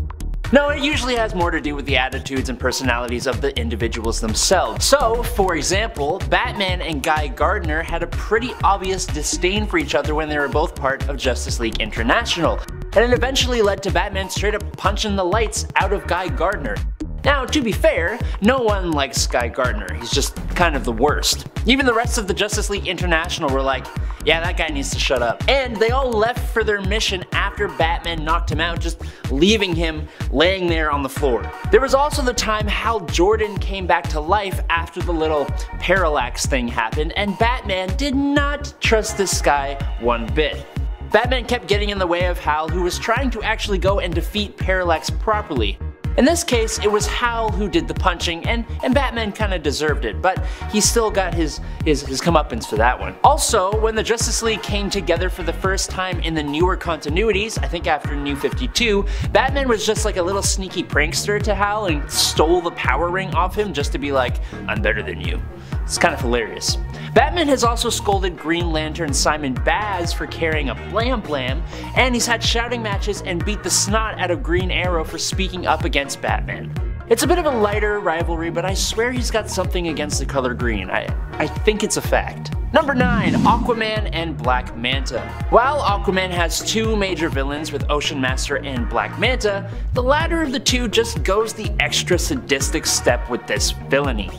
No, it usually has more to do with the attitudes and personalities of the individuals themselves. So, for example, Batman and Guy Gardner had a pretty obvious disdain for each other when they were both part of Justice League International, and it eventually led to Batman straight up punching the lights out of Guy Gardner. Now, to be fair, no one likes Guy Gardner, he's just kind of the worst. Even the rest of the Justice League International were like, yeah, that guy needs to shut up. And they all left for their mission after Batman knocked him out, just leaving him laying there on the floor. There was also the time Hal Jordan came back to life after the little parallax thing happened, and Batman did not trust this guy one bit. Batman kept getting in the way of Hal, who was trying to actually go and defeat Parallax properly. In this case, it was Hal who did the punching, and, and Batman kinda deserved it, but he still got his, his, his comeuppance for that one. Also, when the Justice League came together for the first time in the newer continuities, I think after New 52, Batman was just like a little sneaky prankster to Hal and stole the power ring off him just to be like, I'm better than you. It's kind of hilarious. Batman has also scolded Green Lantern Simon Baz for carrying a Blam Blam, and he's had shouting matches and beat the snot out of Green Arrow for speaking up against Batman. It's a bit of a lighter rivalry, but I swear he's got something against the color green. I, I think it's a fact. Number 9. Aquaman and Black Manta. While Aquaman has two major villains with Ocean Master and Black Manta, the latter of the two just goes the extra sadistic step with this villainy.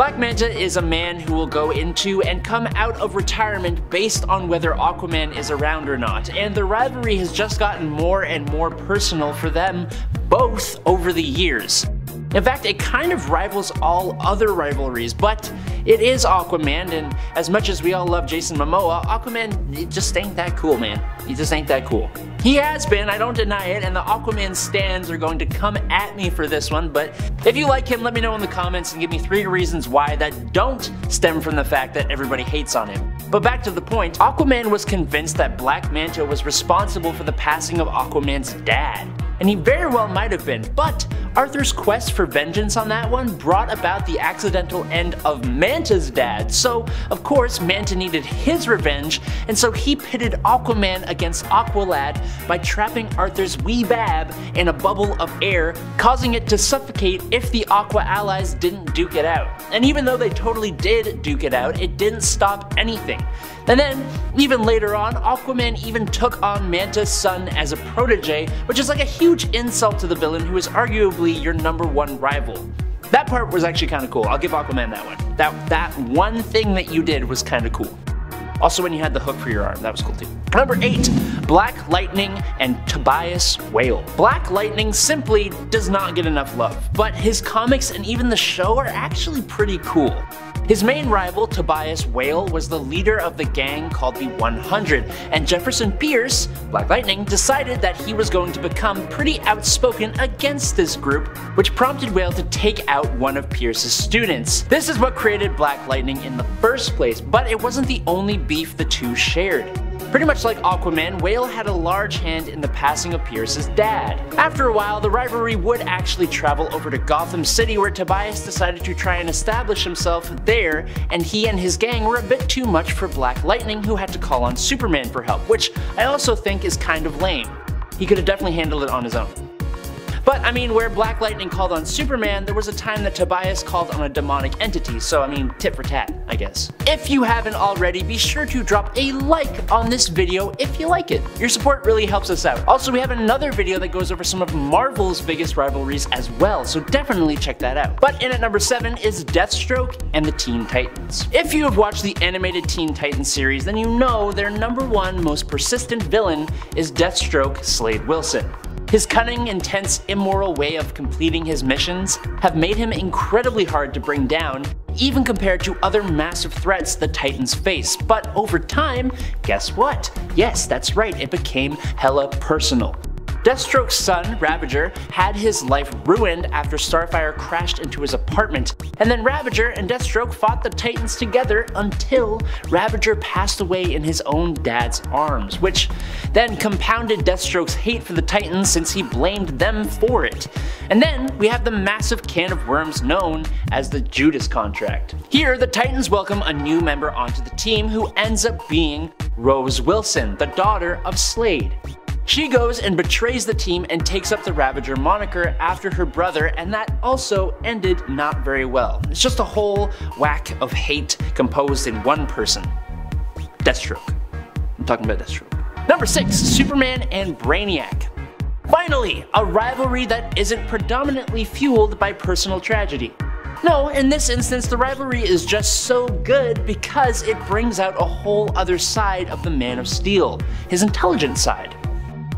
Black Manta is a man who will go into and come out of retirement based on whether Aquaman is around or not, and the rivalry has just gotten more and more personal for them both over the years. In fact, it kind of rivals all other rivalries, but it is Aquaman, and as much as we all love Jason Momoa, Aquaman just ain't that cool, man. He just ain't that cool. He has been, I don't deny it, and the Aquaman stands are going to come at me for this one, but if you like him, let me know in the comments and give me three reasons why that don't stem from the fact that everybody hates on him. But back to the point, Aquaman was convinced that Black Manta was responsible for the passing of Aquaman's dad and he very well might have been, but Arthur's quest for vengeance on that one brought about the accidental end of Manta's dad, so of course Manta needed his revenge, and so he pitted Aquaman against Aqualad by trapping Arthur's wee bab in a bubble of air, causing it to suffocate if the Aqua allies didn't duke it out. And even though they totally did duke it out, it didn't stop anything. And then, even later on, Aquaman even took on Manta's son as a protege, which is like a huge insult to the villain who is arguably your number one rival. That part was actually kind of cool. I'll give Aquaman that one. That, that one thing that you did was kind of cool. Also when you had the hook for your arm, that was cool too. Number 8. Black Lightning and Tobias Whale. Black Lightning simply does not get enough love, but his comics and even the show are actually pretty cool. His main rival, Tobias Whale, was the leader of the gang called the 100, and Jefferson Pierce, Black Lightning, decided that he was going to become pretty outspoken against this group, which prompted Whale to take out one of Pierce's students. This is what created Black Lightning in the first place, but it wasn't the only beef the two shared. Pretty much like Aquaman, Whale had a large hand in the passing of Pierce's dad. After a while, the rivalry would actually travel over to Gotham City where Tobias decided to try and establish himself there, and he and his gang were a bit too much for Black Lightning who had to call on Superman for help, which I also think is kind of lame. He could have definitely handled it on his own. But I mean, where Black Lightning called on Superman, there was a time that Tobias called on a demonic entity, so I mean, tit for tat, I guess. If you haven't already, be sure to drop a like on this video if you like it. Your support really helps us out. Also, we have another video that goes over some of Marvel's biggest rivalries as well, so definitely check that out. But in at number 7 is Deathstroke and the Teen Titans. If you have watched the animated Teen Titans series, then you know their number one most persistent villain is Deathstroke Slade Wilson. His cunning, intense, immoral way of completing his missions have made him incredibly hard to bring down, even compared to other massive threats the Titans face. But over time, guess what? Yes, that's right, it became hella personal. Deathstroke's son, Ravager, had his life ruined after Starfire crashed into his apartment, and then Ravager and Deathstroke fought the Titans together until Ravager passed away in his own dad's arms, which then compounded Deathstroke's hate for the Titans since he blamed them for it. And then we have the massive can of worms known as the Judas Contract. Here, the Titans welcome a new member onto the team who ends up being Rose Wilson, the daughter of Slade. She goes and betrays the team and takes up the Ravager moniker after her brother, and that also ended not very well. It's just a whole whack of hate composed in one person. Deathstroke. I'm talking about Deathstroke. Number 6. Superman and Brainiac. Finally, a rivalry that isn't predominantly fueled by personal tragedy. No, in this instance, the rivalry is just so good because it brings out a whole other side of the Man of Steel, his intelligent side.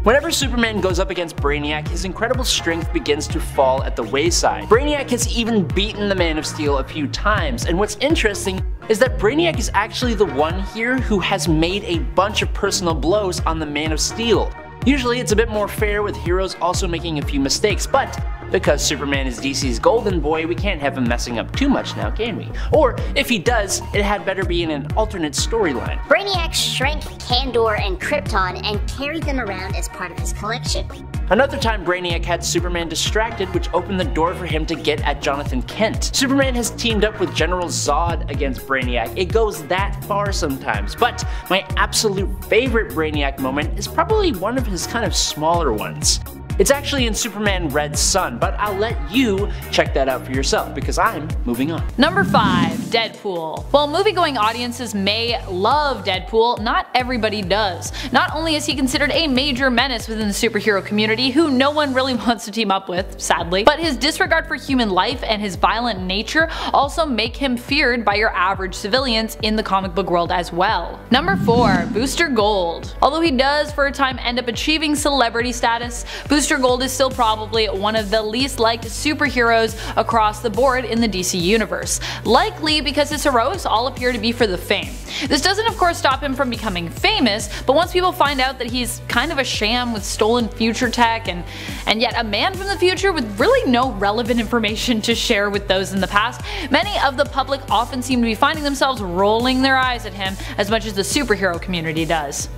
Whenever Superman goes up against Brainiac, his incredible strength begins to fall at the wayside. Brainiac has even beaten the Man of Steel a few times, and what's interesting is that Brainiac is actually the one here who has made a bunch of personal blows on the Man of Steel. Usually it's a bit more fair with heroes also making a few mistakes, but because Superman is DC's golden boy, we can't have him messing up too much now, can we? Or, if he does, it had better be in an alternate storyline. Brainiac shrank Kandor and Krypton and carried them around as part of his collection. Another time Brainiac had Superman distracted which opened the door for him to get at Jonathan Kent. Superman has teamed up with General Zod against Brainiac. It goes that far sometimes, but my absolute favorite Brainiac moment is probably one of his kind of smaller ones. It's actually in Superman Red Sun, but I'll let you check that out for yourself because I'm moving on. Number 5. Deadpool. While movie-going audiences may love Deadpool, not everybody does. Not only is he considered a major menace within the superhero community who no one really [LAUGHS] wants to team up with, sadly, but his disregard for human life and his violent nature also make him feared by your average civilians in the comic book world as well. Number 4. Booster Gold. Although he does for a time end up achieving celebrity status, Booster Booster Gold is still probably one of the least liked superheroes across the board in the DC universe, likely because his heroics all appear to be for the fame. This doesn't of course stop him from becoming famous, but once people find out that he's kind of a sham with stolen future tech and, and yet a man from the future with really no relevant information to share with those in the past, many of the public often seem to be finding themselves rolling their eyes at him as much as the superhero community does.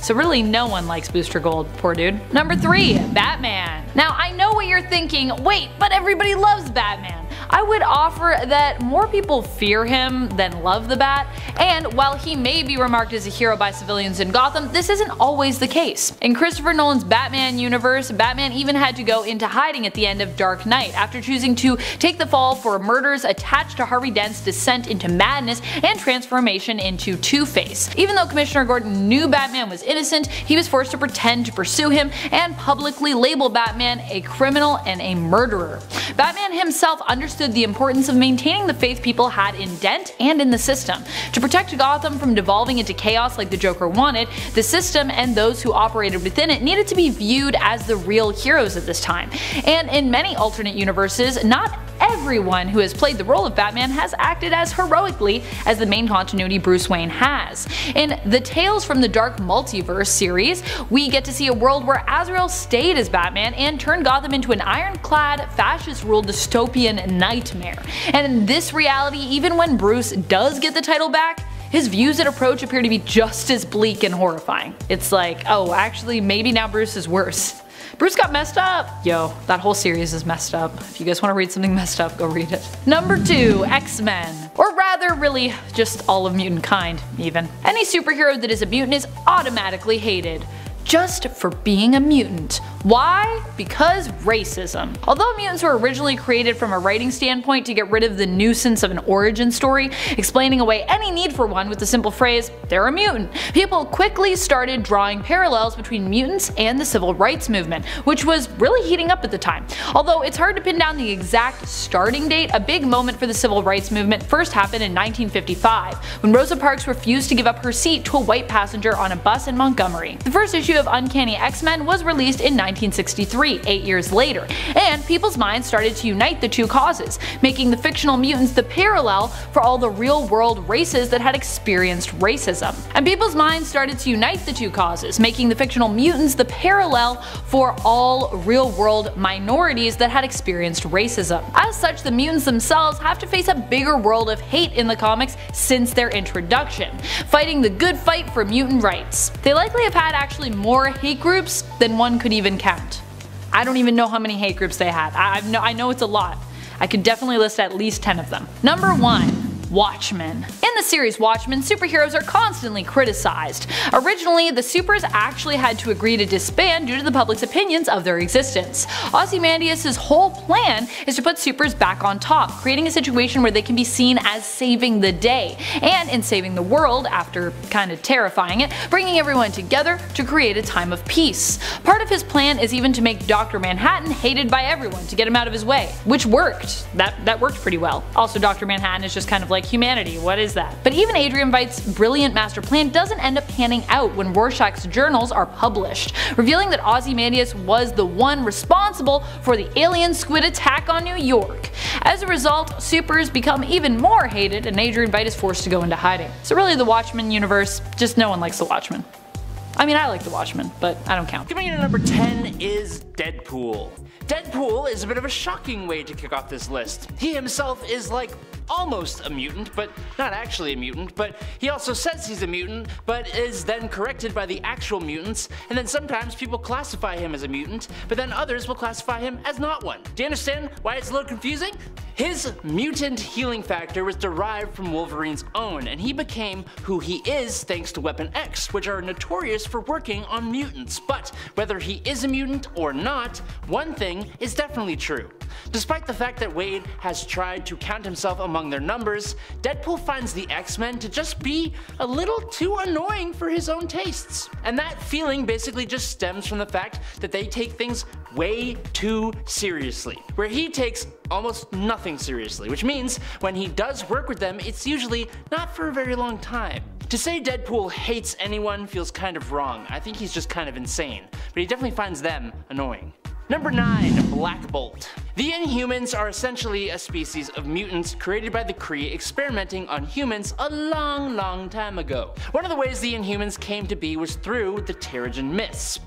So really no one likes Booster Gold, poor dude. Number 3. Batman. Now I know what you're thinking, wait, but everybody loves Batman. I would offer that more people fear him than love the Bat, and while he may be remarked as a hero by civilians in Gotham, this isn't always the case. In Christopher Nolan's Batman universe, Batman even had to go into hiding at the end of Dark Knight after choosing to take the fall for murders attached to Harvey Dent's descent into madness and transformation into Two-Face. Even though Commissioner Gordon knew Batman was innocent, he was forced to pretend to pursue him and publicly label Batman a criminal and a murderer. Batman himself understood the importance of maintaining the faith people had in Dent and in the system. To protect Gotham from devolving into chaos like the Joker wanted, the system and those who operated within it needed to be viewed as the real heroes at this time. And in many alternate universes, not everyone who has played the role of Batman has acted as heroically as the main continuity Bruce Wayne has. In the Tales from the Dark Multiverse series, we get to see a world where Azrael stayed as Batman and turned Gotham into an ironclad, fascist-ruled dystopian. And in this reality, even when Bruce does get the title back, his views and approach appear to be just as bleak and horrifying. It's like, oh actually maybe now Bruce is worse. Bruce got messed up! Yo, that whole series is messed up. If you guys want to read something [LAUGHS] messed up, go read it. Number 2. X-Men. Or rather, really, just all of mutant kind, even. Any superhero that is a mutant is automatically hated just for being a mutant. Why? Because racism. Although mutants were originally created from a writing standpoint to get rid of the nuisance of an origin story, explaining away any need for one with the simple phrase, they're a mutant, people quickly started drawing parallels between mutants and the civil rights movement, which was really heating up at the time. Although it's hard to pin down the exact starting date, a big moment for the civil rights movement first happened in 1955, when Rosa Parks refused to give up her seat to a white passenger on a bus in Montgomery. The first issue of Uncanny X-Men was released in 1963, eight years later, and people's minds started to unite the two causes, making the fictional mutants the parallel for all the real-world races that had experienced racism. And people's minds started to unite the two causes, making the fictional mutants the parallel for all real-world minorities that had experienced racism. As such, the mutants themselves have to face a bigger world of hate in the comics since their introduction, fighting the good fight for mutant rights. They likely have had actually more hate groups than one could even count. I don't even know how many hate groups they had. I, no, I know it's a lot. I could definitely list at least 10 of them. Number 1. Watchmen. In the series Watchmen, superheroes are constantly criticized. Originally, the supers actually had to agree to disband due to the public's opinions of their existence. Ozymandias' whole plan is to put supers back on top, creating a situation where they can be seen as saving the day, and in saving the world, after kind of terrifying it, bringing everyone together to create a time of peace. Part of his plan is even to make Dr. Manhattan hated by everyone to get him out of his way, which worked. That, that worked pretty well. Also, Dr. Manhattan is just kind of like like humanity, what is that? But even Adrian Veidt's brilliant master plan doesn't end up panning out when Rorschach's journals are published, revealing that Ozymandias was the one responsible for the alien squid attack on New York. As a result, supers become even more hated and Adrian Veidt is forced to go into hiding. So really the Watchmen universe, just no one likes the Watchmen. I mean, I like The Watchmen, but I don't count. Coming in at number 10 is Deadpool. Deadpool is a bit of a shocking way to kick off this list. He himself is like almost a mutant, but not actually a mutant, but he also says he's a mutant, but is then corrected by the actual mutants, and then sometimes people classify him as a mutant, but then others will classify him as not one. Do you understand why it's a little confusing? His mutant healing factor was derived from Wolverine's own, and he became who he is thanks to Weapon X, which are notorious for working on mutants. But whether he is a mutant or not, one thing is definitely true. Despite the fact that Wade has tried to count himself among their numbers, Deadpool finds the X-Men to just be a little too annoying for his own tastes. And that feeling basically just stems from the fact that they take things way too seriously, where he takes almost nothing seriously, which means when he does work with them, it's usually not for a very long time. To say Deadpool hates anyone feels kind of wrong, I think he's just kind of insane, but he definitely finds them annoying. Number 9. Black Bolt. The Inhumans are essentially a species of mutants created by the Kree experimenting on humans a long, long time ago. One of the ways the Inhumans came to be was through the Terrigen Mists.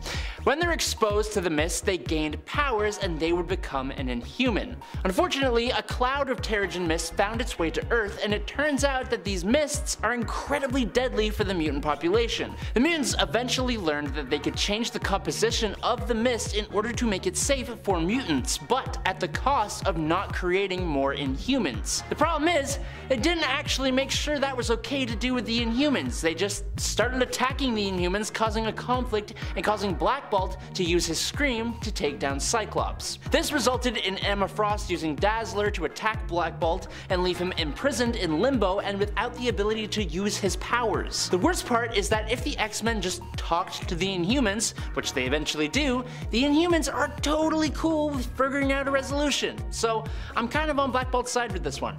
When they're exposed to the mist, they gained powers and they would become an Inhuman. Unfortunately, a cloud of Terrigen Mist found its way to Earth and it turns out that these mists are incredibly deadly for the mutant population. The mutants eventually learned that they could change the composition of the mist in order to make it safe for mutants, but at the cost of not creating more Inhumans. The problem is, it didn't actually make sure that was okay to do with the Inhumans. They just started attacking the Inhumans, causing a conflict and causing Black Bolt to use his Scream to take down Cyclops. This resulted in Emma Frost using Dazzler to attack Black Bolt and leave him imprisoned in limbo and without the ability to use his powers. The worst part is that if the X-Men just talked to the Inhumans, which they eventually do, the Inhumans are totally cool with figuring out a resolution. So I'm kind of on Black Bolt's side with this one.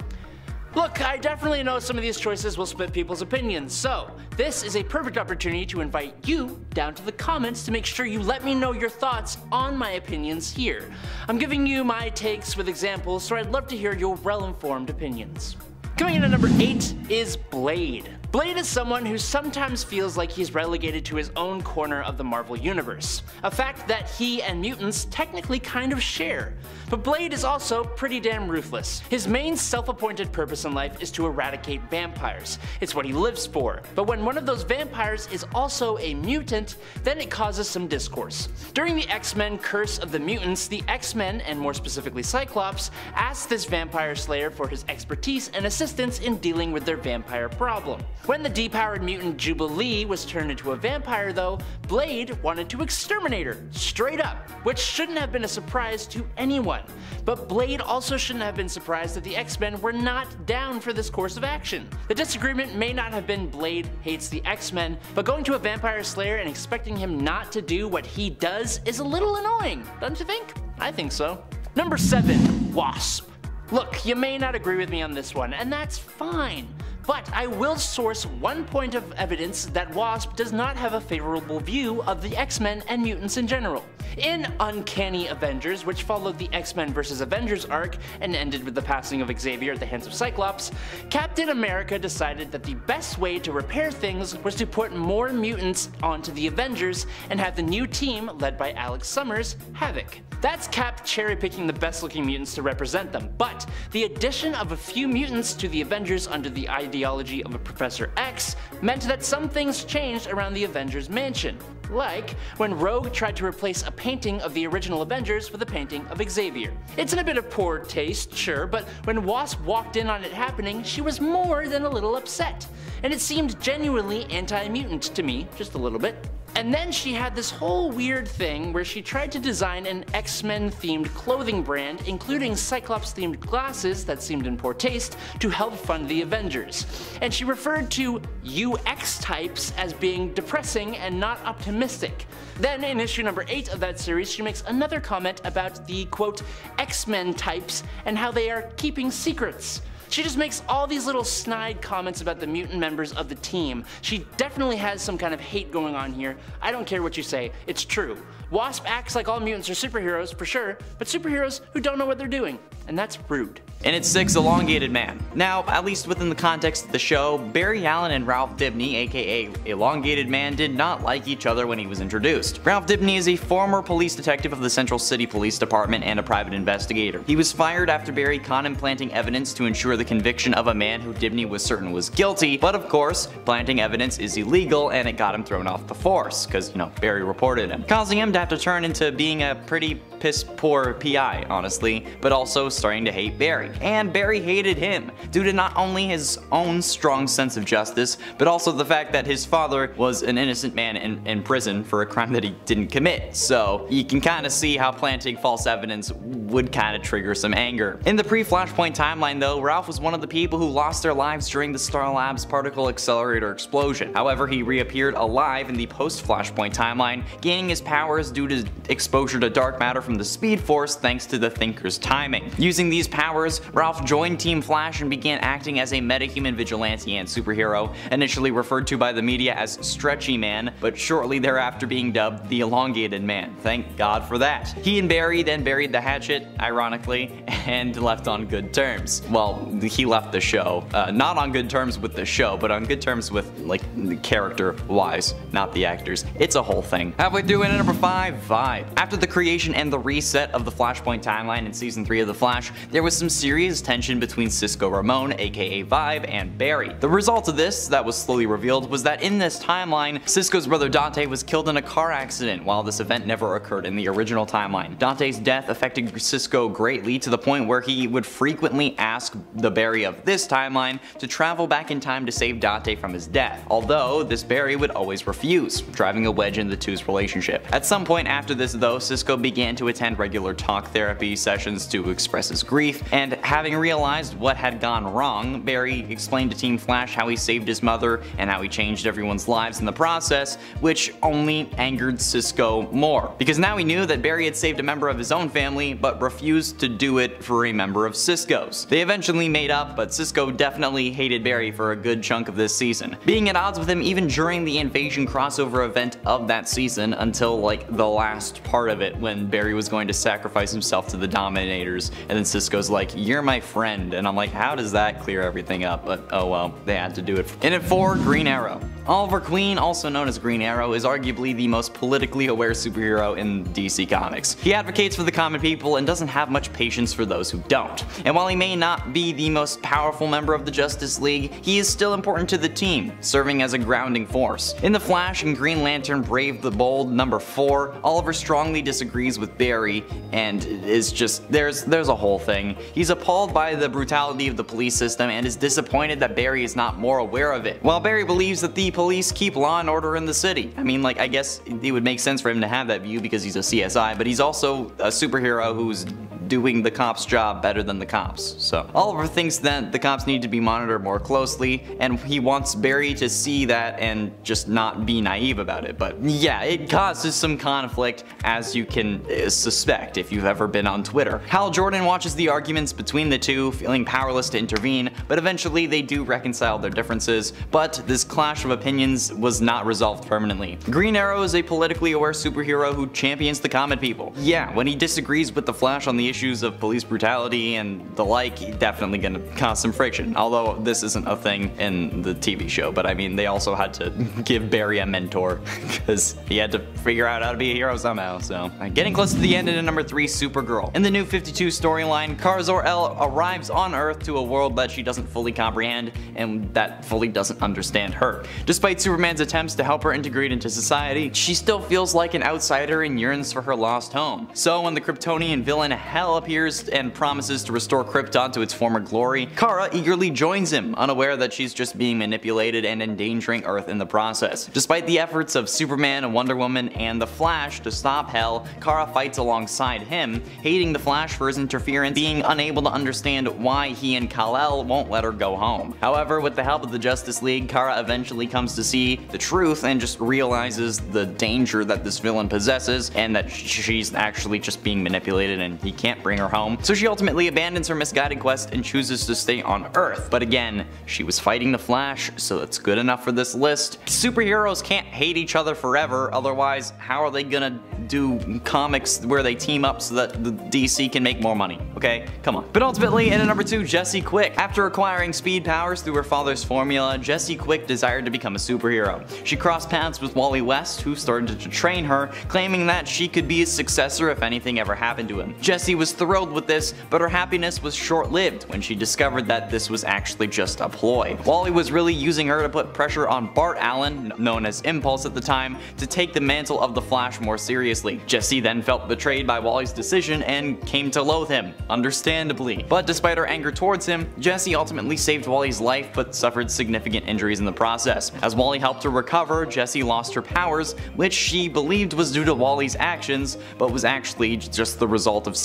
Look, I definitely know some of these choices will split people's opinions, so this is a perfect opportunity to invite you down to the comments to make sure you let me know your thoughts on my opinions here. I'm giving you my takes with examples, so I'd love to hear your well-informed opinions. Coming in at number 8 is Blade. Blade is someone who sometimes feels like he's relegated to his own corner of the Marvel Universe, a fact that he and mutants technically kind of share. But Blade is also pretty damn ruthless. His main self-appointed purpose in life is to eradicate vampires. It's what he lives for. But when one of those vampires is also a mutant, then it causes some discourse. During the X-Men Curse of the Mutants, the X-Men, and more specifically Cyclops, asked this vampire slayer for his expertise and assistance in dealing with their vampire problem. When the depowered mutant Jubilee was turned into a vampire though, Blade wanted to exterminate her, straight up, which shouldn't have been a surprise to anyone. But Blade also shouldn't have been surprised that the X-Men were not down for this course of action. The disagreement may not have been Blade hates the X-Men, but going to a vampire slayer and expecting him not to do what he does is a little annoying, don't you think? I think so. Number 7. Wasp. Look, you may not agree with me on this one, and that's fine. But I will source one point of evidence that Wasp does not have a favorable view of the X-Men and mutants in general. In Uncanny Avengers, which followed the X-Men vs. Avengers arc and ended with the passing of Xavier at the hands of Cyclops, Captain America decided that the best way to repair things was to put more mutants onto the Avengers and have the new team, led by Alex Summers, Havoc. That's Cap cherry picking the best looking mutants to represent them, but the addition of a few mutants to the Avengers under the ideology of a Professor X meant that some things changed around the Avengers mansion. Like when Rogue tried to replace a painting of the original Avengers with a painting of Xavier. It's in a bit of poor taste, sure, but when Wasp walked in on it happening, she was more than a little upset. And it seemed genuinely anti-mutant to me, just a little bit. And then she had this whole weird thing where she tried to design an X-Men themed clothing brand, including Cyclops themed glasses that seemed in poor taste, to help fund the Avengers. And she referred to UX types as being depressing and not optimistic. Then in issue number 8 of that series, she makes another comment about the quote, X-Men types and how they are keeping secrets. She just makes all these little snide comments about the mutant members of the team. She definitely has some kind of hate going on here. I don't care what you say, it's true. Wasp acts like all mutants are superheroes, for sure, but superheroes who don't know what they're doing, and that's rude. And it's six Elongated Man. Now, at least within the context of the show, Barry Allen and Ralph Dibny, aka Elongated Man, did not like each other when he was introduced. Ralph Dibny is a former police detective of the Central City Police Department and a private investigator. He was fired after Barry him planting evidence to ensure the conviction of a man who Dibny was certain was guilty, but of course, planting evidence is illegal and it got him thrown off the force, because, you know, Barry reported him, causing him to have to turn into being a pretty piss poor PI, honestly, but also starting to hate Barry. And Barry hated him, due to not only his own strong sense of justice, but also the fact that his father was an innocent man in, in prison for a crime that he didn't commit. So you can kind of see how planting false evidence would kind of trigger some anger. In the pre-Flashpoint timeline though, Ralph was one of the people who lost their lives during the Star Labs particle accelerator explosion. However, he reappeared alive in the post-Flashpoint timeline, gaining his powers due to exposure to dark matter from the Speed Force thanks to the Thinker's timing. Using these powers, Ralph joined Team Flash and began acting as a metahuman vigilante and superhero, initially referred to by the media as Stretchy Man, but shortly thereafter being dubbed the Elongated Man. Thank God for that. He and Barry then buried the hatchet, ironically, [LAUGHS] and left on good terms. Well, he left the show. Uh, not on good terms with the show, but on good terms with, like, character-wise, not the actors. It's a whole thing. Halfway through in number 5, Vibe. After the creation and the reset of the Flashpoint timeline in Season 3 of The Flash, there was some serious tension between Cisco Ramon, aka Vibe, and Barry. The result of this, that was slowly revealed, was that in this timeline, Cisco's brother Dante was killed in a car accident, while this event never occurred in the original timeline. Dante's death affected Cisco greatly to the point where he would frequently ask the Barry of this timeline to travel back in time to save Dante from his death, although this Barry would always refuse, driving a wedge in the two's relationship. At some point after this though, Cisco began to attend regular talk therapy sessions to express his grief, and having realized what had gone wrong, Barry explained to Team Flash how he saved his mother and how he changed everyone's lives in the process, which only angered Cisco more. Because now he knew that Barry had saved a member of his own family, but refused to do it for a member of Cisco's. They eventually made up, but Cisco definitely hated Barry for a good chunk of this season, being at odds with him even during the Invasion crossover event of that season until like the last part of it when Barry was going to sacrifice himself to the Dominators, and then Cisco's like, you're my friend, and I'm like, how does that clear everything up? But oh well, they had to do it. And at 4, Green Arrow. Oliver Queen, also known as Green Arrow, is arguably the most politically aware superhero in DC Comics. He advocates for the common people and doesn't have much patience for those who don't. And while he may not be the most powerful member of the Justice League, he is still important to the team, serving as a grounding force. In The Flash and Green Lantern Brave the Bold number 4, Oliver strongly disagrees with Barry and is just, there's, there's a whole thing. He's appalled by the brutality of the police system and is disappointed that Barry is not more aware of it. While Barry believes that the police keep law and order in the city. I mean, like, I guess it would make sense for him to have that view because he's a CSI, but he's also a superhero who's doing the cops job better than the cops. So Oliver thinks that the cops need to be monitored more closely and he wants Barry to see that and just not be naive about it. But yeah, it causes some conflict as you can uh, suspect if you've ever been on Twitter. Hal Jordan watches the arguments between the two, feeling powerless to intervene, but eventually they do reconcile their differences, but this clash of opinions was not resolved permanently. Green Arrow is a politically aware superhero who champions the common people. Yeah, when he disagrees with the Flash on the issues of police brutality and the like, definitely gonna cause some friction. Although this isn't a thing in the TV show, but I mean, they also had to [LAUGHS] give Barry a mentor [LAUGHS] because he had to figure out how to be a hero somehow. So, getting close to the end in number three, Supergirl. In the new 52 storyline, Kara Zor-El arrives on Earth to a world that she doesn't fully comprehend and that fully doesn't understand her. Despite Superman's attempts to help her integrate into society, she still feels like an outsider and yearns for her lost home. So when the Kryptonian villain Appears and promises to restore Krypton to its former glory, Kara eagerly joins him, unaware that she's just being manipulated and endangering Earth in the process. Despite the efforts of Superman, Wonder Woman, and the Flash to stop H'el, Kara fights alongside him, hating the Flash for his interference, being unable to understand why he and Kal-El won't let her go home. However, with the help of the Justice League, Kara eventually comes to see the truth and just realizes the danger that this villain possesses and that she's actually just being manipulated and he can't bring her home. So she ultimately abandons her misguided quest and chooses to stay on Earth. But again, she was fighting the Flash, so that's good enough for this list. Superheroes can't hate each other forever, otherwise how are they gonna do comics where they team up so that the DC can make more money, okay? Come on. But ultimately, in at number 2, Jesse Quick. After acquiring speed powers through her father's formula, Jesse Quick desired to become a superhero. She crossed paths with Wally West, who started to train her, claiming that she could be his successor if anything ever happened to him. Jesse was thrilled with this, but her happiness was short-lived when she discovered that this was actually just a ploy. Wally was really using her to put pressure on Bart Allen, known as Impulse at the time, to take the mantle of the Flash more seriously. Jesse then felt betrayed by Wally's decision and came to loathe him, understandably. But despite her anger towards him, Jesse ultimately saved Wally's life but suffered significant injuries in the process. As Wally helped her recover, Jesse lost her powers, which she believed was due to Wally's actions, but was actually just the result of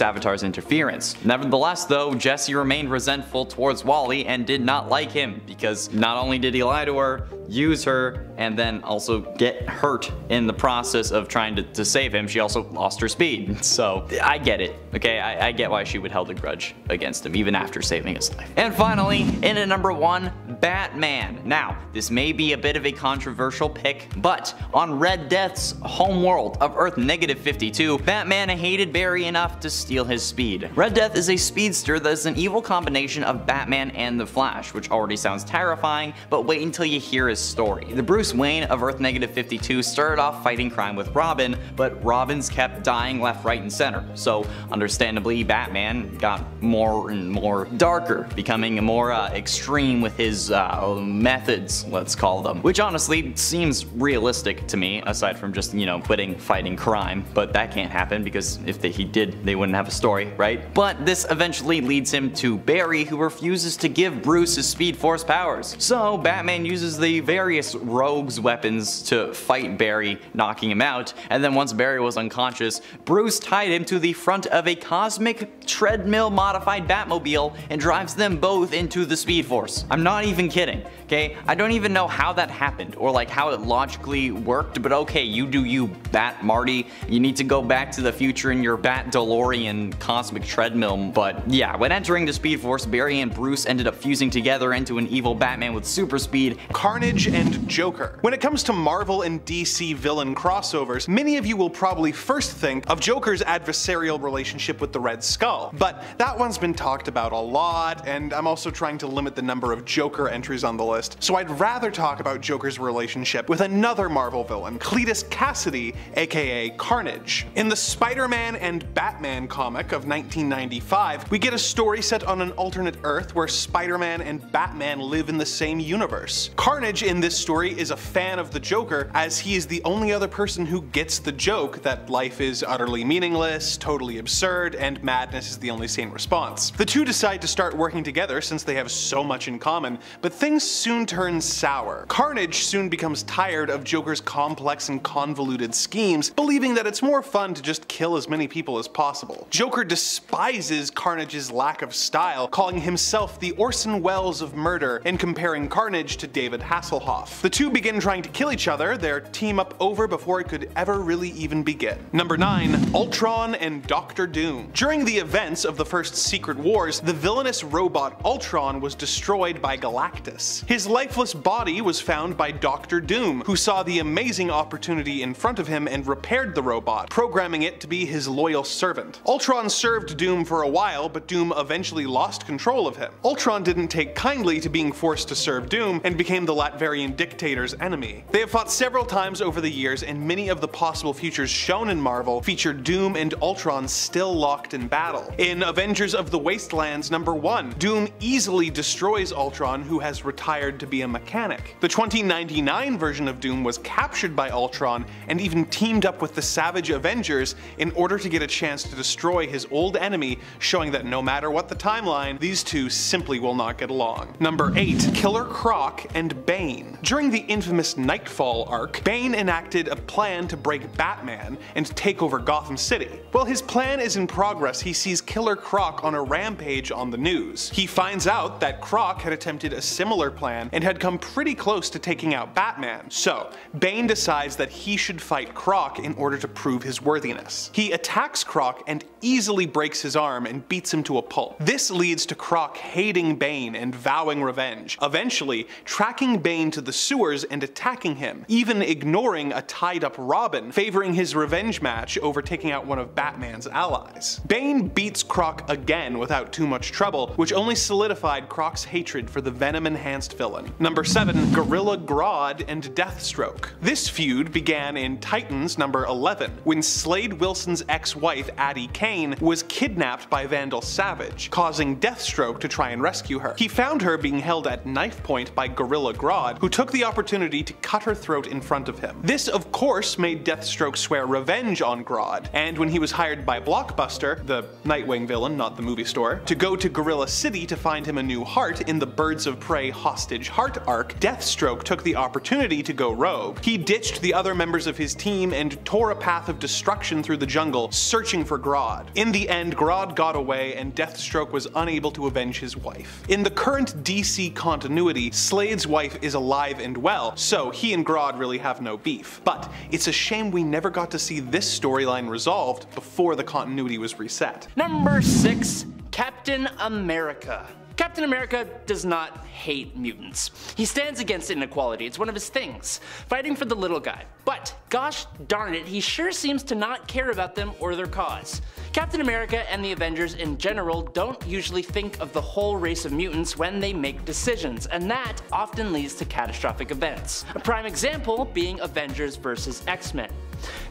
Interference. Nevertheless though, Jesse remained resentful towards Wally and did not like him, because not only did he lie to her, use her, and then also get hurt in the process of trying to, to save him, she also lost her speed. [LAUGHS] So I get it, okay? I, I get why she would held a grudge against him, even after saving his life. And finally, in at number one, Batman. Now, this may be a bit of a controversial pick, but on Red Death's homeworld of Earth Negative 52, Batman hated Barry enough to steal his speed. Red Death is a speedster that is an evil combination of Batman and the Flash, which already sounds terrifying, but wait until you hear his story. The Bruce Wayne of Earth Negative 52 started off fighting crime with Robin, but Robins kept dying left, right, and center. So understandably, Batman got more and more darker, becoming more uh, extreme with his uh, methods, let's call them. Which honestly seems realistic to me, aside from just, you know, quitting fighting crime. But that can't happen because if they, he did, they wouldn't have a story, right? But this eventually leads him to Barry, who refuses to give Bruce his Speed Force powers. So Batman uses the various rogues weapons to fight Barry, knocking him out, and then once Barry was unconscious, Bruce tied him to the front of a cosmic treadmill modified Batmobile and drives them both into the Speed Force. I'm not even kidding, okay? I don't even know how that happened or like how it logically worked, but okay, you do you, Bat Marty. You need to go back to the future in your Bat DeLorean cosmic treadmill, but yeah, when entering the Speed Force, Barry and Bruce ended up fusing together into an evil Batman with super speed. Carnage and Joker. When it comes to Marvel and DC villain crossovers, many of you will probably first think of Joker's adversarial relationship with the Red Skull, but that one's been talked about a lot, and I'm also trying to limit the number of Joker entries on the list, so I'd rather talk about Joker's relationship with another Marvel villain, Cletus Kasady, aka Carnage. In the Spider-Man and Batman comic of 1995, we get a story set on an alternate Earth where Spider-Man and Batman live in the same universe. Carnage Carnage in this story is a fan of the Joker as he is the only other person who gets the joke that life is utterly meaningless, totally absurd, and madness is the only sane response. The two decide to start working together since they have so much in common, but things soon turn sour. Carnage soon becomes tired of Joker's complex and convoluted schemes, believing that it's more fun to just kill as many people as possible. Joker despises Carnage's lack of style, calling himself the Orson Welles of murder and comparing Carnage to David Hasselhoff. The two begin trying to kill each other, their team up over before it could ever really even begin. Number 9. Ultron and Doctor Doom. During the events of the first Secret Wars, the villainous robot Ultron was destroyed by Galactus. His lifeless body was found by Doctor Doom, who saw the amazing opportunity in front of him and repaired the robot, programming it to be his loyal servant. Ultron served Doom for a while, but Doom eventually lost control of him. Ultron didn't take kindly to being forced to serve Doom and became the Latverian dictator's enemy. They have fought several times over the years and many of the possible futures shown in Marvel feature Doom and Ultron still locked in battle. In Avengers of the Wastelands number 1, Doom easily destroys Ultron who has retired to be a mechanic. The 2099 version of Doom was captured by Ultron and even teamed up with the Savage Avengers in order to get a chance to destroy his old enemy, showing that no matter what the timeline, these two simply will not get along. Number 8. Killer Croc and Bane. During the infamous Nightfall arc, Bane enacted a plan to break Batman and take over Gotham City. While his plan is in progress, he sees Killer Croc on a rampage on the news. He finds out that Croc had attempted a similar plan and had come pretty close to taking out Batman. So, Bane decides that he should fight Croc in order to prove his worthiness. He attacks Croc and easily breaks his arm and beats him to a pulp. This leads to Croc hating Bane and vowing revenge, eventually tracking Bane to the sewers and attacking him, even ignoring a tied up Robin, favoring his revenge match over taking out one of Batman's allies. Bane beats Croc again without too much trouble, which only solidified Croc's hatred for the Venom enhanced villain. Number 7. Gorilla Grodd and Deathstroke. This feud began in Titans number 11, when Slade Wilson's ex-wife Addie Kane was kidnapped by Vandal Savage, causing Deathstroke to try and rescue her. He found her being held at knife point by Gorilla Grodd, who took the opportunity to cut her throat in front of him. This of course made Deathstroke swear revenge on Grodd, and when he was hired by Blockbuster, the Nightwing villain, not the movie store, to go to Gorilla City to find him a new heart in the Birds of Prey hostage heart arc, Deathstroke took the opportunity to go rogue. He ditched the other members of his team and tore a path of destruction through the jungle, searching for Grodd. In the end, Grodd got away and Deathstroke was unable to avenge his wife. In the current DC continuity, Slade's wife is alive and well, so he and Grodd really have no beef. But it's a shame we never got to see this storyline resolved before the continuity was reset. Number 6. Captain America. Captain America does not hate mutants. He stands against inequality, it's one of his things, fighting for the little guy. But, gosh darn it, he sure seems to not care about them or their cause. Captain America and the Avengers in general don't usually think of the whole race of mutants when they make decisions, and that often leads to catastrophic events. A prime example being Avengers vs. X-Men.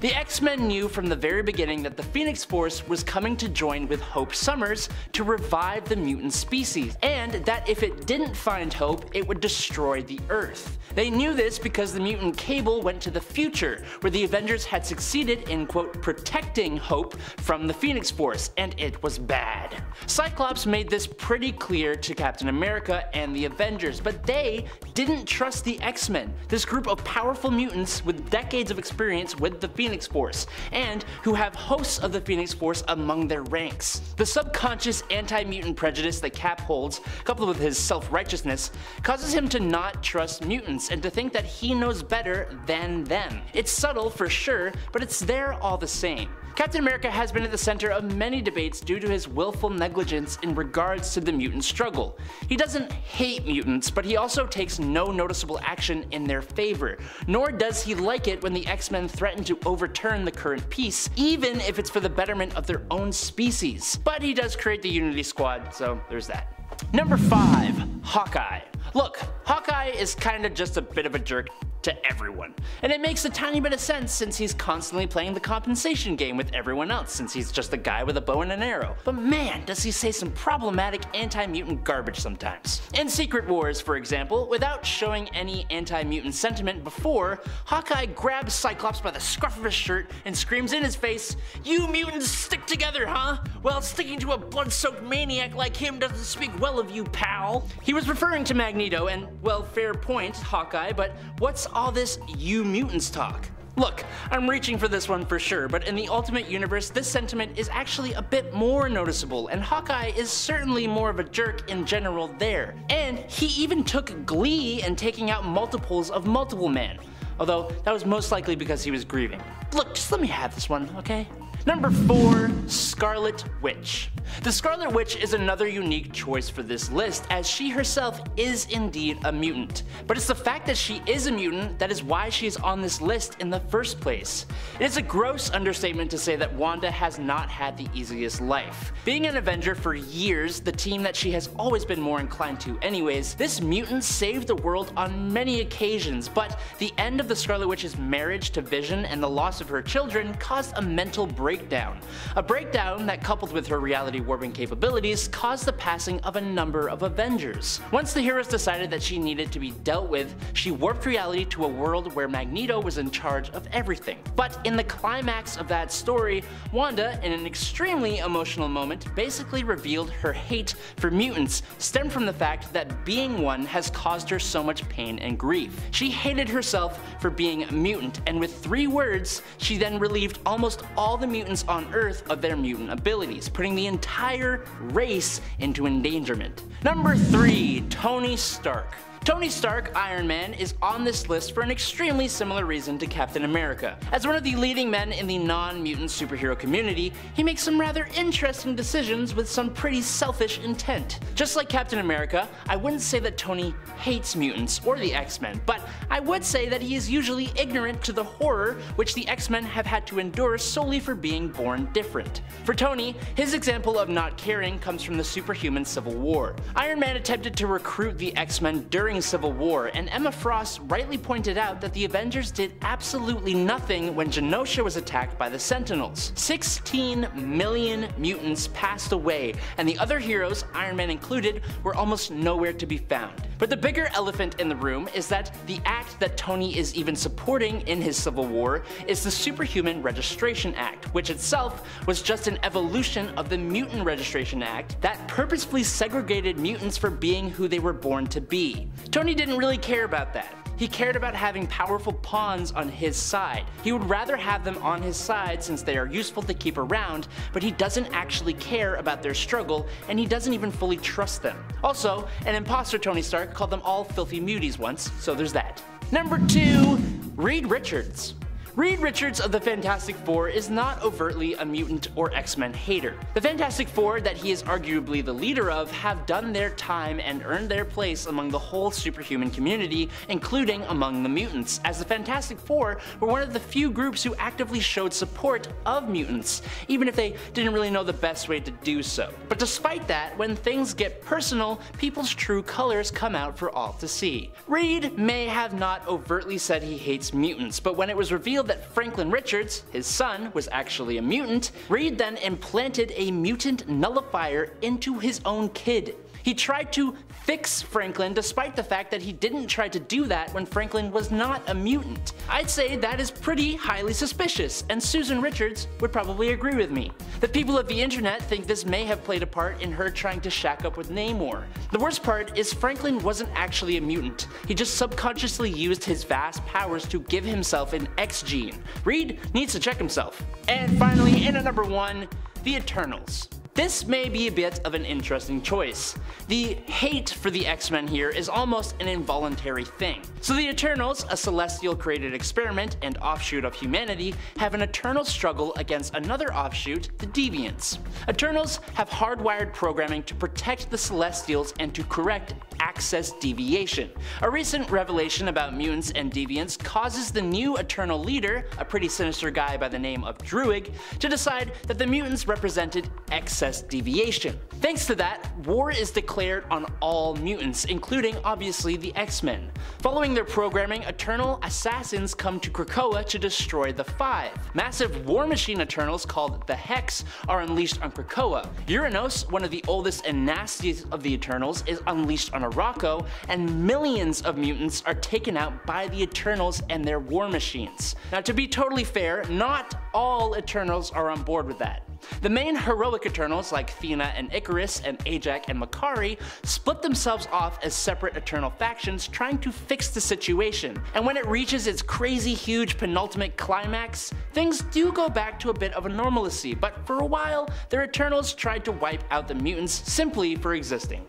The X-Men knew from the very beginning that the Phoenix Force was coming to join with Hope Summers to revive the mutant species, and that if it didn't find Hope, it would destroy the Earth. They knew this because the mutant Cable went to the future, where the Avengers had succeeded in quote protecting Hope from the Phoenix Force, and it was bad. Cyclops made this pretty clear to Captain America and the Avengers, but they didn't trust the X-Men, this group of powerful mutants with decades of experience with the Phoenix Force, and who have hosts of the Phoenix Force among their ranks. The subconscious anti-mutant prejudice that Cap holds, coupled with his self-righteousness, causes him to not trust mutants and to think that he knows better than them. It's subtle for sure, but it's there all the same. Captain America has been at the center of many debates due to his willful negligence in regards to the mutant struggle. He doesn't hate mutants, but he also takes no noticeable action in their favor, nor does he like it when the X-Men threaten to overturn the current peace, even if it's for the betterment of their own species. But he does create the Unity Squad, so there's that. Number 5. Hawkeye. Look, Hawkeye is kinda just a bit of a jerk to everyone. And it makes a tiny bit of sense since he's constantly playing the compensation game with everyone else since he's just a guy with a bow and an arrow. But man, does he say some problematic anti-mutant garbage sometimes. In Secret Wars, for example, without showing any anti-mutant sentiment before, Hawkeye grabs Cyclops by the scruff of his shirt and screams in his face, You mutants stick together, huh? Well, sticking to a blood-soaked maniac like him doesn't speak well of you, pal. He was referring to Magneto, and well, fair point, Hawkeye, but what's all this you mutants talk? Look, I'm reaching for this one for sure, but in the Ultimate Universe, this sentiment is actually a bit more noticeable, and Hawkeye is certainly more of a jerk in general there. And he even took glee in taking out multiples of Multiple men, although that was most likely because he was grieving. Look, just let me have this one, okay? Number 4. Scarlet Witch. The Scarlet Witch is another unique choice for this list as she herself is indeed a mutant. But it's the fact that she is a mutant that is why she is on this list in the first place. It is a gross understatement to say that Wanda has not had the easiest life. Being an Avenger for years, the team that she has always been more inclined to anyways, this mutant saved the world on many occasions, but the end of the Scarlet Witch's marriage to Vision and the loss of her children caused a mental breakdown breakdown. A breakdown that coupled with her reality warping capabilities caused the passing of a number of Avengers. Once the heroes decided that she needed to be dealt with, she warped reality to a world where Magneto was in charge of everything. But in the climax of that story, Wanda, in an extremely emotional moment, basically revealed her hate for mutants stemmed from the fact that being one has caused her so much pain and grief. She hated herself for being a mutant, and with three words, she then relieved almost all the mutants mutants on Earth of their mutant abilities, putting the entire race into endangerment. Number 3. Tony Stark Tony Stark, Iron Man, is on this list for an extremely similar reason to Captain America. As one of the leading men in the non-mutant superhero community, he makes some rather interesting decisions with some pretty selfish intent. Just like Captain America, I wouldn't say that Tony hates mutants or the X-Men, but I would say that he is usually ignorant to the horror which the X-Men have had to endure solely for being born different. For Tony, his example of not caring comes from the superhuman Civil War. Iron Man attempted to recruit the X-Men during during Civil War, and Emma Frost rightly pointed out that the Avengers did absolutely nothing when Genosha was attacked by the Sentinels. 16 million mutants passed away, and the other heroes, Iron Man included, were almost nowhere to be found. But the bigger elephant in the room is that the act that Tony is even supporting in his Civil War is the Superhuman Registration Act, which itself was just an evolution of the Mutant Registration Act that purposefully segregated mutants for being who they were born to be. Tony didn't really care about that. He cared about having powerful pawns on his side. He would rather have them on his side since they are useful to keep around, but he doesn't actually care about their struggle, and he doesn't even fully trust them. Also, an imposter Tony Stark called them all filthy muties once, so there's that. Number 2. Reed Richards Reed Richards of the Fantastic Four is not overtly a mutant or X-Men hater. The Fantastic Four that he is arguably the leader of have done their time and earned their place among the whole superhuman community, including among the mutants, as the Fantastic Four were one of the few groups who actively showed support of mutants, even if they didn't really know the best way to do so. But despite that, when things get personal, people's true colors come out for all to see. Reed may have not overtly said he hates mutants, but when it was revealed that Franklin Richards, his son, was actually a mutant, Reed then implanted a mutant nullifier into his own kid. He tried to fix Franklin despite the fact that he didn't try to do that when Franklin was not a mutant. I'd say that is pretty highly suspicious, and Susan Richards would probably agree with me. The people of the internet think this may have played a part in her trying to shack up with Namor. The worst part is Franklin wasn't actually a mutant, he just subconsciously used his vast powers to give himself an X gene. Reed needs to check himself. And finally, in at number 1, the Eternals. This may be a bit of an interesting choice. The hate for the X-Men here is almost an involuntary thing. So the Eternals, a celestial created experiment and offshoot of humanity, have an eternal struggle against another offshoot, the Deviants. Eternals have hardwired programming to protect the Celestials and to correct excess deviation. A recent revelation about mutants and deviants causes the new Eternal leader, a pretty sinister guy by the name of Druig, to decide that the mutants represented X excess deviation. Thanks to that, war is declared on all mutants, including obviously the X-Men. Following their programming, Eternal assassins come to Krakoa to destroy the Five. Massive war machine Eternals called the Hex are unleashed on Krakoa. Uranos, one of the oldest and nastiest of the Eternals, is unleashed on Arakko, and millions of mutants are taken out by the Eternals and their war machines. Now to be totally fair, not all Eternals are on board with that. The main heroic Eternals like Thena and Icarus and Ajak and Makkari split themselves off as separate Eternal factions trying to fix the situation, and when it reaches its crazy huge penultimate climax, things do go back to a bit of a normalcy, but for a while, their Eternals tried to wipe out the mutants simply for existing.